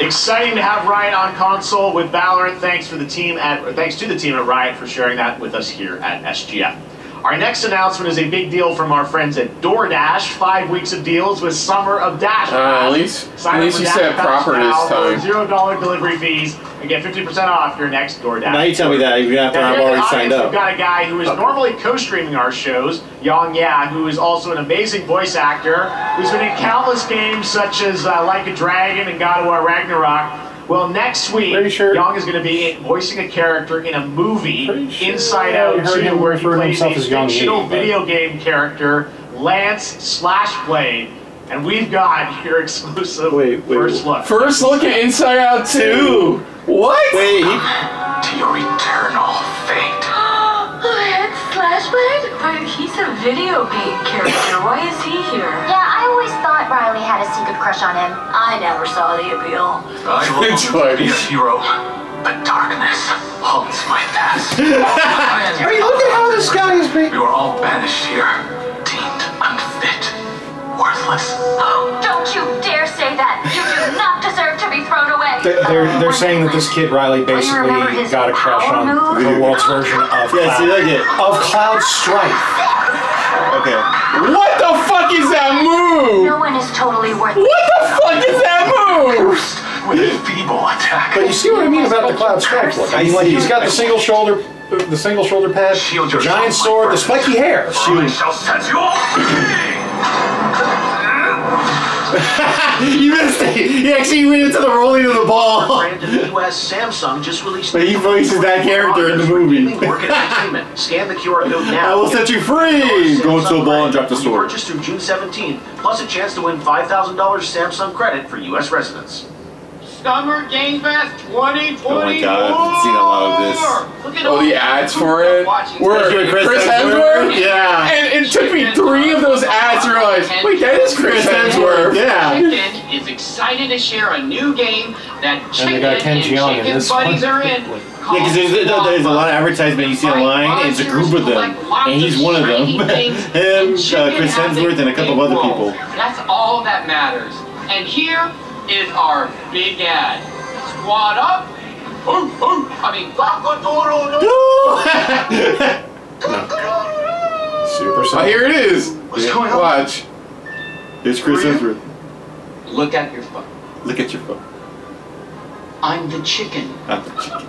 Exciting to have Riot on console with Valorant. Thanks for the team at thanks to the team at Riot for sharing that with us here at SGF. Our next announcement is a big deal from our friends at DoorDash. Five weeks of deals with Summer of Dash. Uh, at least, Sign at least you Dash said proper this time. Zero dollar delivery fees and get 50% off your next DoorDash. Now you tell me that even after I've here in the already signed up. We've got a guy who is normally co-streaming our shows, Yong Yea, who is also an amazing voice actor, who's been in countless games such as uh, Like a Dragon and God of War Ragnarok. Well, next week, Yong is going to be voicing a character in a movie, Inside I Out heard 2, him where he plays a himself as Yong Yea, fictional but- video game character, Lance Slashblade. And we've got your exclusive first look. First look at Inside Out 2. What? Wait, To your eternal fate. Oh, Lance Slashblade? But he's a video game character. Why is he here? Yeah, I always thought Riley had a secret crush on him. I never saw the appeal. I will be a hero, but darkness haunts my past. Hey, look at how this guy is being. We were all banished here, deemed unfit, worthless. Oh, don't you dare say that! You do not deserve to be! They're, they're, they're saying that this kid Riley basically got a crush on move? the world's version of Yeah, see, look at of Cloud Strife. Okay. What the fuck is that move? No one is totally worth. What the fuck is that move? With a feeble attack. But you see what I mean about the Cloud Strife look? I mean, like he's got the single shoulder, the single shoulder pad, the giant sword, the spiky hair. I shall set you all you missed it. He actually went into the rolling of the ball. Brand in the US, Samsung just released. But he voices that character in the movie. Work. Scan the QR code now. I will set you free. Go into the ball and drop the sword. Purchase through June 17th, plus a chance to win $5,000 Samsung credit for US residents. Summer Game Fest 2024. Oh my god, I've seen a lot of this. Look at Oh, all the ads for it were Especially Chris, Chris Hemsworth. Hemsworth? Yeah. And it took me three of those ads to realize, wait, that is Chris Hemsworth. Yeah. Chicken is excited to share a new game that Chicken they got Ken and Jeong in Chicken this Buddies one. are in. Yeah, because there's, there's a lot of advertisement you see online, and it's a group of them, and he's one of them. Him, uh, Chris Hemsworth, and a couple of other people. That's all that matters. And here is our big ad. Squad up. Ooh, ooh. I mean, Super Oh, here it is. What's going on? Watch. There's Chris Hemsworth. Look at your phone. Look at your phone. I'm the chicken. Not the chicken.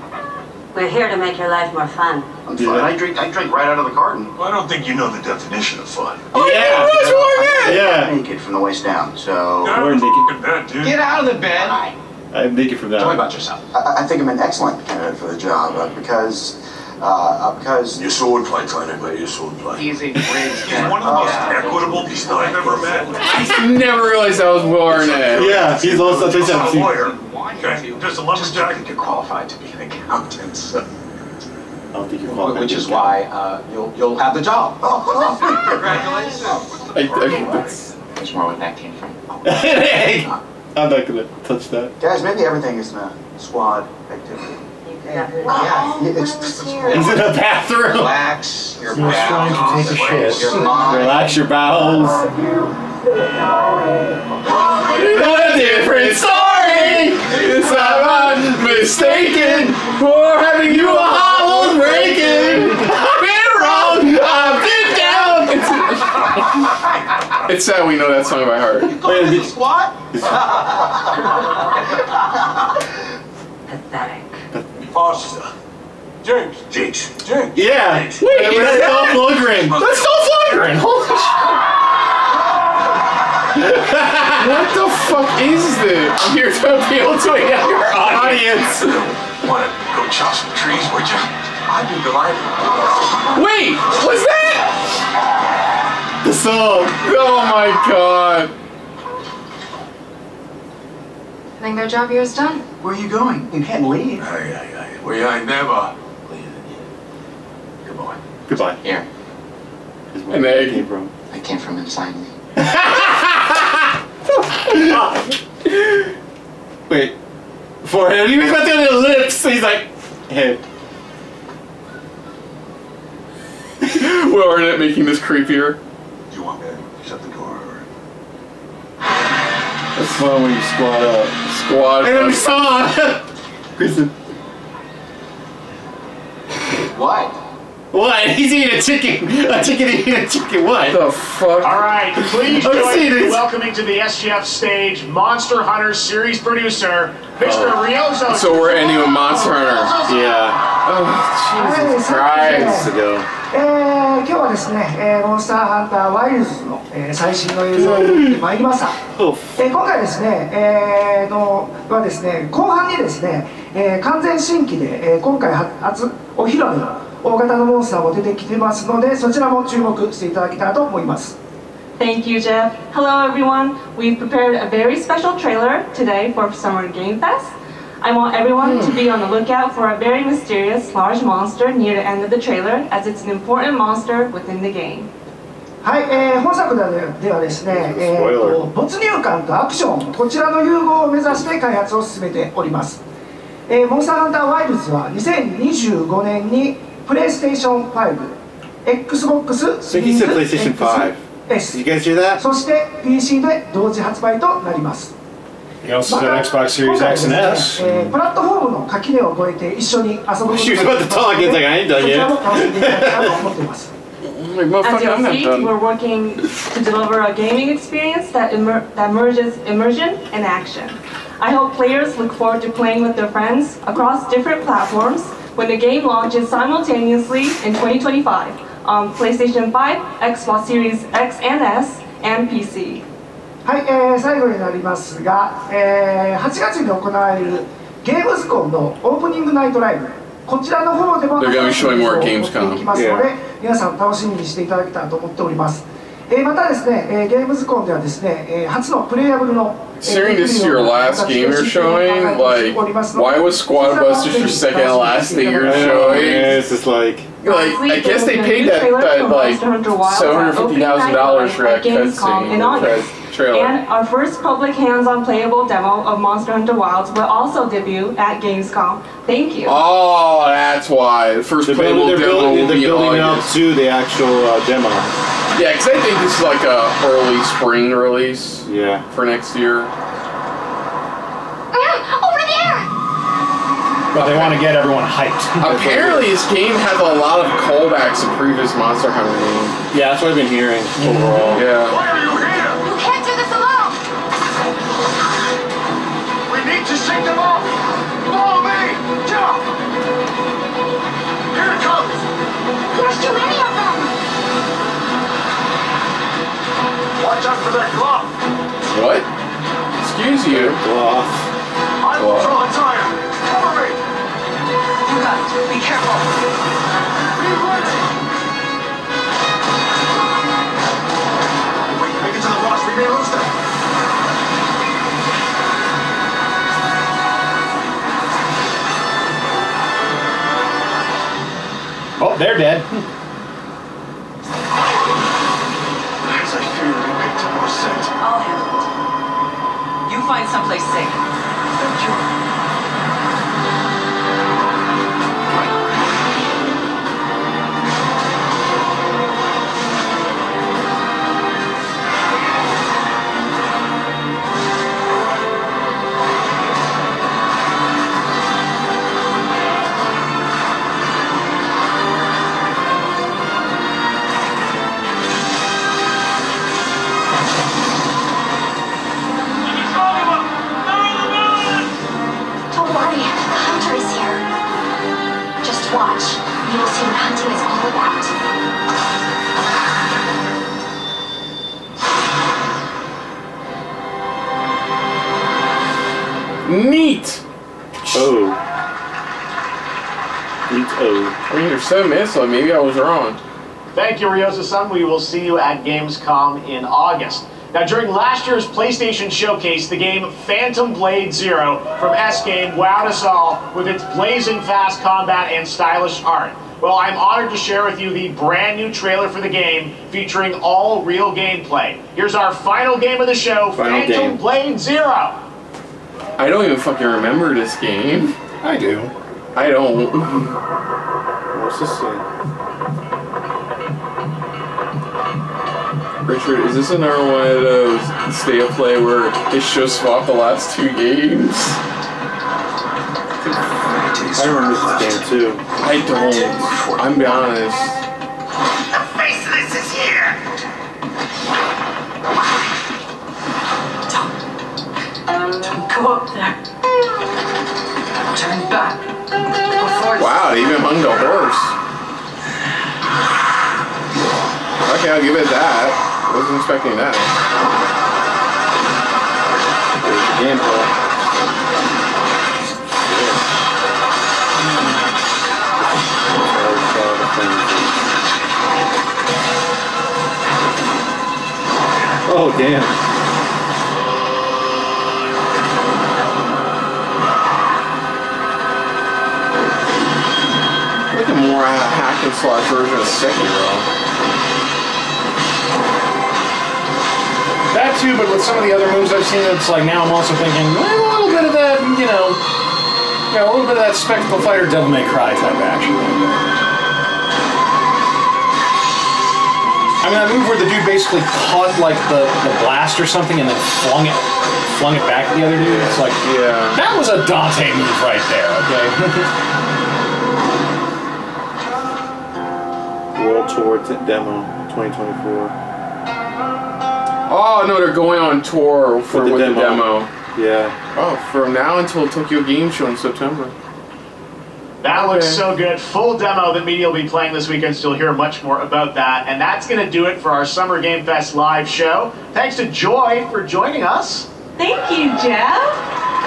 We're here to make your life more fun. I'm fine. I drink, I drink right out of the carton. Well, I don't think you know the definition of fun. Oh, Yeah. That's what Yeah. Naked from the waist down, so. Or naked. Bad, dude. Get out of the bed. I'm naked from that. Tell me one. about yourself. I, I think I'm an excellent candidate for the job uh, because, uh, because Your swordplay, Tiny, your swordplay. He's a great He's one of the most equitable people I've ever met. I never realized that was Will Arnett. Yeah, he's also He's just not a seen. lawyer. Okay, just a lumberjack. You're qualified to be an accountant, so. I don't think you're qualified. Which is why uh, you'll you'll have the job. Congratulations. I, I, that's, That's where that came from. Hey, I'm not gonna touch that. guys, maybe everything is in a squad activity. Yeah, it's, He's in the bathroom. relax. Your He was trying to take a shit. Your. Relax your bowels. a different story. It's not I'm mistaken for having you a hollow breaking. Been wrong. I've been down. It's, it's sad we know that song by heart. Wait, did- Squad? Pathetic. Foster, James. James. James. Yeah. Wait, that's Dolph Lundgren. That's Dolph Lundgren. Holy shit. what the fuck is this? I'm here to appeal to a younger audience. Want to go chop some trees, would you? I'd be delighted. Wait, what's that? The song. Oh my god. I think their job here is done. Where are you going? You can't leave. Aye, aye, aye. We ain't never leaving you. Goodbye. Goodbye. Here. An egg. Came from. I came from inside me. Wait. Forehead. He was about to do the lips. He's like, head. Well, aren't it making this creepier? Do you want me That's fun when you squat up. Squad. And then saw. Kristen. What? What? He's eating a chicken. A chicken eating a chicken. What? The fuck? All right, please join welcoming to the SGF stage Monster Hunter series producer, Mr. Oh. So we're ending with Monster Hunter. Yeah. Oh, Jesus Christ. Ago. えー今日はですね、えーモンスターハンターワイルズの、えー最新の映像を持ってまいりました。えー今回ですね、えーのはですね、後半にですね、えー完全新規で、えー今回は初お披露目の大型のモンスターも出てきてますので、そちらも注目していただけたらと思います。Thank you, Jeff. Hello, everyone. We've prepared a very special trailer today for Summer Game Fest. I want everyone to be on the lookout for a very mysterious large monster near the end of the trailer, as it's an important monster within the game. はい、えー本作ではではですね、えーと没入感とアクション、こちらの融合を目指して開発を進めております。えーモンスターハンターワイルズは2025年にプレイステーション5、Xbox So he said PlayStation 5. S Did you guys hear that? そして PC で同時発売となります。 He also said Xbox Series X and S. えープラットフォームの垣根を越えて一緒に遊ぶことができ She was about to talk, it's like, I ain't done こちら yet. も楽しんでいただけたらと思っています。 As Motherfucker, you'll I'm not see, done. we're working to deliver a gaming experience that, immer- that merges immersion and action. I hope players look forward to playing with their friends across different platforms when the game launches simultaneously in 2025 on PlayStation 5, Xbox Series X and S, and PC. はい、えー最後になりますが、えー8月に行われるゲームズコンのオープニングナイトライブこちらの方でも They're gonna be showing more 新しい Gamescom. 持っていきますので、皆さん楽しみにしていただけたらと思っております、えまたですね、えゲームズコンではですね、え初のプレイヤブルの Considering this is your last game you're showing, like, why was Squad Busters your second last thing you're showing? Yeah, it's like... Like, I guess they paid that, that like, $750,000 for that cutscene trailer. And our first public hands-on playable demo of Monster Hunter Wilds will also debut at Gamescom. Thank you. Oh, that's why the first They're playable building, they're demo building, will they're be in building up August. to the actual uh, demo. Yeah, because I think this is like a early spring release. Yeah. For next year. Over there! But they want to get everyone hyped. Apparently, this game has a lot of callbacks to previous Monster Hunter games. Yeah, that's what I've been hearing overall. Yeah. Jump! Here it comes! There's too many of them! Watch out for that glove! What? Excuse you. Gloth. I will What? draw a tire! Cover me! You guys, be careful. Be ready! If we can make it to the boss, we may lose Oh, they're dead. As I feared, we picked up our scent. I'll handle it. You find someplace safe. Thank you. Neat. Oh. Neat. Oh. I mean, there's seven minutes left. Maybe I was wrong. Thank you, Ryozo-san. We will see you at Gamescom in August. Now, during last year's PlayStation Showcase, the game Phantom Blade Zero from S Game wowed us all with its blazing fast combat and stylish art. Well, I'm honored to share with you the brand new trailer for the game featuring all real gameplay. Here's our final game of the show Final Phantom game. Blade Zero. I don't even fucking remember this game. I do. I don't. What's this thing? Richard, is this another one of those stay of play where it shows swap the last two games? I remember this game too. I don't. I'm be honest. Don't go up there. Turn back. Wow, they even hung the horse. Okay, I'll give it that. Wasn't expecting that. Gameplay. Oh damn. More uh, hack and slash version of Sekiro. That too, but with some of the other moves I've seen, it's like now I'm also thinking eh, a little bit of that, you know, you know, a little bit of that spectacle fighter Devil May Cry type action. I mean, that move where the dude basically caught like the, the blast or something and then flung it, flung it back at the other dude. It's like, yeah, that was a Dante move right there. Okay. Tour t- demo 2024. Oh no, they're going on tour for With the with the demo. demo. Yeah. Oh, from now until Tokyo Game Show in September. That looks Okay. so good. Full demo that media will be playing this weekend, so you'll hear much more about that. And that's going to do it for our Summer Game Fest live show. Thanks to Joy for joining us. Thank you, Geoff.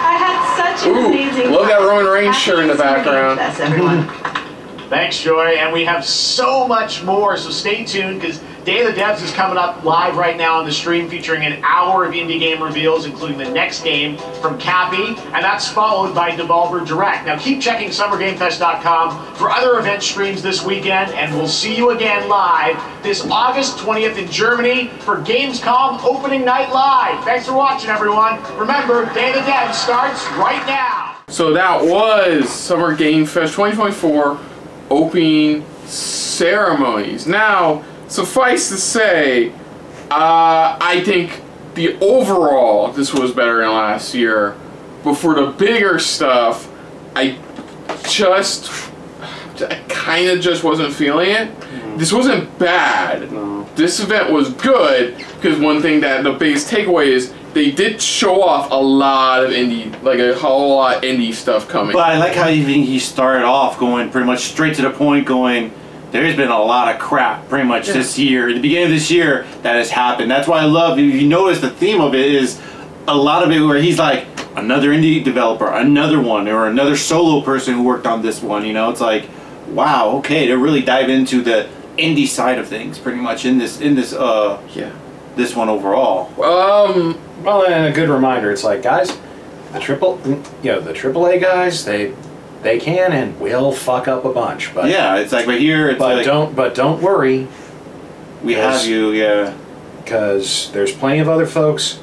I had such an Ooh, amazing love that time. Roman Reigns shirt in the Summer Game background. Fest, everyone. Thanks, Joy. And we have so much more, so stay tuned because Day of the Devs is coming up live right now on the stream featuring an hour of indie game reveals, including the next game from Capy, and that's followed by Devolver Direct. Now keep checking SummerGameFest.com for other event streams this weekend, and we'll see you again live this August 20th in Germany for Gamescom Opening Night Live. Thanks for watching, everyone. Remember, Day of the Devs starts right now. So that was Summer Game Fest 2024 opening ceremonies. Now, suffice to say, uh, I think the overall this was better than last year. But for the bigger stuff, I just, I kind of just wasn't feeling it. This wasn't bad. This event was good because one thing that the biggest takeaway is they did show off a lot of indie, like a whole lot of indie stuff coming. But I like how even he started off going pretty much straight to the point, going, there's been a lot of crap pretty much Yeah. this year, at the beginning of this year, that has happened. That's why I love, if you notice the theme of it is a lot of it where he's like, another indie developer, another one, or another solo person who worked on this one, you know? It's like, wow, okay, they're really dive into the indie side of things pretty much in this, in this, uh, yeah. This one overall. Um, well, and a good reminder. It's like, guys, the triple, you know, the AAA guys, they, they can and will fuck up a bunch. But yeah, it's like, but here, it's but like, don't, but don't worry. we have you, yeah. Because there's plenty of other folks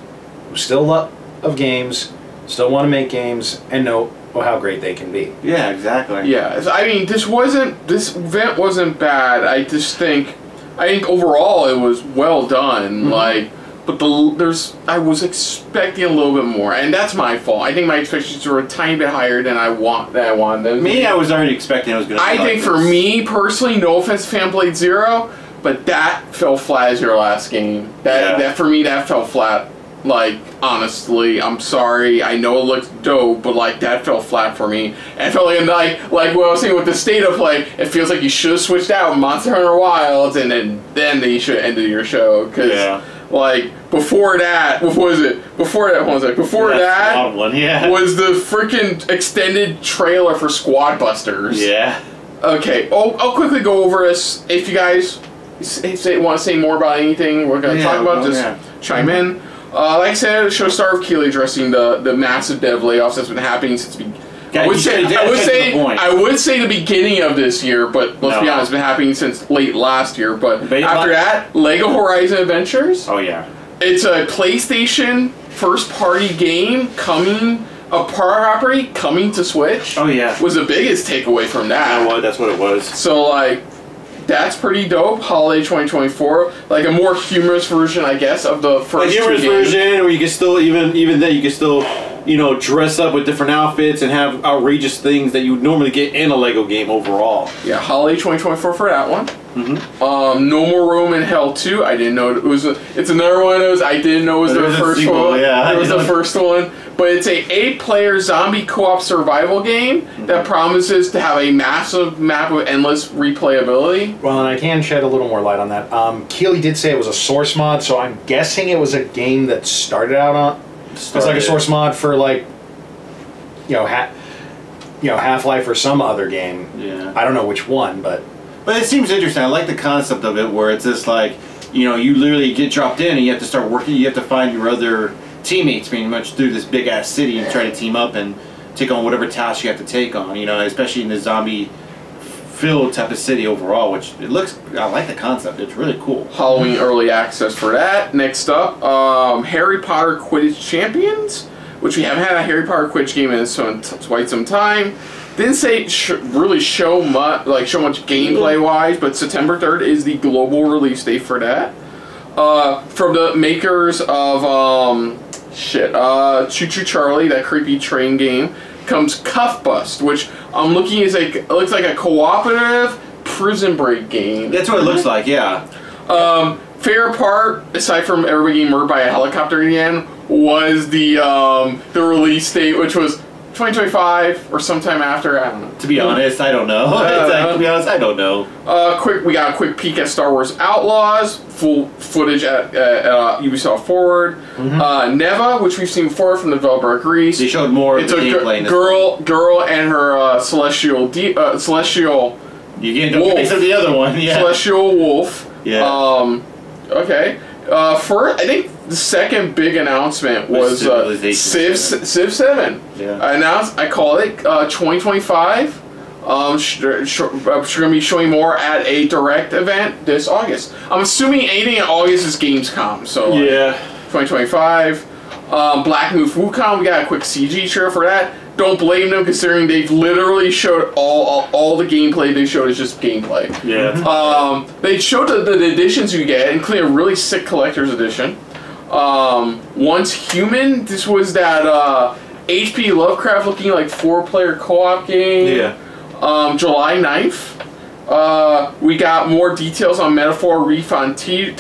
who still love of games, still want to make games, and know how great they can be. Yeah, exactly. Yeah, I mean, this wasn't this event wasn't bad. I just think, I think overall it was well done. Mm-hmm. Like, but the there's I was expecting a little bit more, and that's my fault. I think my expectations were a tiny bit higher than I want that I wanted them. Me. I was already expecting it was gonna. I like think for this. me personally, no offense, Fanblade Zero, but that fell flat as your last game. That Yeah. that for me that fell flat. Like honestly, I'm sorry. I know it looks dope, but like that fell flat for me. And it felt like like like what I was saying with the state of play. It feels like you should have switched out Monster Hunter Wilds, and then then you should have ended your show because Yeah. like before that, what was it? Before that, what was it? Before That's that one, yeah. was the freaking extended trailer for Squad Busters. Yeah. Okay, I'll, I'll quickly go over this. If you guys say, say, want to say more about anything we're going to Yeah, talk about, well, just yeah. chime in. Uh, like I said, the show star of Keighley addressing the, the massive dev layoffs that's been happening since. Be- Yeah, I would say I would say the. I would say the beginning of this year, but let's be honest, it's been happening since late last year. But after that, Lego Horizon Adventures. Oh yeah. It's a PlayStation first party game coming a property coming to Switch. Oh yeah. Was the biggest takeaway from that. what? That's what it was. So like that's pretty dope. Holiday 2024, like a more humorous version, I guess, of the first two humorous version, where you can still even even then you can still you know dress up with different outfits and have outrageous things that you would normally get in a Lego game overall. Yeah, Holiday 2024 for that one. Mm-hmm. Um, No More Room in Hell 2. I didn't know it was. A, it's another one of those I didn't know was the it was a first sequel, one. yeah, it was the first one, but it's a eight-player zombie co-op survival game Mm-hmm. that promises to have a massive map of endless replayability. Well, and I can shed a little more light on that. Um, Keighley did say it was a source mod, so I'm guessing it was a game that started out on. It's like a source mod for like, you know, ha- you know, Half Life or some other game. Yeah. I don't know which one, but But it seems interesting. I like the concept of it, where it's just like, you know, you literally get dropped in and you have to start working. You have to find your other teammates, pretty much, through this big ass city and try to team up and take on whatever task you have to take on. You know, especially in the zombie filled type of city overall, which it looks. I like the concept. It's really cool. Halloween early access for that. Next up, um, Harry Potter Quidditch Champions, which we haven't had a Harry Potter Quidditch game in quite some time. Didn't say sh- really show much, like show much gameplay wise, but September third is the global release date for that. Uh, from the makers of um, shit, uh, Choo Choo Charlie, that creepy train game, comes Cuff Bust, which I'm looking is like it looks like a cooperative prison break game. That's what it looks like. Yeah. Um, favorite part, aside from everybody getting murdered by a helicopter again, was the um, the release date, which was 2025 or sometime after. I don't know. To be honest, I don't know. It's like, to be honest, I don't know. Uh, quick, we got a quick peek at Star Wars Outlaws, full footage at, at uh, Ubisoft Forward. Uh, Neva, which we've seen before from the developer of Gris. They showed more of It's the a gameplay in this girl, girl, and her uh, celestial, de- uh, celestial. You can't up the other one. Yeah. Celestial wolf. Yeah. Um. Okay. Uh, for I think the second big announcement Was was uh, Civilization Civ Civ Seven. Yeah. I announced. I call it uh, 2025. Um, sh- sh- uh, going to be showing more at a direct event this August. I'm assuming anything in August is Gamescom. So like, Yeah. 2025. Um, Black Myth Wukong, we got a quick CG trailer for that. Don't blame them considering they've literally showed all, all all the gameplay they showed is just gameplay. Yeah. Um, they showed the, the editions you get, including a really sick collector's edition. Um, Once Human, this was that uh, HP Lovecraft looking like four player co op game. Yeah. Um, July 9th. Uh, we got more details on Metaphor ReFantazio.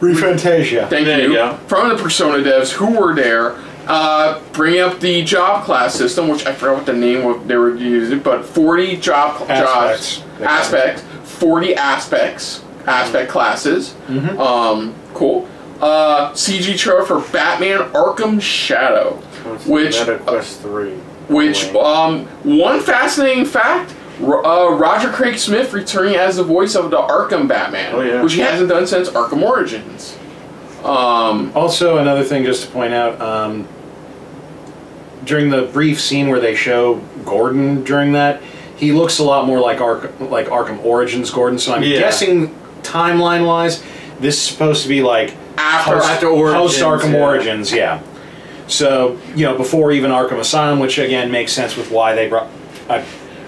ReFantazio. Thank There you. you. From the Persona devs who were there, uh, bringing up the job class system, which I forgot what the name of they were using, but 40 job Aspects. jobs aspects, 40 aspects, aspect classes. Mm-hmm. Um, cool. Uh, CG trailer for Batman Arkham Shadow, which Meta Quest Three. which um, one fascinating fact. Uh, Roger Craig Smith returning as the voice of the Arkham Batman, Oh, yeah. which he hasn't done since Arkham Origins. Um, Also, another thing just to point out, um, during the brief scene where they show Gordon during that, he looks a lot more like Ark- like Arkham Origins Gordon. So I'm Yeah. guessing timeline wise, this is supposed to be like After- post, after Origins, post Arkham yeah. Origins, yeah. So you know before even Arkham Asylum, which again makes sense with why they brought uh,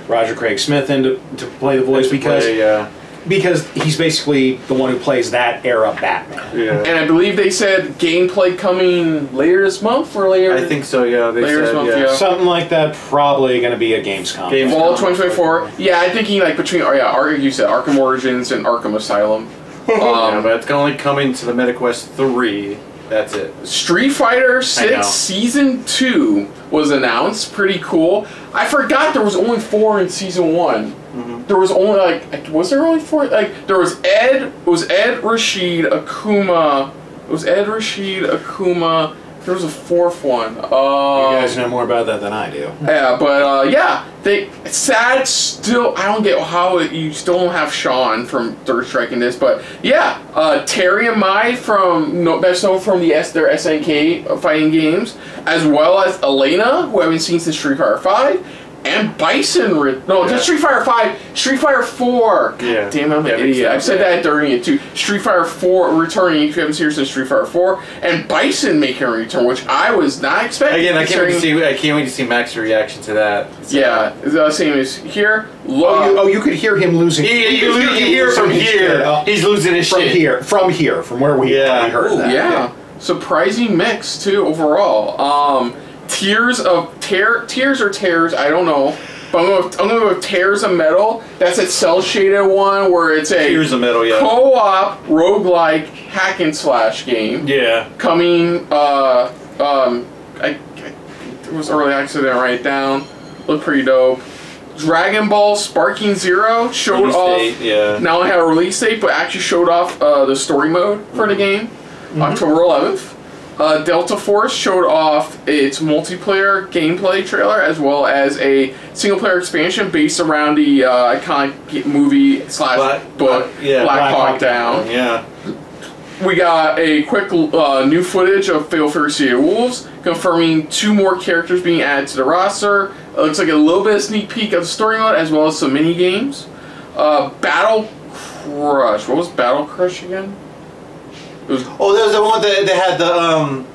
Roger Craig Smith in to, to play the voice because play, uh, because he's basically the one who plays that era Batman. yeah. And I believe they said gameplay coming later this month or later. I think so. Yeah. They Later this month, yeah. yeah. Something like that. Probably going to be a Gamescom. Games- fall 2024. Yeah, I'm thinking like between oh yeah, Ar- you said Arkham Origins and Arkham Asylum. Yeah, Um, but it's only coming to the MetaQuest 3. That's it. Street Fighter 6 Season 2 was announced. Pretty cool. I forgot there was only four in Season one Mm-hmm. There was only like was there only four? Like there was Ed, it was Ed Rashid Akuma. It was Ed Rashid Akuma. There was a fourth one. Uh, you guys know more about that than I do. yeah, but uh, yeah, they sad still. I don't get how it, you still don't have Sean from Third Strike in this, but yeah, uh, Terry and Mai from no, best known from the S their SNK fighting games, as well as Elena, who I haven't seen since Street Fighter Five, and Bison. Re- no, just Street Fighter Five, Street Fighter Four. God Yeah. damn, I'm Yeah, an makes idiot. I've said yeah. that during it too. Street Fighter Four returning. If you haven't seen it since Street Fighter Four, and Bison making a return, which I was not expecting. Again, I can't wait to see. I can't wait to see Max's reaction to that. yeah, the same as here. Oh, you, oh, you could hear him losing. He- you could can hear from here. shit. Oh, He's losing his from shit. here, from here, from where we, Yeah. heard Ooh, that. yeah. surprising mix too overall. Um, tears of tear, tears or tears, I don't know. But I'm gonna, I'm gonna go with Tears of Metal. That's a cell shaded one where it's a Tears of Metal, yeah. co-op roguelike hack and slash game. Yeah. Coming, uh, um, I, I it was early didn't write down. Look pretty dope. Dragon Ball Sparking Zero showed Release off. date, yeah. Now I have a release date, but actually showed off uh, the story mode for the game, October 11th. Uh, Delta Force showed off its multiplayer gameplay trailer as well as a single player expansion based around the uh, iconic movie slash Black- book yeah, Black, Black Hawk Hawk Down. Down, yeah. We got a quick uh, new footage of Fatal Fury City of Wolves, confirming two more characters being added to the roster. It looks like a little bit of sneak peek of the story mode, as well as some mini games. Uh, Battle Crush. What was Battle Crush again? It was Oh, there was the one that they had the um,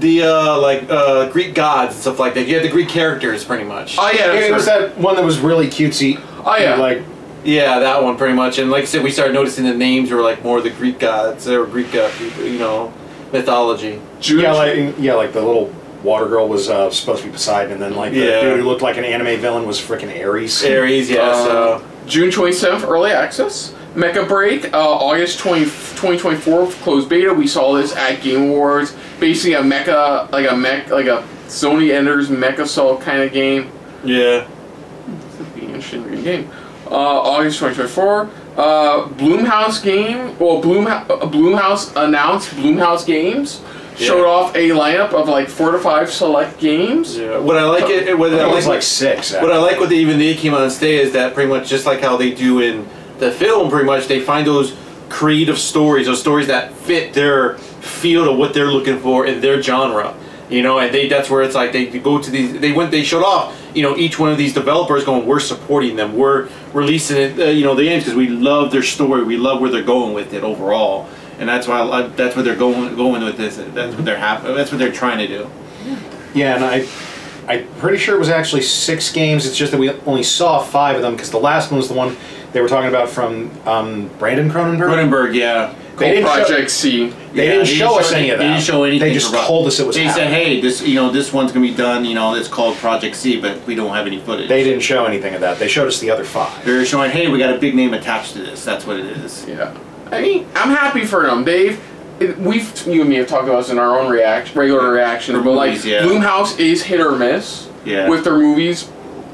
the uh, like uh, Greek gods and stuff like that. You had the Greek characters, pretty much. Oh yeah, it was that one that was really cutesy. Oh yeah, like Yeah, that one pretty much. And like I said, we started noticing the names were like more the Greek gods or Greek, uh, you know, mythology. yeah, like yeah, like the little water girl was uh, supposed to be Poseidon, and then like the Yeah. dude who looked like an anime villain was freaking Ares. Ares, yeah. Uh, so June 27th, early access. Mecha Break, uh, August 20, 2024, closed beta. We saw this at Game Awards. Basically, a mecha, like a mech, like a Sony Enders Mecha Soul kind of game. yeah. Be an interesting game. Uh, August 2024. Uh, Blumhouse game. Well, Blumhouse, Blumhouse announced Blumhouse Games. Showed Yeah. off a lineup of like four to five select games. Yeah. What I like it, what I It like, was like six. what I like what they even they came on stage is that pretty much just like how they do in the film, pretty much they find those creative stories, those stories that fit their field of what they're looking for in their genre. You know, and they that's where it's like they go to these. They went, they showed off. You know, each one of these developers going, we're supporting them, we're releasing it. Uh, you know, the games because we love their story, we love where they're going with it overall, and that's why I, that's where they're going going with this. That's what they're happy. That's what they're trying to do. Yeah, and I, I'm pretty sure it was actually six games. It's just that we only saw five of them because the last one was the one they were talking about from um, Brandon Cronenberg. Cronenberg, yeah. They didn't show- Project C. They Yeah, didn't show us any of that. They didn't show anything. They just about- told us it was They said, "Hey, this you know this one's gonna be done. You know, it's called Project C, but we don't have any footage." They didn't show anything of that. They showed us the other five. They're showing, "Hey, we got a big name attached to this. That's what it is." Yeah. I mean, I'm happy for them. They've we've you and me have talked about this in our own reaction, regular reactions, For but movies, like yeah. Blumhouse is hit or miss Yeah. with their movies.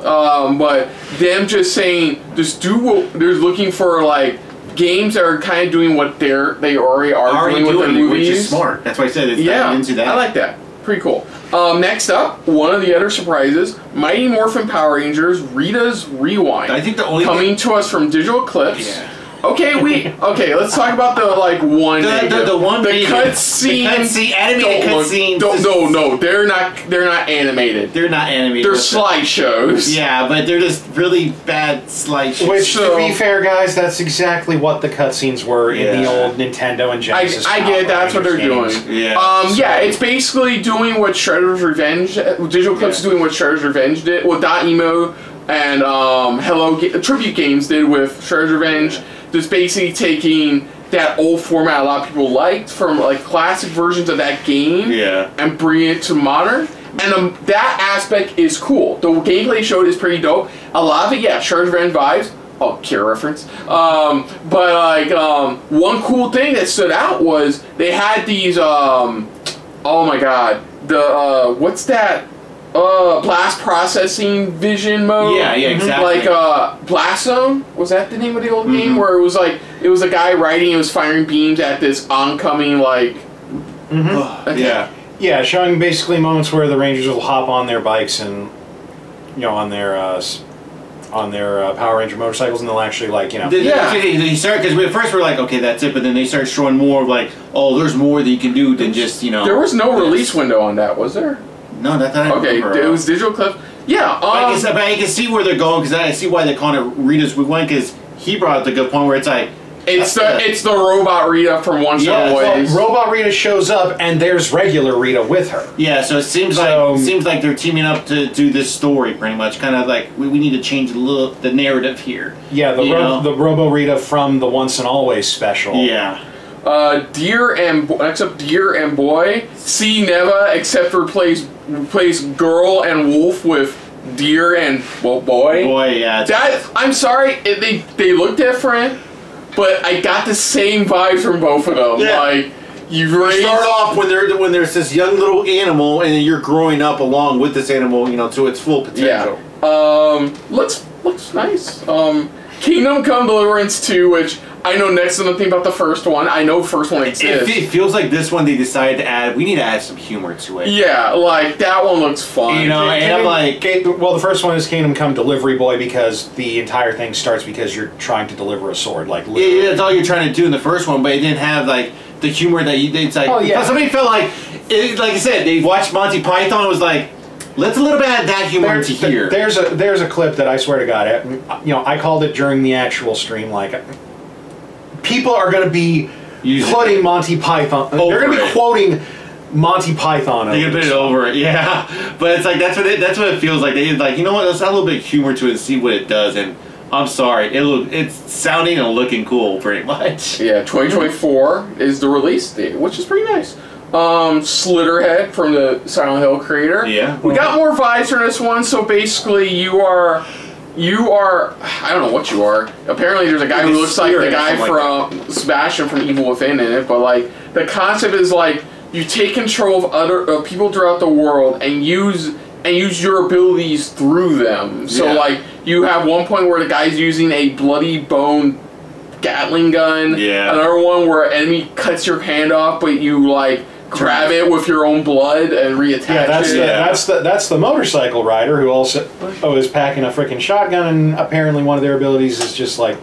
Um, but them just saying just do what they're looking for like games that are kind of doing what they're they already are Already doing with their doing movies. which is smart. That's why I said it's yeah, into that. I like that. Pretty cool. Um, next up, one of the other surprises: Mighty Morphin Power Rangers Rita's Rewind. I think the only coming to us from Digital Eclipse. Okay, we okay. Let's talk about the like one. The- the- the one the negative. cutscene. The cutscene- animated don't look- cutscenes Don't no no. They're not. They're not animated. They're not animated. They're slideshows. Yeah, but they're just really bad slideshows. Which, So- to be fair, guys, that's exactly what the cutscenes were in the old Nintendo and I, Genesis. I get it, that's what they're Power doing. Yeah. Um, So- yeah, it's basically doing what Shredder's Revenge, Digital Eclipse is doing what Shredder's Revenge did, what Dotemu and um, Hello Ga- Tribute Games did with Shredder's Revenge. Just basically taking that old format a lot of people liked from like classic versions of that game Yeah. and bringing it to modern. And um, that aspect is cool. The gameplay showed is pretty dope. A lot of it, yeah, Shredder's Revenge vibes, Oh, Kira reference. Um, but like um, one cool thing that stood out was they had these. Um, oh my god, the uh, what's that? Uh, blast processing vision mode. Yeah, yeah, exactly. Like uh, Blast Zone was that the name of the old game Mhm. where it was like it was a guy riding, and was firing beams at this oncoming like. Mm-hmm. Yeah. Yeah, showing basically moments where the Rangers will hop on their bikes and, you know, on their uh, on their uh, Power Ranger motorcycles, and they'll actually like you know. They, They, they start because at first we're like, okay, that's it, but then they start showing more of like, oh, there's more that you can do than just you know. There was no release window on that, was there? No, that, that I Okay, remember. it was Digital Eclipse. Yeah, But I, um, can, but I can see where they're going because I see why they're calling it Rita's Week One because he brought up the good point where it's like. It's the it's the robot Rita from One Star Yeah, Ways. well, Robot Rita shows up, and there's regular Rita with her. Yeah, so it seems So- like seems like they're teaming up to do this story pretty much, kind of like we, we need to change the little the narrative here. Yeah, the ro- the Robo Rita from the Once and Always special. Yeah. Uh, Deer and Bo- next up, Deer and Boy. See Neva except replace replace Girl and Wolf with Deer and well, Boy. Boy, yeah. That I'm sorry, it, they they look different, but I got the same vibes from both of them. Yeah. Like you You start off when there when there's this young little animal, and then you're growing up along with this animal, you know, to its full potential. Yeah. Um, looks looks nice. Um, Kingdom Come Deliverance 2, which I know next to nothing about the first one. I know first one It, exists. it feels like this one they decided to add. We need to add some humor to it. yeah, like that one looks fun. You know, and I'm like, well, the first one is Kingdom Come Delivery Boy because the entire thing starts because you're trying to deliver a sword. Like, yeah, yeah, that's all you're trying to do in the first one, but it didn't have like the humor that you. It's like, Oh, yeah. somebody felt like, it, like I said, they watched Monty Python. and was like, let's a little bit add that humor There- into here. There's a there's a clip that I swear to God, uh, you know, I called it during the actual stream. Like, people are going to be putting Monty Python. they're going to be it. quoting Monty Python. They can over put this. it over it, yeah. But it's like that's what it, that's what it feels like. They like, you know what? Let's add a little bit of humor to it and see what it does. And I'm sorry, it look it's sounding and looking cool, pretty much. Yeah, 2024 is the release date, which is pretty nice. Um, Slitterhead from the Silent Hill creator. Yeah. We got more vibes from this one, so basically you are you are I don't know what you are. Apparently there's a guy who looks like the guy from Sebastian from Evil Within in it, but like the concept is like you take control of other of people throughout the world and use and use your abilities through them. So Yeah. like you have one point where the guy's using a bloody bone Gatling gun. Yeah. Another one where an enemy cuts your hand off, but you like grab it with your own blood and reattach Yeah, that's it. the, that's the that's the motorcycle rider who also oh, is packing a freaking shotgun, and apparently one of their abilities is just like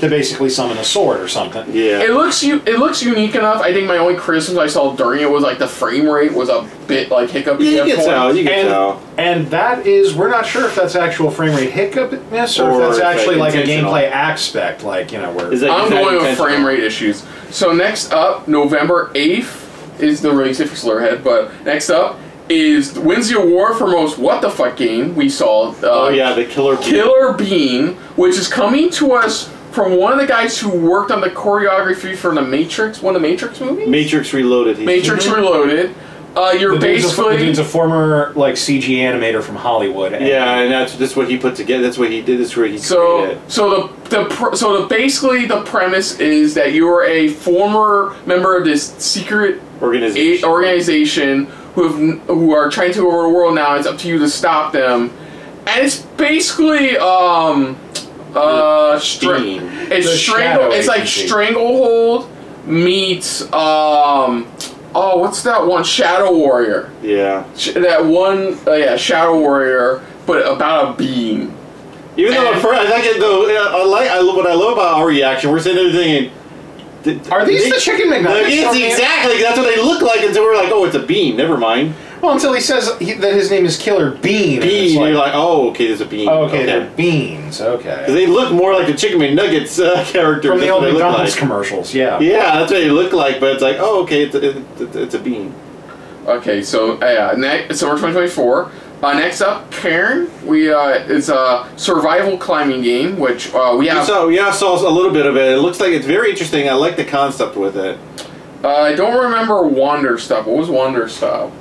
to basically summon a sword or something. Yeah. It looks you. It looks unique enough. I think my only criticism I saw during it was like the frame rate was a bit like hiccup. Yeah, you can tell. You can and, tell. and that is we're not sure if that's actual frame rate hiccupness or, Or if that's if, like, actually like, a gameplay aspect, like you know where Is that- I'm going with frame rate issues. So next up, November eighth is the release of Slitterhead. But next up is wins the award for most what the fuck game we saw. Uh, Oh yeah, the killer. Bee. Killer Bean, which is coming to us from one of the guys who worked on the choreography for the Matrix, one of the Matrix movies. Matrix Reloaded. Matrix Reloaded. Uh, you're the dude's, a, the basically dude's a former like CG animator from Hollywood. And Yeah, and that's that's what he put together. That's what he did. That's where he so created. so the the pr- so the basically the premise is that you're a former member of this secret Organization. organization who have who are trying to take over the world now. It's up to you to stop them, and it's basically um uh Bean. it's The strangle it's like Agency. stranglehold meets um oh what's that one Shadow Warrior Yeah. That one uh, yeah Shadow Warrior but about a bean. Even though And- at first, I like it though. I like I, what I love about our reaction. We're sitting there thinking. Th- Are these they- the chicken Like, McNuggets? it's exactly. That's what they look like until we're like, oh, it's a bean. Never mind. Well, until he says he, that his name is Killer Bean. and Bean. like, you're like, oh, okay, there's a bean. oh, okay, they're beans. Okay. They look more like the Chicken McNuggets uh, characters. From the That's old what they look McDonald's like. commercials, yeah. Yeah, that's what they look like. But it's like, oh, okay, it's a, it's, it's a bean. Okay, so uh, yeah, next summer 2024. Uh, next up, Cairn. We uh, it's a survival climbing game, which uh, we have. So yeah, I saw a little bit of it. It looks like it's very interesting. I like the concept with it. Uh, I don't remember Wanderstop. What was Wander stuff?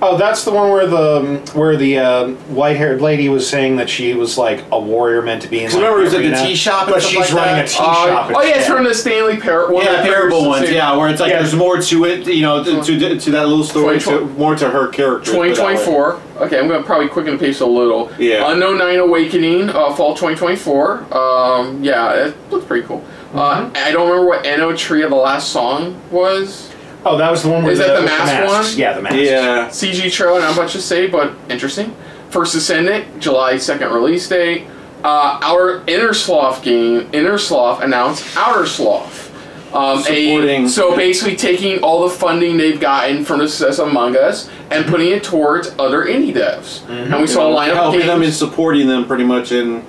Oh, that's the one where the where the uh, white-haired lady was saying that she was like a warrior meant to be in. Like, remember it was at the tea shop and but stuff she's like running that? a tea Uh, shop. oh yeah, it's from the Stanley Par- one yeah, parable Parable ones. Yeah, where it's like Yeah. there's more to it. You know, to to, to that little story, to, more to her character. that way. 2024. Okay, I'm gonna probably quicken the pace a little. Yeah. Unknown Nine Awakening, uh, fall 2024. Um, yeah, it looks pretty cool. Uh, Mm-hmm. I don't remember what Eno Tree of the last song was. Oh, that was the one where Is the, that the with mask masks. one? Yeah, the mask. Yeah. CG trailer, not much to say, but interesting. First Ascendant, July 2nd release date. Uh, our Innersloth game, Innersloth announced Outer Sloth. Um, a, Supporting- so basically taking all the funding they've gotten from the success of Among Us and putting it towards other indie devs. And we You saw a know, lineup of helping them and supporting them pretty much in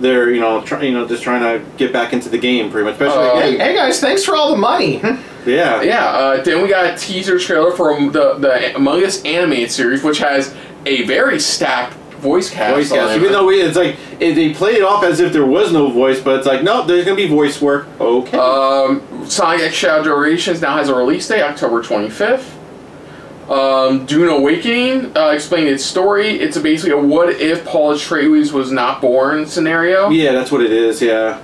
their you know try, you know just trying to get back into the game pretty much. Especially Uh, Hey, hey guys, thanks for all the money. yeah. Yeah, uh, then we got a teaser trailer from the, the Among Us animated series, which has a very stacked voice cast. Voice on cast. it. Even though we, it's like it, they played it off as if there was no voice, but it's like no, there's gonna be voice work. Okay. Um, Sonic X Shadow Generations now has a release date, October 25th. Um, Dune Awakening uh, explained its story. It's basically a what if Paul Atreides was not born scenario. yeah, that's what it is. Yeah.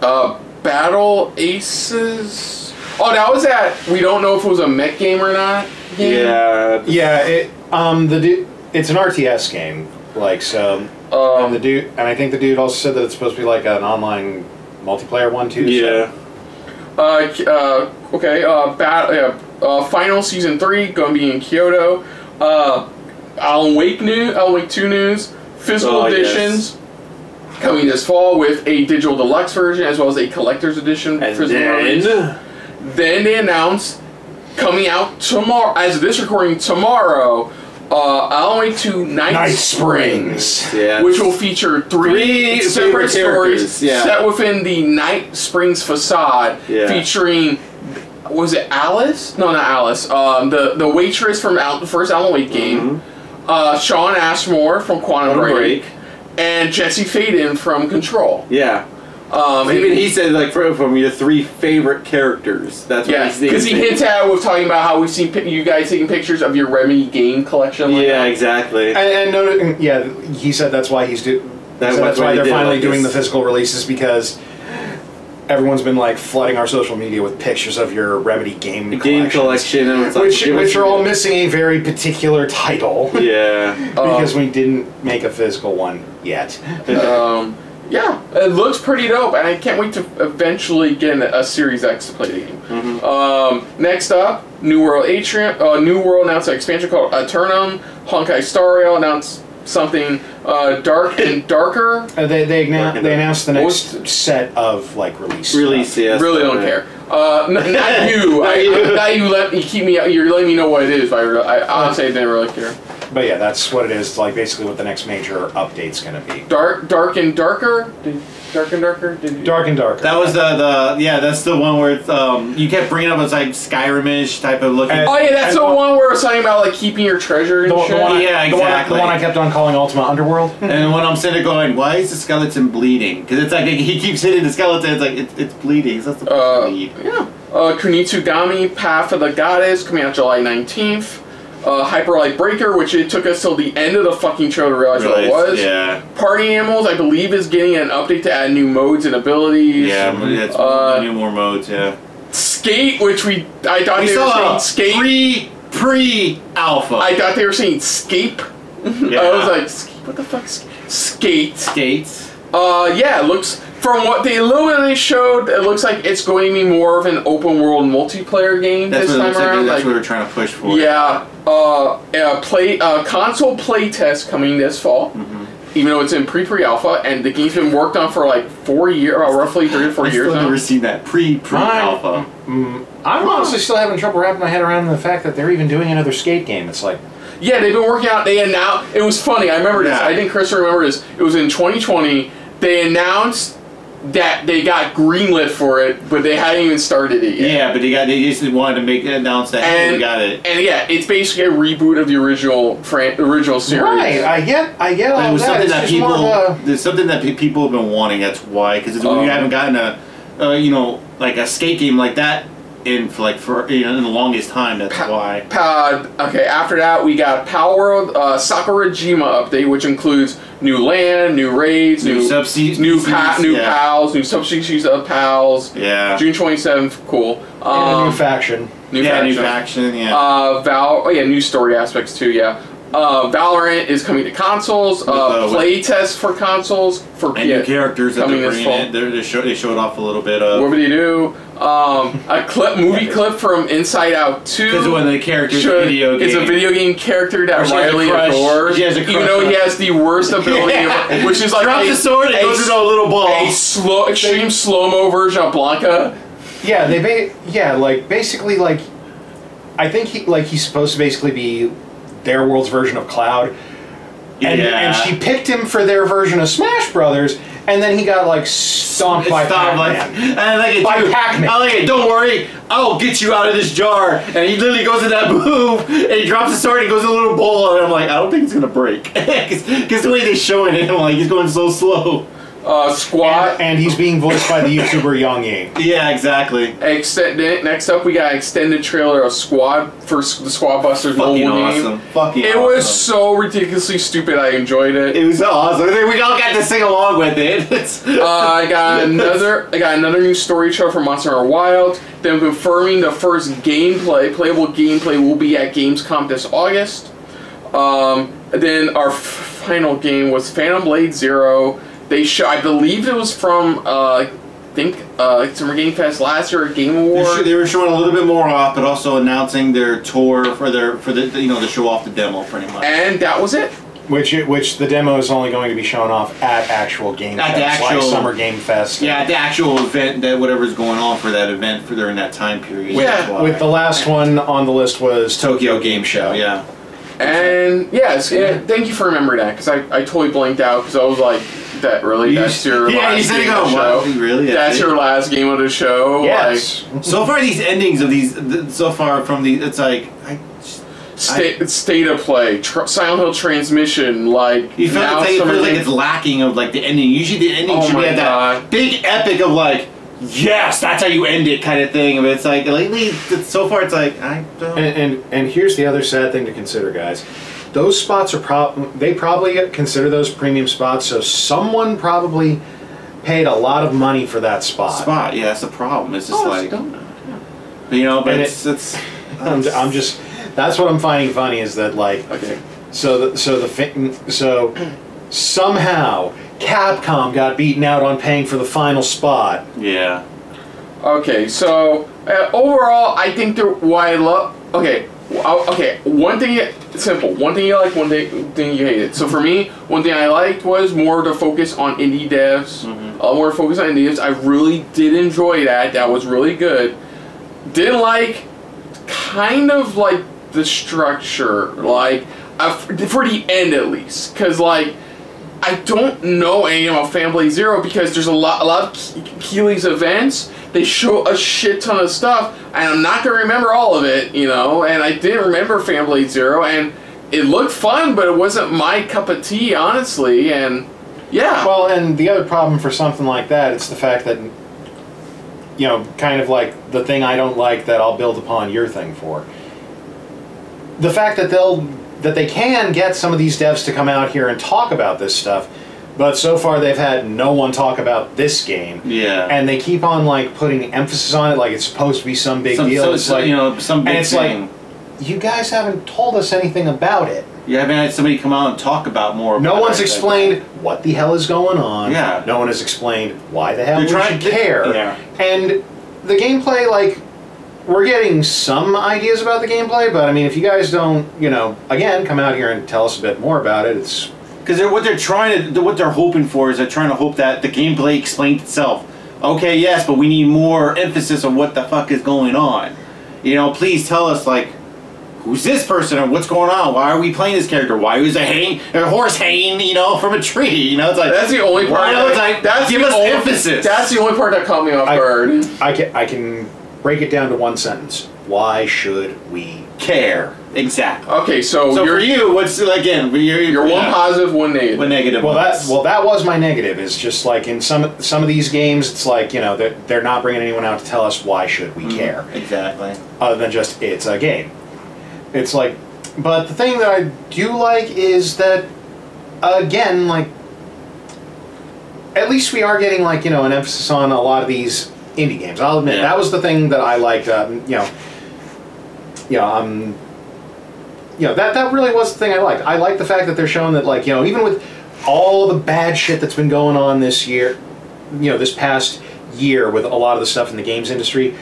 Uh, Battle Aces. Oh, that was that. We don't know if it was a mech game or not. game. Yeah. Yeah, it um the du- it's an RTS game, like so. Um, and the dude, and I think the dude also said that it's supposed to be like an online multiplayer one too. Yeah. Uh, uh, okay. Uh, bat, uh, uh, final season three gonna be in Kyoto. Uh, Alan Wake news. Alan Wake two news. Physical Oh, yes. editions coming this fall with a digital deluxe version as well as a collector's edition. And physical then- release. then they announced coming out tomorrow. As of this recording tomorrow. Uh, Alan Wake 2 Night, Night Springs, Springs. Yeah. which will feature three, Three separate stories yeah. set within the Night Springs facade, Yeah. featuring was it Alice? No, not Alice. Um, the the waitress from Al- the first Alan Wake game, uh, Shawn Ashmore from Quantum. Break, Break. and Jesse Faden from Control. Yeah. Um, Even and- he said like for, from your three favorite characters. That's what yeah, he's because he hints at with talking about how we've seen pi- you guys taking pictures of your Remedy game collection. like Yeah, that. exactly. And, and no, yeah, he said that's why he's do. That's That's, why why they they're finally like doing this. the physical releases because everyone's been like flooding our social media with pictures of your Remedy game game collection, and like, which which are all missing a very particular title. Yeah. because we didn't make a physical one yet. um, yeah, it looks pretty dope, and I can't wait to eventually get a, Series X to play the game. Mm-hmm. Um, next up, New World Aeternum. Uh, New World announced an expansion called Aeternum. Honkai Star Rail announced something uh, dark and darker. Uh, they they, annou- Dark and they announced the What next set of like release. Release, stuff. yes. really don't care. Uh, n- not you. I, you. not you. Let you keep me. You're letting me know what it is. But I, re- I honestly didn't really care. But yeah, that's what it is. It's like basically what the next major update's gonna be. Dark, dark and darker. Did, dark and darker. Did you? Dark and darker. That was the the yeah. That's the one where it's, um you kept bringing up as like Skyrim-ish type of looking. And- Oh yeah, that's the one where it's talking about like keeping your treasure and the, one- shit. the one I, Yeah, the one I- exactly. The one I kept on calling Ultima Underworld. and when I'm sitting there going, why is the skeleton bleeding? Because it's like he keeps hitting the skeleton. It's like it's, it's bleeding. It's not supposed Uh, bleed. Yeah. Uh, Kunitsu-Gami Path of the Goddess coming out July 19th. Uh, Hyper Light Breaker, which it took us till the end of the fucking show to realize what it was. Yeah. Party Animals, I believe, is getting an update to add new modes and abilities. Yeah, but it's Uh, new more modes. Yeah. Skate, which we I thought We they were saw saying skate. pre pre alpha. I thought they were saying scape. Yeah. I was like, what the fuck? Sk- Skate. skates. Uh, yeah, it looks from what they a little bit they showed, it looks like it's going to be more of an open world multiplayer game That's this time looks like. around. That's like- what we're trying to push for. Yeah, uh, uh, play uh, console play test coming this fall. Mm-hmm. Even though it's in pre pre alpha, and the game's been worked on for like four years, uh, roughly three or four I years I've never seen that pre pre alpha. Mm, I'm honestly still having trouble wrapping my head around the fact that they're even doing another skate game. It's like, Yeah, they've been working out. They announced. It was funny. I remember this. I think Chris will remember this. It was in 2020. They announced that they got greenlit for it, but they hadn't even started it yet. Yeah, but they got they just wanted to make announce that hey, we And got it. and yeah, it's basically a reboot of the original fran- original series. right? I get, I get all But it was that. something It's that just people more of a- there's something that pe- people have been wanting. That's why because Um, we haven't gotten a uh, you know like a skate game like that in for like for you know in the longest time. That's why. Uh, okay, after that we got Palworld uh, Sakurajima update, which includes new land, new raids, New new subspecies, new pa- new yeah. pals, new subspecies of pals. Yeah. June twenty seventh, cool. And a Um, new faction. New yeah, faction. new faction. Yeah. Uh, Val. Oh yeah, new story aspects too. Yeah. Uh, Valorant is coming to consoles. Uh, uh, with- play test for consoles for and new PS. characters that coming they're this bringing fall. in. They're, they, show, they showed off a little bit of. What would he do? Um, a clip, movie clip from Inside Out Two. Because one of the characters in Should- the video It's a video game character that Or she has a Riley crush- adores. she has a even though he has the worst ability, Yeah. which is like Drops a, the sword and goes into a little ball. A slow, extreme slow mo version of Blanka. Yeah, they ba- yeah, like basically like I think he like he's supposed to basically be their world's version of Cloud. And, Yeah. and she picked him for their version of Smash Brothers, and then he got like stomped by Pac-Man. and I like it By too. Pac-Man. I like it. Don't worry, I'll get you out of this jar. And he literally goes in that move, and he drops the sword, and he goes in a little bowl, and I'm like, I don't think it's gonna break, because the way they're showing it, I'm like, he's going so slow. Uh, squad. And he's being voiced by the YouTuber Yong Yea. Yeah, exactly. Extend, next up, we got extended trailer of Squad for the Squad Busters Fucking mobile awesome. game. Fucking It was so ridiculously stupid. I enjoyed it. It was awesome. We all got to sing along with it. Uh, I got another. I got another new story trailer for Monster Hunter Wild. Them confirming the first gameplay, playable gameplay, will be at Gamescom this August. Um, then our f- final game was Phantom Blade Zero. They show. I believe it was from. Uh, I think uh, Summer Game Fest last year, at Game They, Award. sh- they were showing a little bit more off, but also announcing their tour for their for the you know to show off the demo pretty much. And that was it. Which which the demo is only going to be shown off at actual Game At Fest, the like actual- Summer Game Fest. Yeah, at the actual event that whatever's going on for that event for during that time period. Yeah. That's. With the last one on the list was Tokyo Game Show. Yeah. And yes, yeah, thank you for remembering that because I, I totally blanked out because I was like, that really You- that's your yeah, last you said game you of the show. what? Really? That's That's your last game of the show. Yes. So far, these endings of these, th- so far from the, it's like, I, Like state state of play, tr- Silent Hill transmission, like you feel now like, it Summer feels like it's lacking of like the ending. Usually, the ending Oh should be my that big epic of like, yes, that's how you end it kind of thing. But it's like lately, it's, so far, it's like I don't. And, and and here's the other sad thing to consider, guys. Those spots are prob they probably consider those premium spots, so someone probably paid a lot of money for that spot. spot. Yeah, that's the problem. It's just Oh, like, it's dumb. but, you know, but And it's it's. I'm, I'm just that's what I'm finding funny is that like Okay. so the, so the fi- so somehow Capcom got beaten out on paying for the final spot. Yeah. Okay, so uh, overall, I think the what I love. Okay, w- okay. One thing, you- simple. One thing you like, one thing, you hated. So for me, one thing I liked was more to focus on indie devs. Uh, more focus on indie devs. I really did enjoy that. That was really good. Didn't like, kind of like the structure, like uh, for the end at least, because like. I don't know any about Fanblade Zero because there's a lot, a lot of Keighley's events. They show a shit ton of stuff, and I'm not gonna remember all of it, you know. And I didn't remember Fanblade Zero, and it looked fun, but it wasn't my cup of tea, honestly. And yeah, Well, and the other problem for something like that, it's the fact that you know, kind of like the thing I don't like that I'll build upon your thing for. The fact that they'll that they can get some of these devs to come out here and talk about this stuff, but so far they've had no one talk about this game. Yeah. And they keep on like putting emphasis on it like it's supposed to be some big Some- deal. so- it's so, like you know, some big and it's thing. like you guys haven't told us anything about it. You haven't had somebody come out and talk about more. No about one's it. explained what the hell is going on. Yeah. No one has explained why the hell They're we should care. Yeah. And the gameplay, like, we're getting some ideas about the gameplay, but I mean, if you guys don't, you know, again, come out here and tell us a bit more about it, it's. Because they're, what they're trying to, what they're hoping for is they're trying to hope that the gameplay explains itself. Okay, yes, but we need more emphasis on what the fuck is going on. You know, please tell us like, who's this person and what's going on? Why are we playing this character? Why is a hang, a horse hanging, you know, from a tree? You know, it's like that's the only part. Why that- it's like that's give the us only, emphasis. That's the only part that caught me off I- guard. I can, I can break it down to one sentence. why should we care? Exactly. Okay, so, So you're, for you, what's again? You're, you're one yeah. positive, one negative. One negative. Well, ones. that well that was my negative. Is just like in some some of these games, it's like you know they're, they're not bringing anyone out to tell us why should we mm-hmm. care, exactly. other than just it's a game. It's like, but the thing that I do like is that again, like at least we are getting like you know an emphasis on a lot of these indie games. I'll admit Yeah. that was the thing that I liked. Um, you know, you know, um, you know that that really was the thing I liked. I like the fact that they're showing that like you know even with all the bad shit that's been going on this year, you know this past year with a lot of the stuff in the games industry,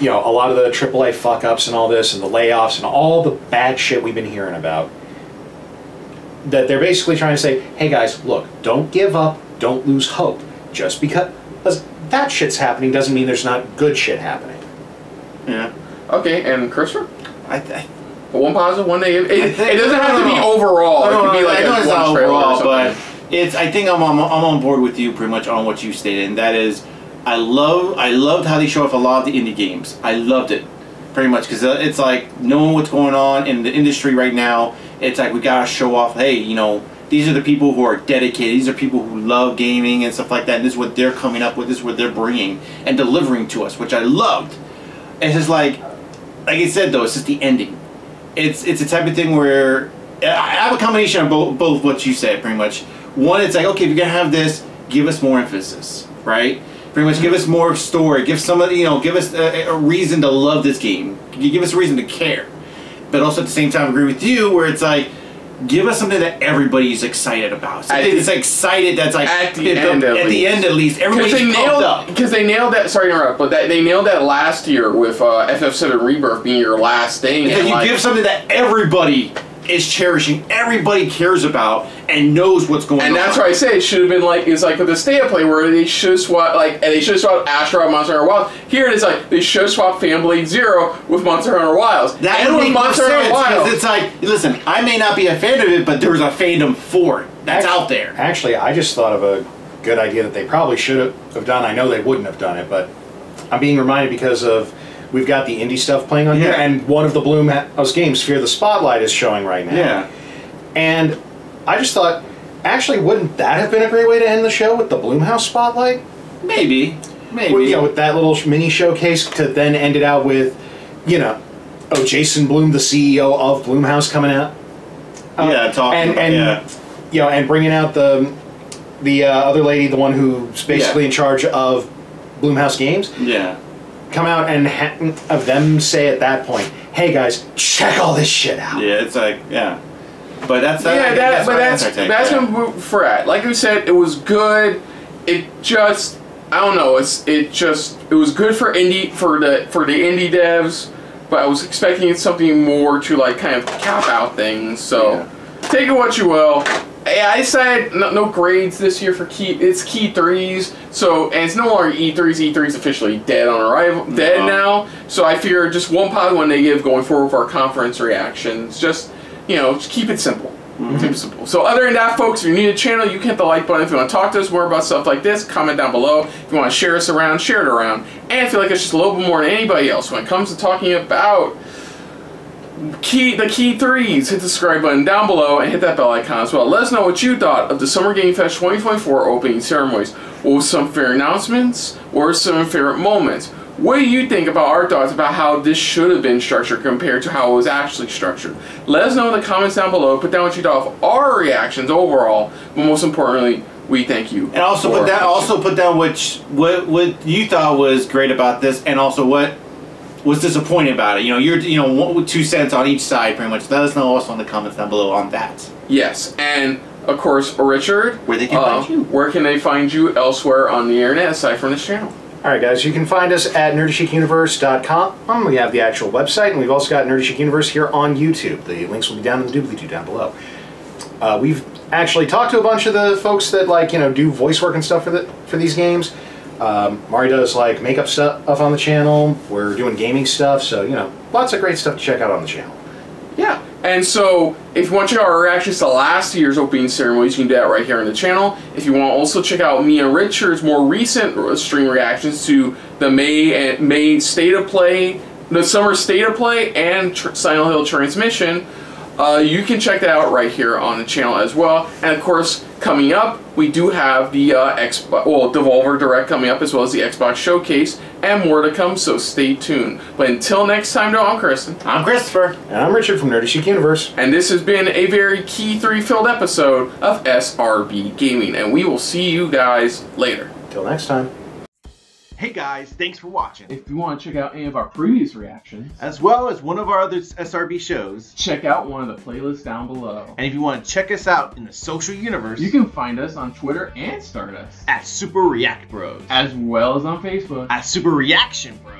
you know a lot of the AAA fuck ups and all this and the layoffs and all the bad shit we've been hearing about. That they're basically trying to say, hey guys, look, don't give up, don't lose hope. Just because that shit's happening doesn't mean there's not good shit happening. Yeah. Okay, and Christopher? I, I One positive, one negative. It, think- it doesn't have to be no. overall. No, it could be like I know a it's one not trailer or overall, but it's. I think I'm, I'm I'm on board with you pretty much on what you stated, and that is, I love I loved how they show off a lot of the indie games. I loved it, pretty much because uh, it's like knowing what's going on in the industry right now. It's like we gotta show off. Hey, you know. These are the people who are dedicated. These are people who love gaming and stuff like that. And this is what they're coming up with. This is what they're bringing and delivering to us, which I loved. It's just like, like I said though, it's just the ending it's it's a type of thing where I have a combination of both, both what you said pretty much. One, it's like okay, if you're gonna have this, give us more emphasis, right? Pretty much, give us more story. Give somebody, you know, give us a, a reason to love this game. Give us a reason to care, but also at the same time, agree with you where it's like. Give us something that everybody's excited about. Something that's excited. That's like at the end, at at the least. end at least. Everybody's they nailed up. because they nailed that. Sorry to interrupt, but that they nailed that last year with uh, FF7 Rebirth being your last thing. Because and, you like, give something that everybody is cherishing, everybody cares about, and knows what's going and on. And that's why I say it should have been like it's like with the state of play where they should swap like and they should swap swapped Asteroid Monster Hunter Wilds. Here it is like they should swap swapped Phantom Blade Zero with Monster Hunter Wilds. That and would with make Monster sense Hunter because Wilds. it's like, listen, I may not be a fan of it, but there's a fandom for it that's out there. Actually, I just thought of a good idea that they probably should have done. I know they wouldn't have done it, but I'm being reminded because of we've got the indie stuff playing on here, and one of the Blumhouse games, Fear the Spotlight, is showing right now. Yeah. And I just thought, actually, wouldn't that have been a great way to end the show with the Blumhouse Spotlight? Maybe. Maybe. You know, with that little mini showcase to then end it out with, you know, oh, Jason Blum, the CEO of Blumhouse, coming out. Uh, Yeah, talking and, about- and yeah. you know, and bringing out the the uh, other lady, the one who's basically Yeah. in charge of Blumhouse Games, Yeah. Come out and ha- of them say at that point, "Hey guys, check all this shit out." Yeah, it's like, yeah. But that's yeah, that, but my- that's take, that's yeah. what we're at. Like we said, it was good. It just I don't know. It's it just it was good for indie for the for the indie devs, but I was expecting something more to like kind of cap out things. So take it what you will. Yeah, I said no, no grades this year for key. It's key threes. So and it's no longer E threes. E threes officially dead on arrival, dead No. now. So I fear just one positive, one negative going forward for our conference reactions. Just you know, just keep it simple. Mm-hmm. Keep it simple. So other than that, folks, if you're new to the channel, you can hit the like button. If you want to talk to us more about stuff like this, comment down below. If you want to share us around, share it around. And if you like us just a little bit more than anybody else when it comes to talking about key the key threes, hit the subscribe button down below and hit that bell icon as well. Let us know what you thought of the Summer Game Fest 2024 opening ceremonies. What were some favorite announcements? What were some favorite moments? What do you think about our thoughts about how this should have been structured compared to how it was actually structured? Let us know in the comments down below. Put down what you thought of our reactions overall, but most importantly, we thank you. And also put watching. also put down which what what you thought was great about this, and also what was disappointed about it. You know, you're you know one, two cents on each side, pretty much. Let us know also in the comments down below on that. Yes, and of course, Richard. Where they can uh, find you. Where can they find you elsewhere on the internet aside from this channel? All right, guys, you can find us at nerdychicuniverse.com. Um, we have the actual website, and we've also got Nerdy Chic Universe here on YouTube. The links will be down in the doobly-doo down below. Uh, we've actually talked to a bunch of the folks that like you know do voice work and stuff for the for these games. Um, Mari does like makeup stuff on the channel. We're doing gaming stuff, so you know lots of great stuff to check out on the channel. Yeah. And so, if you want to check out our reactions to last year's opening ceremonies, you can do that right here on the channel. If you want to also check out me and Richard's more recent stream reactions to the May and May State of Play the summer state of play and tr- Silent Hill transmission. Uh, you can check that out right here on the channel as well. And of course, coming up, we do have the uh, Xbox, well, Devolver Direct coming up as well as the Xbox Showcase and more to come. So stay tuned. But until next time, no, I'm Kristen. I'm Christopher. And I'm Richard from Nerdy Chic Universe. And this has been a very key three filled episode of SRB Gaming. And we will see you guys later. Till next time. Hey guys, thanks for watching. If you want to check out any of our previous reactions, As well as one of our other SRB shows. check out one of the playlists down below. And if you want to check us out in the social universe, You can find us on Twitter and Stardust, at Super React Bros. as well as on Facebook. At Super Reaction Bros.